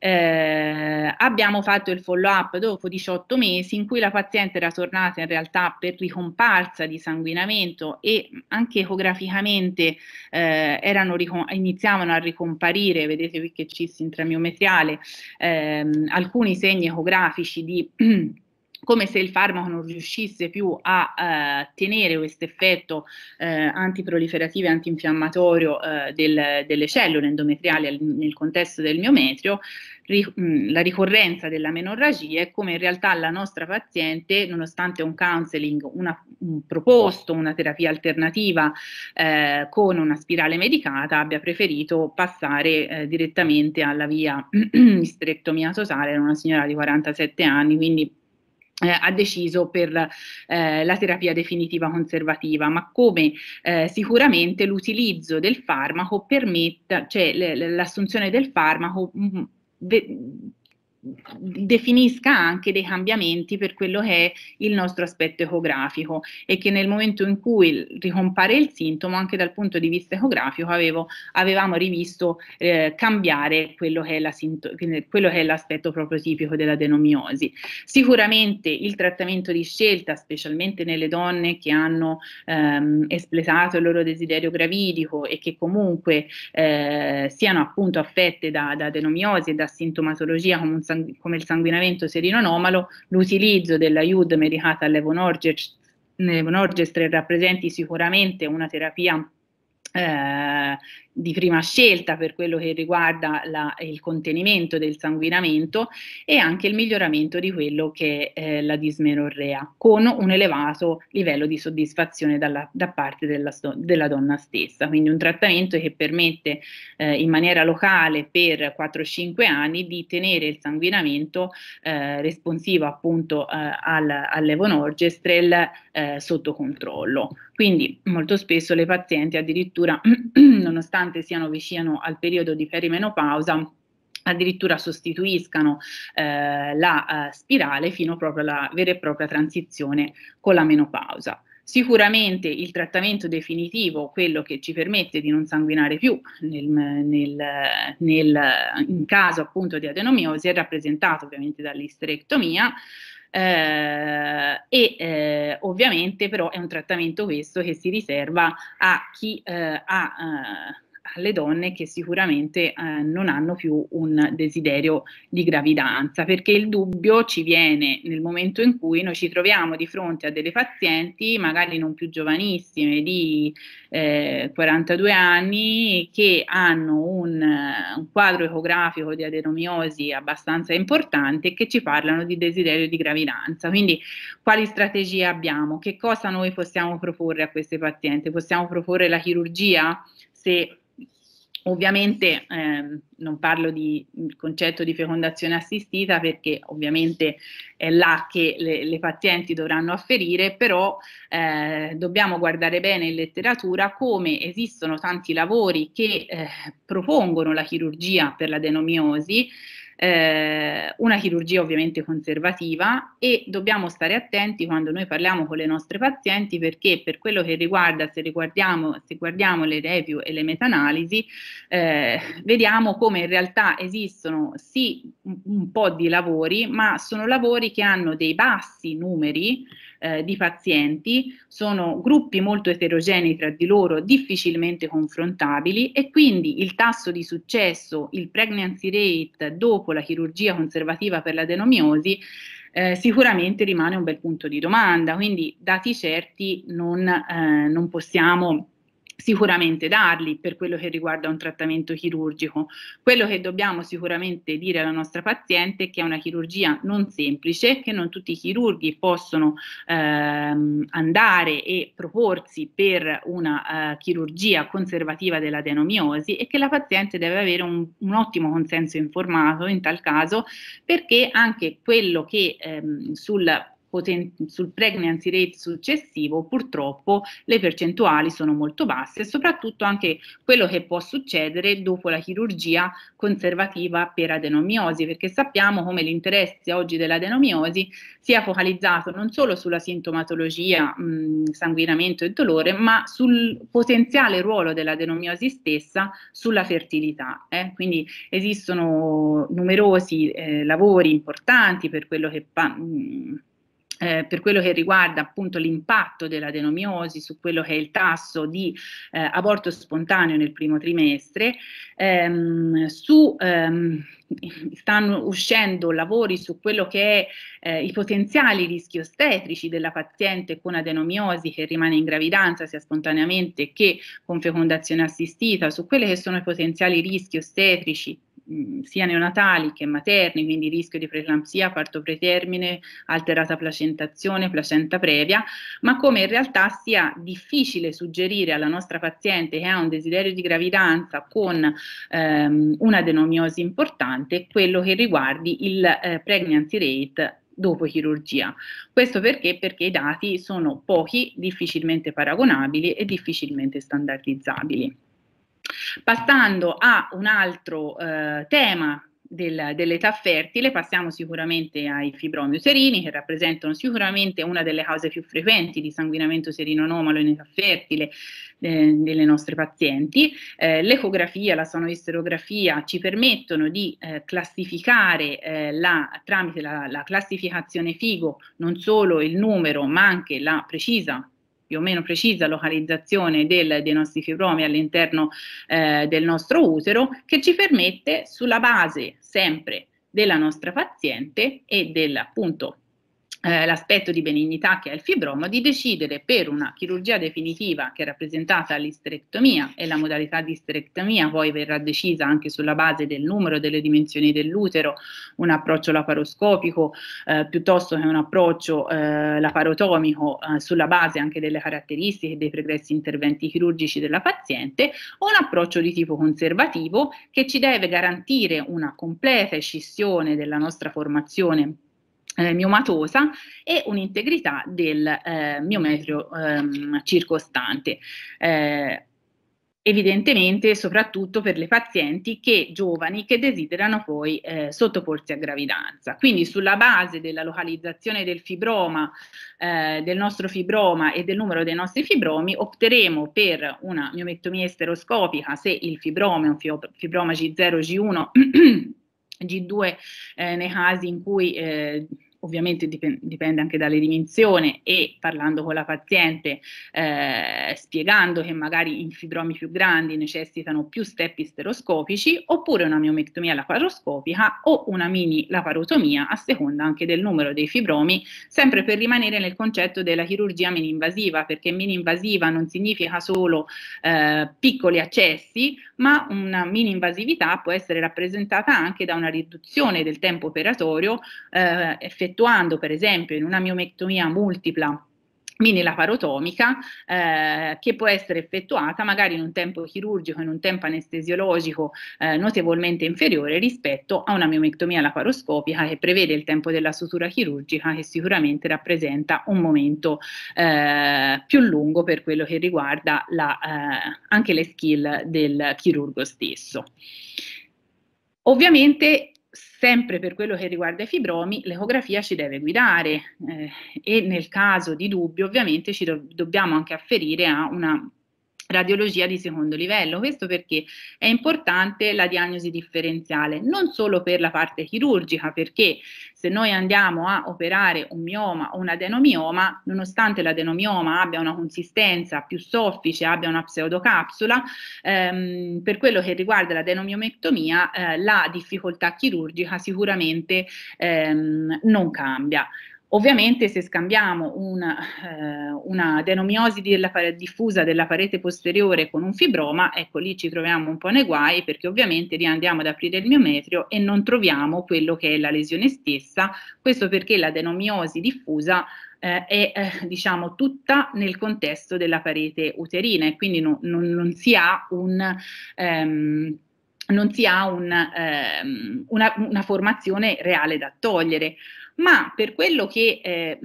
Speaker 5: eh, abbiamo fatto il follow up dopo 18 mesi in cui la paziente era tornata in realtà per ricomparsa di sanguinamento e anche ecograficamente eh, erano, iniziavano a ricomparire, vedete qui che cissi intramiometriale, ehm, alcuni segni ecografici di come se il farmaco non riuscisse più a eh, tenere questo effetto eh, antiproliferativo e antinfiammatorio eh, del, delle cellule endometriali nel contesto del miometrio, ri, mh, la ricorrenza della menorragia e come in realtà la nostra paziente, nonostante un counseling una, un proposto, una terapia alternativa eh, con una spirale medicata, abbia preferito passare eh, direttamente alla via isterectomia totale, era una signora di 47 anni, quindi eh, ha deciso per eh, la terapia definitiva conservativa, ma come? Eh, sicuramente l'utilizzo del farmaco permetta, cioè l'assunzione del farmaco mh, mm, definisca anche dei cambiamenti per quello che è il nostro aspetto ecografico e che nel momento in cui ricompare il sintomo anche dal punto di vista ecografico avevo, avevamo rivisto eh, cambiare quello che, è l'aspetto proprio tipico dell'adenomiosi. Sicuramente il trattamento di scelta, specialmente nelle donne che hanno ehm, espletato il loro desiderio gravidico e che comunque eh, siano appunto affette da, da adenomiosi e da sintomatologia come un come il sanguinamento serino anomalo, l'utilizzo della IUD medicata all'evonorgestrel rappresenti sicuramente una terapia eh, di prima scelta per quello che riguarda la, il contenimento del sanguinamento e anche il miglioramento di quello che è eh, la dismenorrea, con un elevato livello di soddisfazione dalla, da parte della, della, donna stessa. Quindi un trattamento che permette eh, in maniera locale per 4-5 anni di tenere il sanguinamento eh, responsivo appunto eh, al, all'evonorgestrel eh, sotto controllo. Quindi molto spesso le pazienti addirittura, nonostante siano vicino al periodo di perimenopausa, addirittura sostituiscano eh, la uh, spirale fino proprio alla vera e propria transizione con la menopausa. Sicuramente il trattamento definitivo, quello che ci permette di non sanguinare più nel, nel, nel, in caso appunto di adenomiosi, è rappresentato ovviamente dall'isterectomia, eh, e eh, ovviamente però è un trattamento questo che si riserva a chi eh, ha eh, alle donne che sicuramente eh, non hanno più un desiderio di gravidanza, perché il dubbio ci viene nel momento in cui noi ci troviamo di fronte a delle pazienti, magari non più giovanissime, di eh, 42 anni, che hanno un, un, quadro ecografico di adenomiosi abbastanza importante e che ci parlano di desiderio di gravidanza. Quindi quali strategie abbiamo? Che cosa noi possiamo proporre a queste pazienti? Possiamo proporre la chirurgia? Se Ovviamente eh, non parlo di concetto di fecondazione assistita perché ovviamente è là che le, le pazienti dovranno afferire, però eh, dobbiamo guardare bene in letteratura come esistono tanti lavori che eh, propongono la chirurgia per l'adenomiosi eh, una chirurgia ovviamente conservativa e dobbiamo stare attenti quando noi parliamo con le nostre pazienti perché per quello che riguarda, se, riguardiamo, se guardiamo le review e le meta-analisi, eh, vediamo come in realtà esistono sì un po' di lavori, ma sono lavori che hanno dei bassi numeri eh, di pazienti, sono gruppi molto eterogenei tra di loro, difficilmente confrontabili e quindi il tasso di successo, il pregnancy rate dopo la chirurgia conservativa per l'adenomiosi eh, sicuramente rimane un bel punto di domanda, quindi dati certi non, eh, non possiamo sicuramente darli per quello che riguarda un trattamento chirurgico. Quello che dobbiamo sicuramente dire alla nostra paziente è che è una chirurgia non semplice, che non tutti i chirurghi possono ehm, andare e proporsi per una uh, chirurgia conservativa dell'adenomiosi e che la paziente deve avere un, un, ottimo consenso informato in tal caso perché anche quello che ehm, sul poten- sul pregnancy rate successivo purtroppo le percentuali sono molto basse e soprattutto anche quello che può succedere dopo la chirurgia conservativa per adenomiosi, perché sappiamo come l'interesse oggi dell'adenomiosi sia focalizzato non solo sulla sintomatologia, mh, sanguinamento e dolore, ma sul potenziale ruolo dell'adenomiosi stessa sulla fertilità. Eh? Quindi esistono numerosi eh, lavori importanti per quello che pa- mh, eh, per quello che riguarda appunto l'impatto dell'adenomiosi su quello che è il tasso di eh, aborto spontaneo nel primo trimestre, ehm, su, ehm, stanno uscendo lavori su quello che è eh, i potenziali rischi ostetrici della paziente con adenomiosi che rimane in gravidanza sia spontaneamente che con fecondazione assistita, su quelli che sono i potenziali rischi ostetrici sia neonatali che materni, quindi rischio di preeclampsia, parto pretermine, alterata placentazione, placenta previa, ma come in realtà sia difficile suggerire alla nostra paziente che ha un desiderio di gravidanza con ehm, un'adenomiosi importante quello che riguardi il eh, pregnancy rate dopo chirurgia. Questo perché? Perché i dati sono pochi, difficilmente paragonabili e difficilmente standardizzabili. Passando a un altro eh, tema del, dell'età fertile, passiamo sicuramente ai fibromi uterini che rappresentano sicuramente una delle cause più frequenti di sanguinamento serino anomalo in età fertile eh, delle nostre pazienti. Eh, l'ecografia, la sonoisterografia ci permettono di eh, classificare eh, la, tramite la, la classificazione FIGO non solo il numero ma anche la precisa più o meno precisa localizzazione del, dei nostri fibromi all'interno eh, del nostro utero che ci permette sulla base sempre della nostra paziente e del appunto eh, l'aspetto di benignità che è il fibroma, di decidere per una chirurgia definitiva che è rappresentata dall'isterectomia e la modalità di isterectomia poi verrà decisa anche sulla base del numero e delle dimensioni dell'utero, un approccio laparoscopico eh, piuttosto che un approccio eh, laparotomico eh, sulla base anche delle caratteristiche dei pregressi interventi chirurgici della paziente, o un approccio di tipo conservativo che ci deve garantire una completa escissione della nostra formazione eh, miomatosa e un'integrità del eh, miometrio ehm, circostante. Eh, evidentemente soprattutto per le pazienti che, giovani che desiderano poi eh, sottoporsi a gravidanza. Quindi sulla base della localizzazione del fibroma, eh, del nostro fibroma e del numero dei nostri fibromi, opteremo per una miomettomia esteroscopica se il fibroma è un fibroma G0, G1 G2 eh, nei casi in cui eh, ovviamente dipende, anche dalle dimensioni e parlando con la paziente, eh, spiegando che magari in fibromi più grandi necessitano più step isteroscopici, oppure una miomectomia laparoscopica o una mini laparotomia a seconda anche del numero dei fibromi, sempre per rimanere nel concetto della chirurgia mini-invasiva, perché mini-invasiva non significa solo eh, piccoli accessi, ma una mini-invasività può essere rappresentata anche da una riduzione del tempo operatorio eh, effettuato effettuando per esempio in una miomectomia multipla mini laparotomica eh, che può essere effettuata magari in un tempo chirurgico, in un tempo anestesiologico eh, notevolmente inferiore rispetto a una miomectomia laparoscopica che prevede il tempo della sutura chirurgica che sicuramente rappresenta un momento eh, più lungo per quello che riguarda la, eh, anche le skill del chirurgo stesso. Ovviamente sempre per quello che riguarda i fibromi, l'ecografia ci deve guidare eh, e nel caso di dubbio ovviamente ci do dobbiamo anche afferire a una radiologia di secondo livello. Questo perché è importante la diagnosi differenziale, non solo per la parte chirurgica, perché se noi andiamo a operare un mioma o un adenomioma, nonostante l'adenomioma abbia una consistenza più soffice, abbia una pseudocapsula, ehm, per quello che riguarda l'adenomiomectomia, eh, la difficoltà chirurgica sicuramente ehm, non cambia. Ovviamente se scambiamo una, eh, una adenomiosi della, diffusa della parete posteriore con un fibroma, ecco lì ci troviamo un po' nei guai perché ovviamente lì andiamo ad aprire il miometrio e non troviamo quello che è la lesione stessa, questo perché l'adenomiosi diffusa eh, è eh, diciamo tutta nel contesto della parete uterina e quindi no, non, non, si ha un... Um, non si ha un, ehm, una, una formazione reale da togliere ma per quello che eh,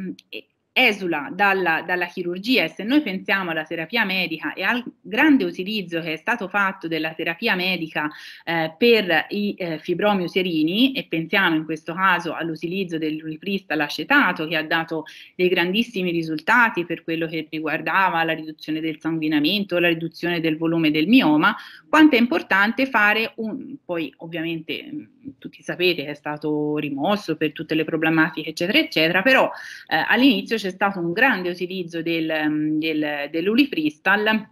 Speaker 5: esula dalla, dalla, chirurgia e se noi pensiamo alla terapia medica e al grande utilizzo che è stato fatto della terapia medica eh, per i eh, fibromi uterini e pensiamo in questo caso all'utilizzo dell'ulipristal acetato che ha dato dei grandissimi risultati per quello che riguardava la riduzione del sanguinamento, la riduzione del volume del mioma, quanto è importante fare un, poi ovviamente tutti sapete che è stato rimosso per tutte le problematiche eccetera eccetera, però eh, all'inizio c'è stato un grande utilizzo del, mm, del, dell'ulifristal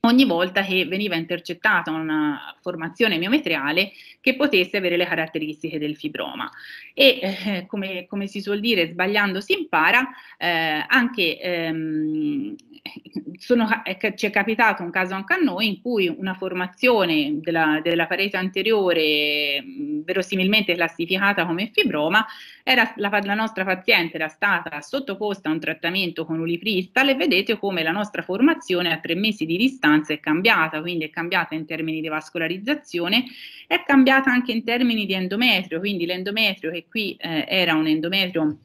Speaker 5: ogni volta che veniva intercettata una formazione miometriale che potesse avere le caratteristiche del fibroma. E eh, come, come, si suol dire, sbagliando si impara, eh, anche ehm, sono, ci è capitato un caso anche a noi in cui una formazione della, della parete anteriore, verosimilmente classificata come fibroma, era, la, la, nostra paziente era stata sottoposta a un trattamento con ulipristal e vedete come la nostra formazione a tre mesi di distanza è cambiata, quindi è cambiata in termini di vascolarizzazione, è cambiata anche in termini di endometrio, quindi l'endometrio che qui eh, era un endometrio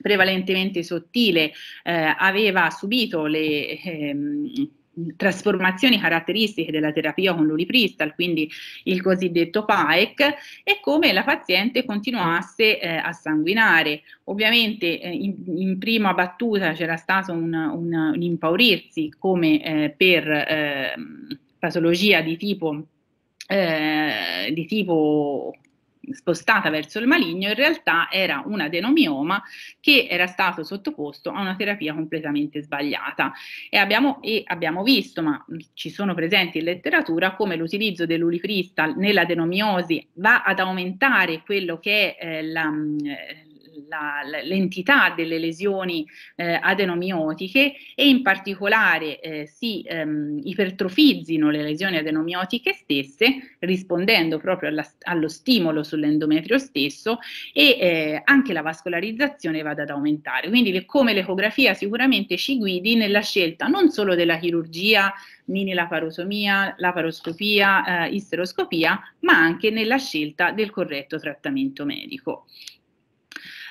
Speaker 5: prevalentemente sottile, eh, aveva subito le ehm, trasformazioni caratteristiche della terapia con l'ulipristal, quindi il cosiddetto PAEC, e come la paziente continuasse eh, a sanguinare. Ovviamente eh, in, in, prima battuta c'era stato un, un, un impaurirsi come eh, per ehm, patologia di tipo, eh, di tipo spostata verso il maligno, in realtà era un adenomioma che era stato sottoposto a una terapia completamente sbagliata. E abbiamo, e abbiamo visto, ma ci sono presenti in letteratura, come l'utilizzo dell'ulifristal nell'adenomiosi va ad aumentare quello che è eh, la, la, l'entità delle lesioni eh, adenomiotiche e in particolare eh, si ehm, ipertrofizzino le lesioni adenomiotiche stesse rispondendo proprio alla, allo stimolo sull'endometrio stesso e eh, anche la vascolarizzazione vada ad aumentare. Quindi le, come l'ecografia sicuramente ci guidi nella scelta non solo della chirurgia mini laparosomia, laparoscopia, eh, isteroscopia, ma anche nella scelta del corretto trattamento medico.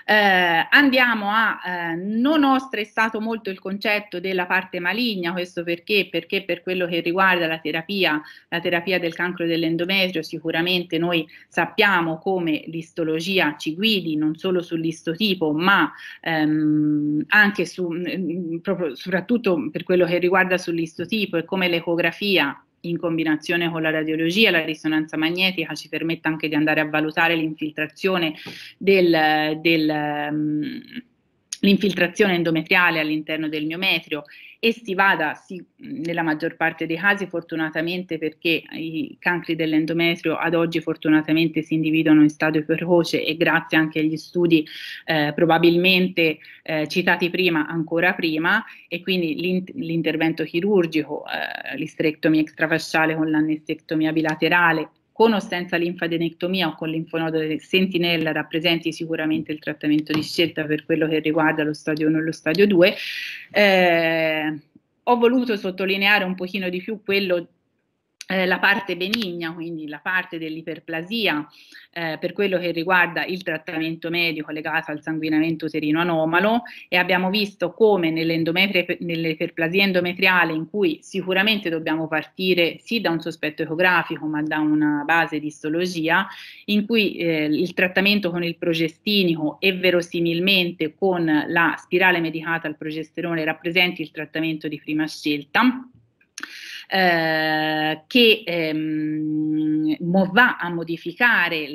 Speaker 5: Eh, andiamo a, eh, non ho stressato molto il concetto della parte maligna, questo perché? Perché per quello che riguarda la terapia, la terapia del cancro dell'endometrio, sicuramente noi sappiamo come l'istologia ci guidi non solo sull'istotipo, ma ehm, anche su, proprio, soprattutto per quello che riguarda sull'istotipo e come l'ecografia in combinazione con la radiologia, la risonanza magnetica ci permette anche di andare a valutare l'infiltrazione del, del um, l'infiltrazione endometriale all'interno del miometrio e si vada sì, nella maggior parte dei casi fortunatamente perché i cancri dell'endometrio ad oggi fortunatamente si individuano in stadio precoce e grazie anche agli studi eh, probabilmente eh, citati prima ancora prima e quindi l'in- l'intervento chirurgico, eh, l'istrectomia extrafasciale con l'annestectomia bilaterale con o senza linfadenectomia o con linfonodo sentinella rappresenti sicuramente il trattamento di scelta per quello che riguarda lo stadio 1 e lo stadio 2. Eh, ho voluto sottolineare un pochino di più quello eh, la parte benigna, quindi la parte dell'iperplasia eh, per quello che riguarda il trattamento medico legato al sanguinamento uterino anomalo. E abbiamo visto come nell'iperplasia endometriale in cui sicuramente dobbiamo partire sì da un sospetto ecografico ma da una base di istologia in cui eh, il trattamento con il progestinico e verosimilmente con la spirale medicata al progesterone rappresenti il trattamento di prima scelta eh, che ehm, va a modificare,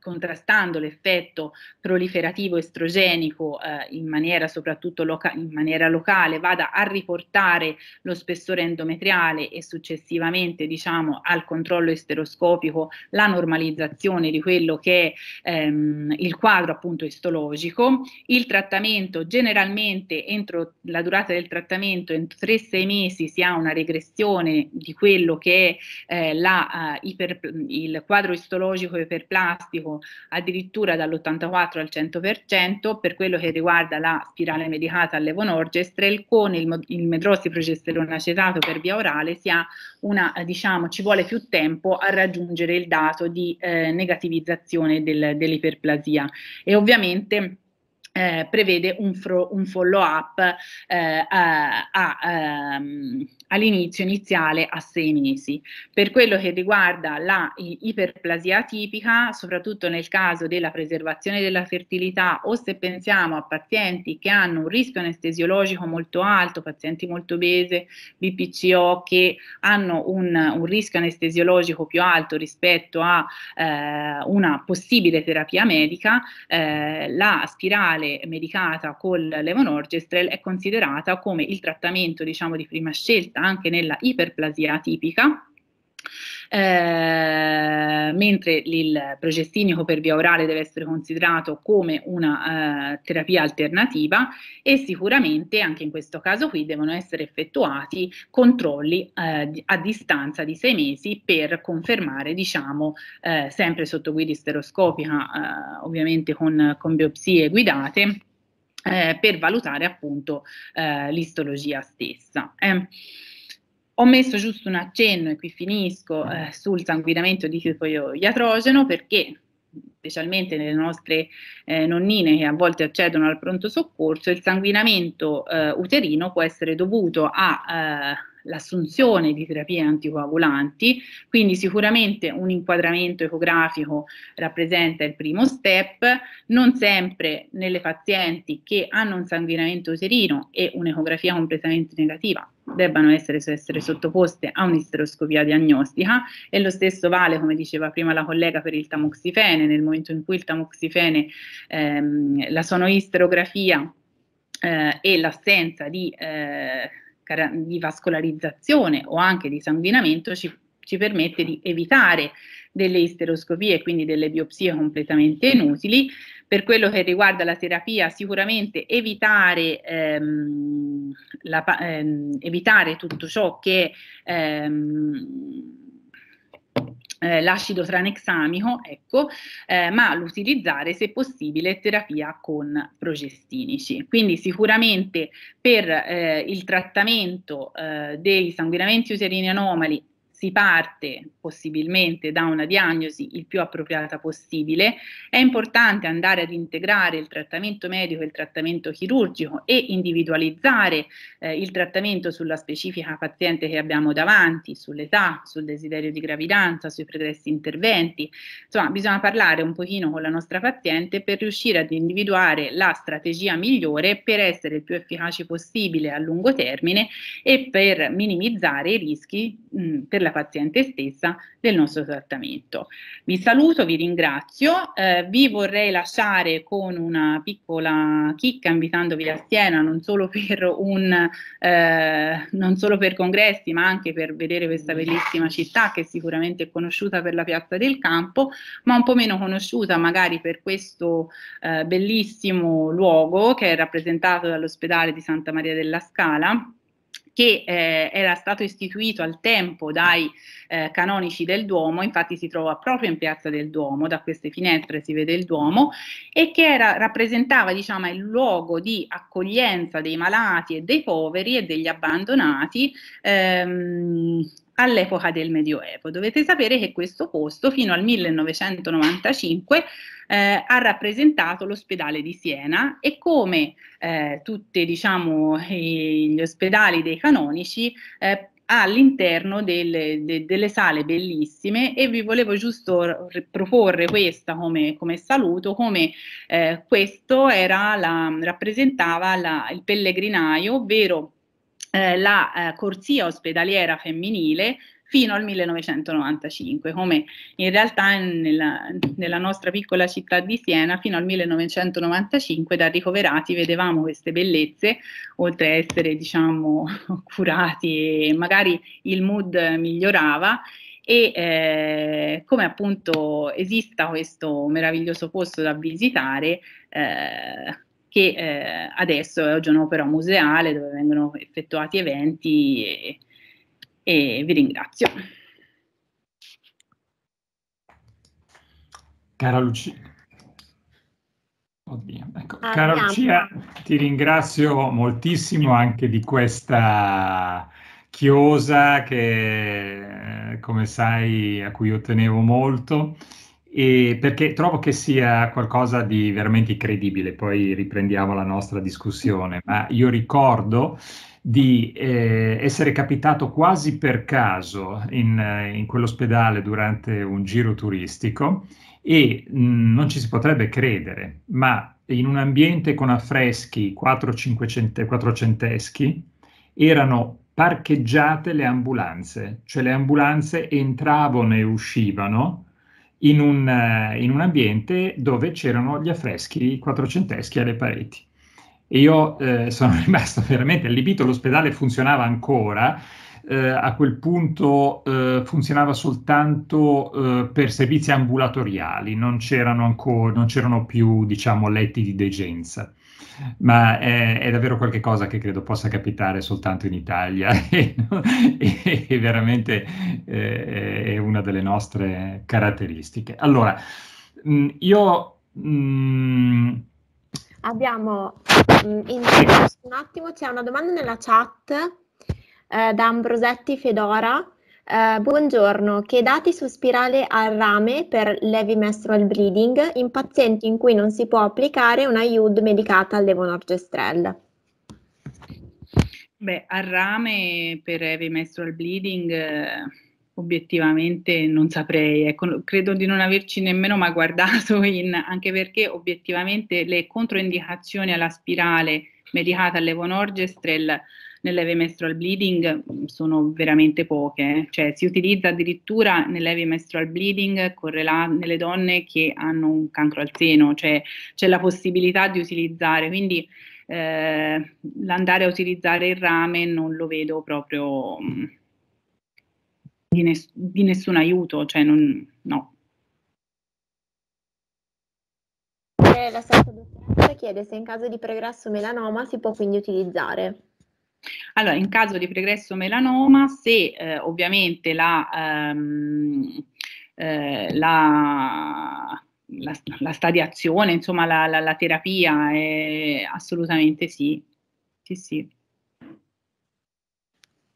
Speaker 5: contrastando l'effetto proliferativo estrogenico eh, in maniera soprattutto loca- in maniera locale, vada a riportare lo spessore endometriale e successivamente diciamo al controllo esteroscopico la normalizzazione di quello che è ehm, il quadro appunto istologico. Il trattamento generalmente entro la durata del trattamento entro 3-6 mesi si ha una regressione gestione di quello che è eh, la, uh, iper, il quadro istologico iperplastico addirittura dall'84 al 100% per quello che riguarda la spirale medicata al levonorgestrel con il, il medrossiprogesterone acetato per via orale si ha una, diciamo, ci vuole più tempo a raggiungere il dato di eh, negativizzazione del, dell'iperplasia. E ovviamente eh, prevede un, un follow up eh, a, a, um, all'inizio iniziale a sei mesi. Per quello che riguarda la iperplasia atipica, soprattutto nel caso della preservazione della fertilità o se pensiamo a pazienti che hanno un rischio anestesiologico molto alto, pazienti molto obese, BPCO, che hanno un, un rischio anestesiologico più alto rispetto a eh, una possibile terapia medica, eh, la spirale medicata col levonorgestrel è considerata come il trattamento diciamo di prima scelta anche nella iperplasia atipica, eh, mentre il progestinico per via orale deve essere considerato come una eh, terapia alternativa e sicuramente anche in questo caso qui devono essere effettuati controlli eh, a distanza di sei mesi per confermare, diciamo, eh, sempre sotto guida isteroscopica, eh, ovviamente con, con biopsie guidate, eh, per valutare appunto l'istologia stessa. Ho messo giusto un accenno, e qui finisco, eh, sul sanguinamento di tipo iatrogeno perché specialmente nelle nostre eh, nonnine che a volte accedono al pronto soccorso, il sanguinamento eh, uterino può essere dovuto a eh, di terapie anticoagulanti, quindi sicuramente un inquadramento ecografico rappresenta il primo step, non sempre nelle pazienti che hanno un sanguinamento uterino e un'ecografia completamente negativa debbano essere, essere sottoposte a un'isteroscopia diagnostica e lo stesso vale, come diceva prima la collega, per il tamoxifene, nel momento in cui il tamoxifene, ehm, la sonoisterografia eh, e l'assenza di eh, di vascolarizzazione o anche di sanguinamento ci ci permette di evitare delle isteroscopie, quindi delle biopsie completamente inutili. Per quello che riguarda la terapia, sicuramente evitare, ehm, la, ehm, evitare tutto ciò che ehm, eh, l'acido tranexamico, ecco, eh, ma l'utilizzare se possibile terapia con progestinici. Quindi sicuramente per eh, il trattamento eh, dei sanguinamenti uterini anomali si parte possibilmente da una diagnosi il più appropriata possibile, è importante andare ad integrare il trattamento medico e il trattamento chirurgico e individualizzare eh, il trattamento sulla specifica paziente che abbiamo davanti, sull'età, sul desiderio di gravidanza, sui pregressi interventi. Insomma, bisogna parlare un pochino con la nostra paziente per riuscire ad individuare la strategia migliore per essere il più efficaci possibile a lungo termine e per minimizzare i rischi mh, per la paziente stessa del nostro trattamento. Vi saluto, vi ringrazio, eh, vi vorrei lasciare con una piccola chicca invitandovi a Siena non solo per, un, eh, non solo per congressi ma anche per vedere questa bellissima città che sicuramente è conosciuta per la piazza del campo ma un po' meno conosciuta magari per questo eh, bellissimo luogo che è rappresentato dall'ospedale di Santa Maria della Scala che eh, era stato istituito al tempo dai eh, canonici del Duomo, infatti si trova proprio in piazza del Duomo, da queste finestre si vede il Duomo, e che era, rappresentava diciamo, il luogo di accoglienza dei malati e dei poveri e degli abbandonati ehm, all'epoca del Medioevo. Dovete sapere che questo posto fino al 1995 eh, ha rappresentato l'ospedale di Siena e come eh, tutti diciamo, gli ospedali dei canonici eh, all'interno delle, de, delle, sale bellissime e vi volevo giusto proporre questa come, come saluto, come eh, questo era la, rappresentava la, il pellegrinaio, ovvero eh, la eh, corsia ospedaliera femminile fino al 1995, come in realtà nella, nella, nostra piccola città di Siena fino al 1995 da ricoverati vedevamo queste bellezze, oltre a essere diciamo curati e magari il mood migliorava e eh, come appunto esista questo meraviglioso posto da visitare eh, che eh, adesso è oggi un'opera museale dove vengono effettuati eventi e, e vi ringrazio.
Speaker 1: Cara Lucia, Oddio, ecco. ah, cara Lucia, ti ringrazio moltissimo anche di questa chiosa che, come sai, a cui io tenevo molto e perché trovo che sia qualcosa di veramente incredibile, poi riprendiamo la nostra discussione, ma io ricordo di eh, essere capitato quasi per caso in, in quell'ospedale durante un giro turistico e mh, non ci si potrebbe credere, ma in un ambiente con affreschi 4-500 erano parcheggiate le ambulanze, cioè le ambulanze entravano e uscivano in un, eh, in un ambiente dove c'erano gli affreschi quattrocenteschi alle pareti. E io eh, sono rimasto veramente allibito, l'ospedale funzionava ancora, eh, a quel punto eh, funzionava soltanto eh, per servizi ambulatoriali, non c'erano, ancora, non c'erano più diciamo, letti di degenza ma è, è, davvero qualcosa che credo possa capitare soltanto in Italia e, veramente eh, è una delle nostre caratteristiche. Allora, mh, mm, io... Mh,
Speaker 4: mm, Abbiamo mm, in, un attimo, c'è una domanda nella chat eh, da Ambrosetti Fedora Uh, buongiorno, che dati su spirale a rame per l'heavy menstrual bleeding in pazienti in cui non si può applicare una IUD medicata al levonorgestrel?
Speaker 5: Beh, a rame per heavy menstrual bleeding eh, obiettivamente non saprei, ecco, credo di non averci nemmeno mai guardato, in, anche perché obiettivamente le controindicazioni alla spirale medicata al levonorgestrel nell'heavy menstrual bleeding sono veramente poche, cioè si utilizza addirittura nell'heavy menstrual bleeding correla- nelle donne che hanno un cancro al seno, cioè c'è la possibilità di utilizzare, quindi eh, l'andare a utilizzare il rame non lo vedo proprio... Mm, di, ness- di nessun aiuto, cioè non, no.
Speaker 4: La stessa dottoressa chiede se in caso di pregresso melanoma si può quindi utilizzare.
Speaker 5: Allora, in caso di pregresso melanoma, se eh, ovviamente la, ehm, eh, la, la, la, stadiazione, insomma la, la, terapia, è assolutamente sì. Sì, sì.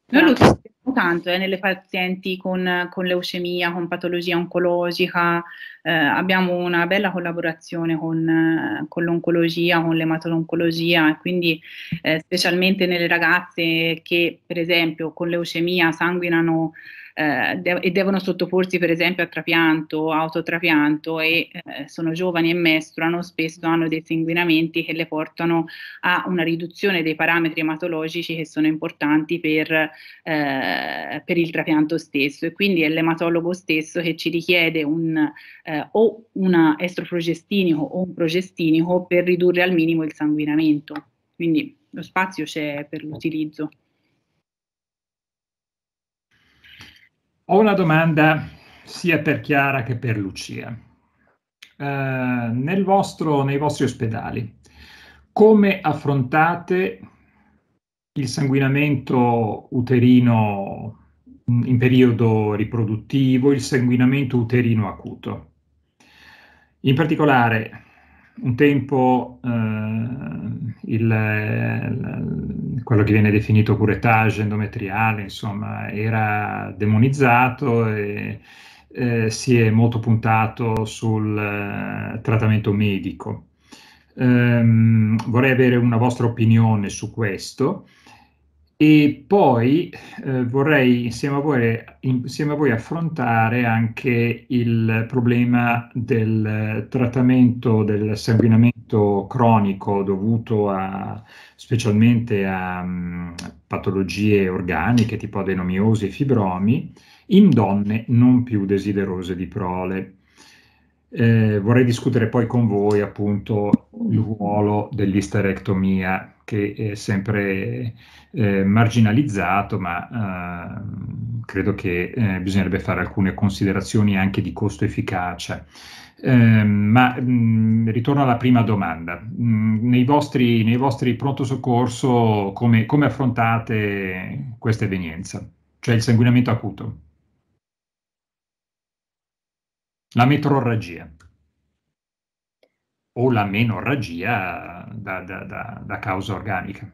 Speaker 5: Noi lo utilizziamo tanto eh, nelle pazienti con, con, leucemia, con patologia oncologica, eh, abbiamo una bella collaborazione con, eh, con l'oncologia, con l'ematoloncologia e quindi eh, specialmente nelle ragazze che per esempio con leucemia sanguinano eh, e devono sottoporsi per esempio a trapianto, autotrapianto e eh, sono giovani e mestruano, spesso hanno dei sanguinamenti che le portano a una riduzione dei parametri ematologici che sono importanti per, eh, per il trapianto stesso e quindi è l'ematologo stesso che ci richiede un, eh, o un estroprogestinico o un progestinico per ridurre al minimo il sanguinamento. Quindi lo spazio c'è per l'utilizzo.
Speaker 1: Ho una domanda sia per Chiara che per Lucia. Nel vostro, nei vostri ospedali, come affrontate il sanguinamento uterino in periodo riproduttivo, il sanguinamento uterino acuto? In particolare, un tempo eh, il, quello che viene definito curettage endometriale, insomma, era demonizzato e eh, si è molto puntato sul eh, trattamento medico. Um, vorrei avere una vostra opinione su questo. E poi eh, vorrei insieme a, voi, insieme a, voi, affrontare anche il problema del trattamento del sanguinamento cronico dovuto a, specialmente a um, patologie organiche tipo adenomiosi e fibromi in donne non più desiderose di prole. Eh, vorrei discutere poi con voi appunto il ruolo dell'isterectomia che è sempre eh, marginalizzato, ma eh, credo che eh, bisognerebbe fare alcune considerazioni anche di costo-efficacia. Eh, ma mh, ritorno alla prima domanda. Mh, nei, vostri, nei vostri pronto soccorso come, come affrontate questa evenienza? Cioè il sanguinamento acuto? La metrorragia o la menorragia da, da, da, da causa organica.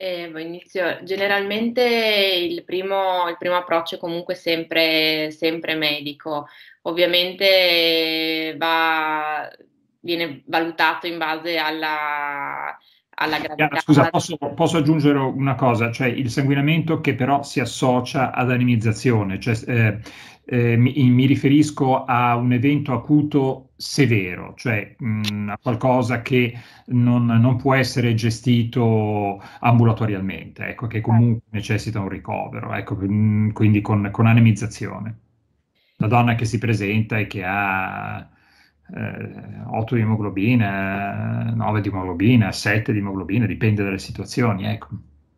Speaker 2: Eh, inizio. Generalmente il primo, il primo, approccio è comunque sempre, sempre medico, ovviamente va, viene valutato in base alla, alla gravità.
Speaker 1: Scusa, posso, posso, aggiungere una cosa, cioè il sanguinamento che però si associa ad anemizzazione, cioè eh, eh, mi, mi, riferisco a un evento acuto severo, cioè mh, a qualcosa che non, non, può essere gestito ambulatorialmente, ecco, che comunque necessita un ricovero, ecco, mh, quindi con, con, anemizzazione. La donna che si presenta e che ha eh, 8 di emoglobina, 9 di emoglobina, 7 di emoglobina, dipende dalle situazioni, ecco.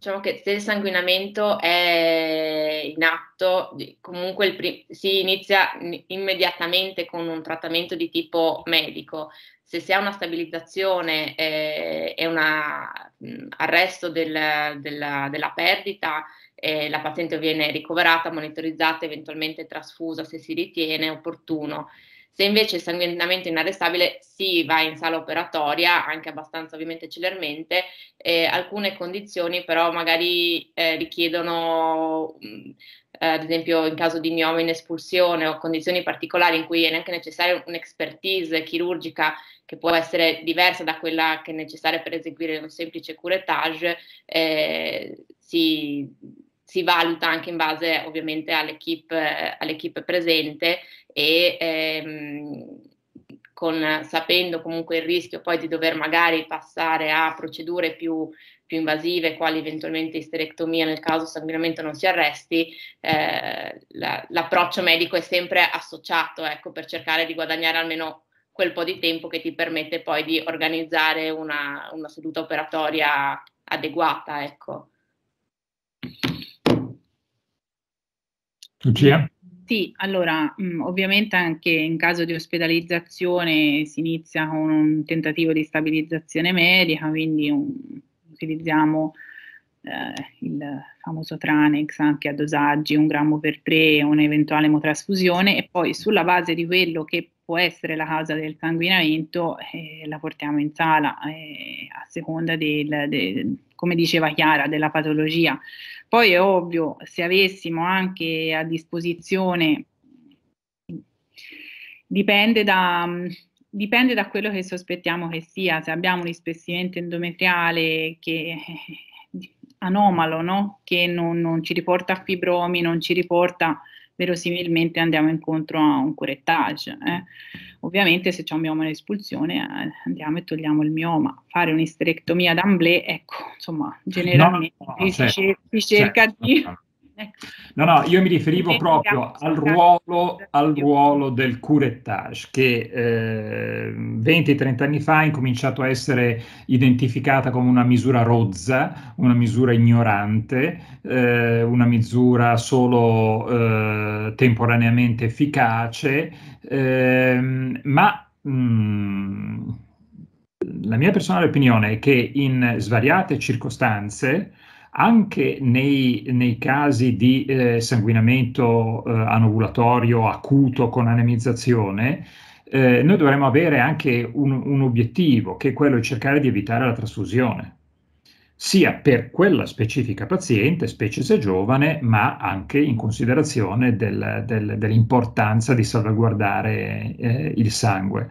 Speaker 2: Diciamo che se il sanguinamento è in atto, comunque pri- si inizia immediatamente con un trattamento di tipo medico. Se si ha una stabilizzazione eh, e un arresto del, della, della, perdita, eh, la paziente viene ricoverata, monitorizzata, eventualmente trasfusa se si ritiene opportuno. Se invece il sanguinamento è inarrestabile si va in sala operatoria, anche abbastanza ovviamente celermente, eh, alcune condizioni però magari eh, richiedono, mh, mm, eh, ad esempio in caso di mioma in espulsione o condizioni particolari in cui è neanche necessaria un'expertise chirurgica che può essere diversa da quella che è necessaria per eseguire un semplice curettage, eh, si si valuta anche in base ovviamente all'equipe, all'equipe presente e ehm, con, sapendo comunque il rischio poi di dover magari passare a procedure più, più invasive, quali eventualmente isterectomia nel caso sanguinamento non si arresti, eh, la, l'approccio medico è sempre associato ecco, per cercare di guadagnare almeno quel po' di tempo che ti permette poi di organizzare una, una seduta operatoria adeguata. Ecco.
Speaker 1: Lucia?
Speaker 5: Sì, allora mm, ovviamente anche in caso di ospedalizzazione si inizia con un tentativo di stabilizzazione medica, quindi un, utilizziamo eh, il famoso Tranex anche a dosaggi un grammo per tre, un'eventuale emotrasfusione e poi sulla base di quello che può essere la causa del sanguinamento eh, la portiamo in sala eh, a seconda del, del, come diceva Chiara, della patologia. Poi è ovvio, se avessimo anche a disposizione, dipende da, dipende da quello che sospettiamo che sia, se abbiamo un ispessimento endometriale che anomalo, no? che non, non, ci riporta a fibromi, non ci riporta verosimilmente andiamo incontro a un curettage. Eh. Ovviamente se c'è un mioma in espulsione eh, andiamo e togliamo il mioma. Fare un'isterectomia d'amblè, ecco, insomma, generalmente no, no, certo, si, si, cerca certo, di...
Speaker 1: Ecco. No, no, io mi riferivo proprio al ruolo, al ruolo del curettage che eh, 20-30 anni fa ha incominciato a essere identificata come una misura rozza, una misura ignorante, eh, una misura solo eh, temporaneamente efficace, ehm, ma mh, mm, la mia personale opinione è che in svariate circostanze anche nei, nei casi di eh, sanguinamento eh, anovulatorio acuto con anemizzazione, eh, noi dovremmo avere anche un, un, obiettivo, che è quello di cercare di evitare la trasfusione, sia per quella specifica paziente, specie se giovane, ma anche in considerazione del, del, dell'importanza di salvaguardare eh, il sangue.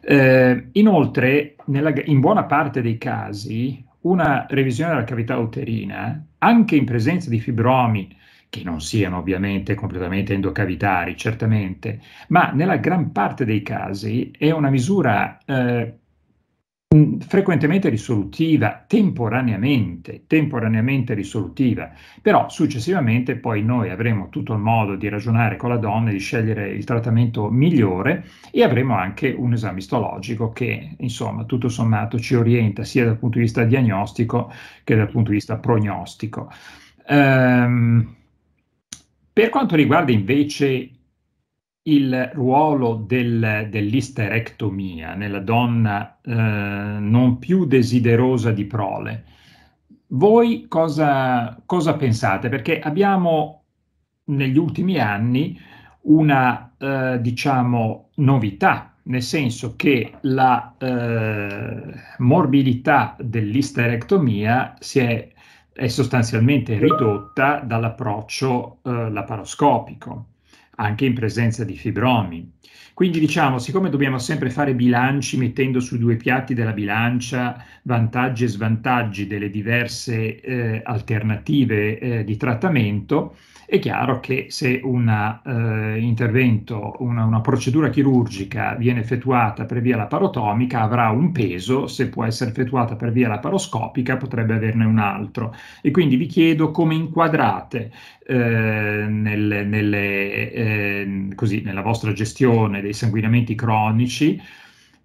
Speaker 1: Eh, inoltre, nella, in buona parte dei casi, una revisione della cavità uterina, anche in presenza di fibromi, che non siano ovviamente completamente endocavitari, certamente, ma nella gran parte dei casi è una misura eh, frequentemente risolutiva, temporaneamente, temporaneamente risolutiva, però successivamente poi noi avremo tutto il modo di ragionare con la donna, di scegliere il trattamento migliore e avremo anche un esame istologico che insomma tutto sommato ci orienta sia dal punto di vista diagnostico che dal punto di vista prognostico. Um, per quanto riguarda invece il ruolo del, dell'isterectomia nella donna eh, non più desiderosa di prole. Voi cosa, cosa, pensate? Perché abbiamo negli ultimi anni una, eh, diciamo, novità, nel senso che la eh, morbidità dell'isterectomia si è, è sostanzialmente ridotta dall'approccio eh, laparoscopico anche in presenza di fibromi. Quindi diciamo, siccome dobbiamo sempre fare bilanci mettendo su due piatti della bilancia vantaggi e svantaggi delle diverse eh, alternative eh, di trattamento, è chiaro che se un eh, intervento, una, una, procedura chirurgica viene effettuata per via laparotomica avrà un peso, se può essere effettuata per via laparoscopica potrebbe averne un altro. E quindi vi chiedo come inquadrate eh, nelle, nelle, eh, così, nella vostra gestione dei sanguinamenti cronici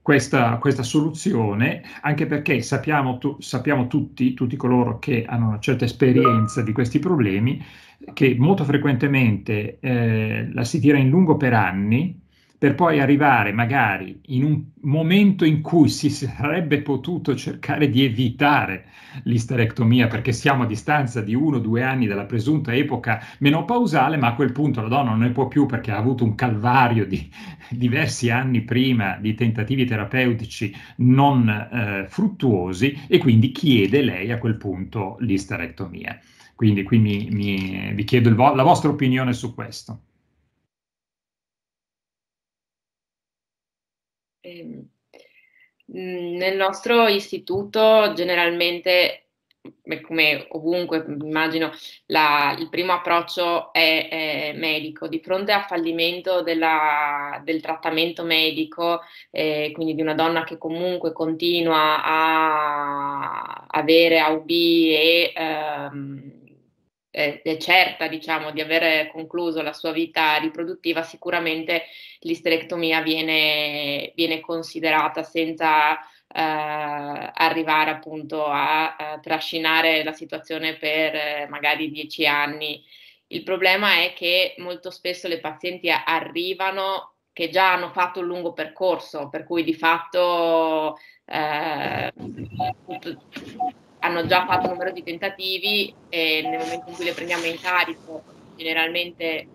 Speaker 1: questa, questa, soluzione, anche perché sappiamo, tu, sappiamo tutti, tutti coloro che hanno una certa esperienza di questi problemi, che molto frequentemente eh, la si tira in lungo per anni per poi arrivare magari in un momento in cui si sarebbe potuto cercare di evitare l'isterectomia perché siamo a distanza di uno o due anni dalla presunta epoca menopausale, ma a quel punto la donna non ne può più perché ha avuto un calvario di diversi anni prima di tentativi terapeutici non eh, fruttuosi e quindi chiede lei a quel punto l'isterectomia. Quindi qui mi, mi, vi chiedo vo- la vostra opinione su questo.
Speaker 2: Ehm, mm, nel nostro istituto generalmente come ovunque immagino la, il primo approccio è, è, medico di fronte al fallimento della, del trattamento medico eh, quindi di una donna che comunque continua a avere AUB e ehm, è, è certa diciamo, di aver concluso la sua vita riproduttiva, sicuramente l'isterectomia viene, viene considerata senza eh, arrivare appunto a, a, trascinare la situazione per eh, magari dieci anni. Il problema è che molto spesso le pazienti arrivano che già hanno fatto un lungo percorso, per cui di fatto eh, hanno già fatto un numero di tentativi e nel momento in cui le prendiamo in carico generalmente eh,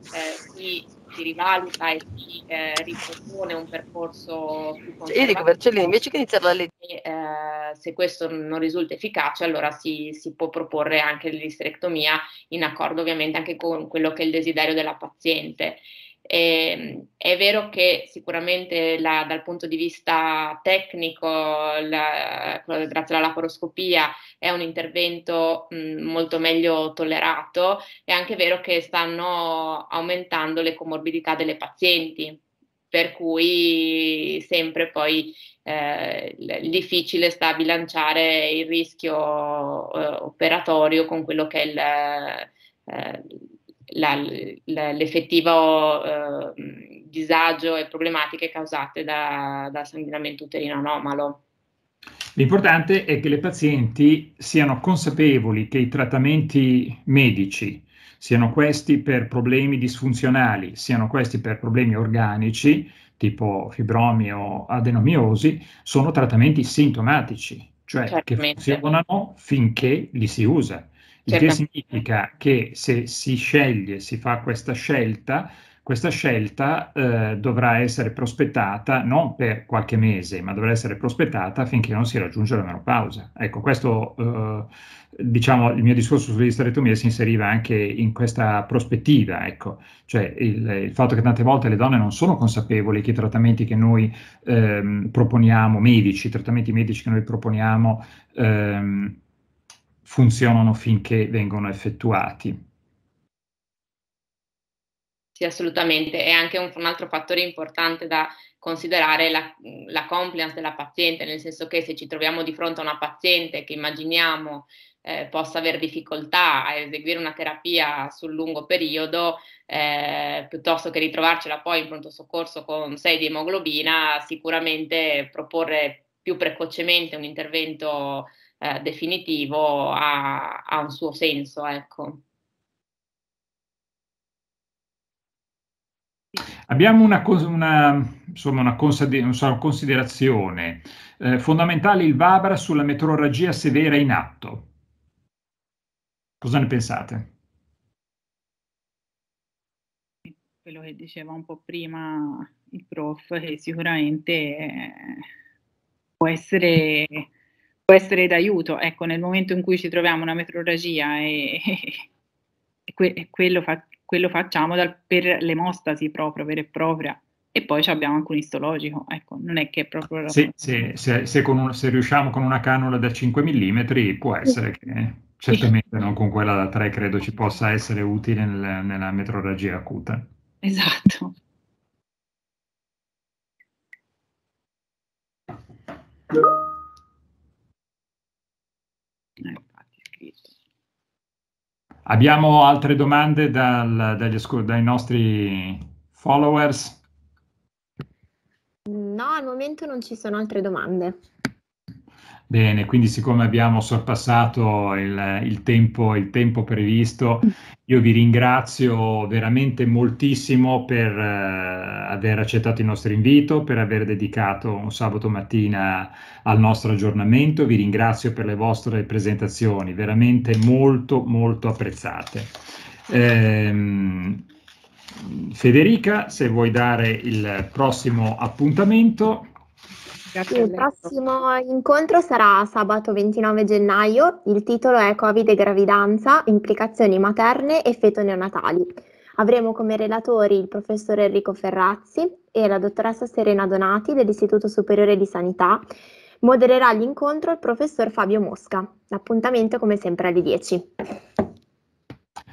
Speaker 2: si, si, rivaluta e si eh, ripropone un percorso più
Speaker 6: conservativo. invece che iniziare la
Speaker 2: legge. Eh, se questo non risulta efficace, allora si, si può proporre anche l'istrectomia in accordo ovviamente anche con quello che è il desiderio della paziente. E, ehm, è vero che sicuramente la, dal punto di vista tecnico, la, grazie alla laparoscopia, è un intervento mh, molto meglio tollerato, è anche vero che stanno aumentando le comorbidità delle pazienti, per cui sempre poi eh, difficile sta bilanciare il rischio eh, operatorio con quello che è il, eh, la, l'effettivo eh, disagio e problematiche causate da, da sanguinamento uterino anomalo.
Speaker 1: L'importante è che le pazienti siano consapevoli che i trattamenti medici, siano questi per problemi disfunzionali, siano questi per problemi organici, tipo fibromi o adenomiosi, sono trattamenti sintomatici, cioè Certamente. che funzionano finché li si usa. Il che significa che se si sceglie, si fa questa scelta, questa scelta eh, dovrà essere prospettata non per qualche mese, ma dovrà essere prospettata finché non si raggiunge la menopausa. Ecco, questo, eh, diciamo, il mio discorso sull'isterectomia si inseriva anche in questa prospettiva, ecco, cioè il, il, fatto che tante volte le donne non sono consapevoli che i trattamenti che noi ehm, proponiamo, medici, i trattamenti medici che noi proponiamo, ehm, funzionano finché vengono effettuati.
Speaker 2: Sì, assolutamente. È anche un, un altro fattore importante da considerare la, la, compliance della paziente, nel senso che se ci troviamo di fronte a una paziente che immaginiamo eh, possa avere difficoltà a eseguire una terapia sul lungo periodo, eh, piuttosto che ritrovarcela poi in pronto soccorso con 6 di emoglobina, sicuramente proporre più precocemente un intervento eh, definitivo ha, ha, un suo senso, ecco.
Speaker 1: Abbiamo una, una, insomma, una, considerazione eh, fondamentale il Vabra sulla metrorragia severa in atto. Cosa ne pensate?
Speaker 5: Quello che diceva un po' prima il prof, che sicuramente eh, può essere può essere d'aiuto. Ecco, nel momento in cui ci troviamo una metrorragia e, e, que, e quello, fa, quello, facciamo dal, per l'emostasi proprio, vera e propria. E poi abbiamo anche un istologico, ecco, non è che è proprio...
Speaker 1: Sì, sì, se, se, un, se, riusciamo con una cannula da 5 mm può essere che certamente non con quella da 3 credo ci possa essere utile nel, nella metrorragia acuta.
Speaker 5: Esatto.
Speaker 1: Abbiamo altre domande dal, dagli, dai nostri followers?
Speaker 4: No, al momento non ci sono altre domande.
Speaker 1: Bene, quindi siccome abbiamo sorpassato il, il, tempo, il tempo, previsto, io vi ringrazio veramente moltissimo per uh, aver accettato il nostro invito, per aver dedicato un sabato mattina al nostro aggiornamento. Vi ringrazio per le vostre presentazioni, veramente molto, molto apprezzate. Ehm, Federica, se vuoi dare il prossimo appuntamento.
Speaker 4: Grazie il prossimo incontro sarà sabato 29 gennaio. Il titolo è Covid e gravidanza, implicazioni materne e feto neonatali. Avremo come relatori il professor Enrico Ferrazzi e la dottoressa Serena Donati dell'Istituto Superiore di Sanità. Modererà l'incontro il professor Fabio Mosca. L'appuntamento come sempre alle 10.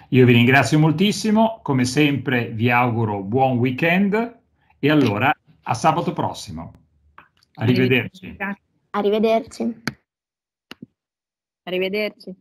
Speaker 1: Io vi ringrazio moltissimo, come sempre vi auguro buon weekend e allora a sabato prossimo. Arrivederci.
Speaker 4: Arrivederci.
Speaker 5: Arrivederci.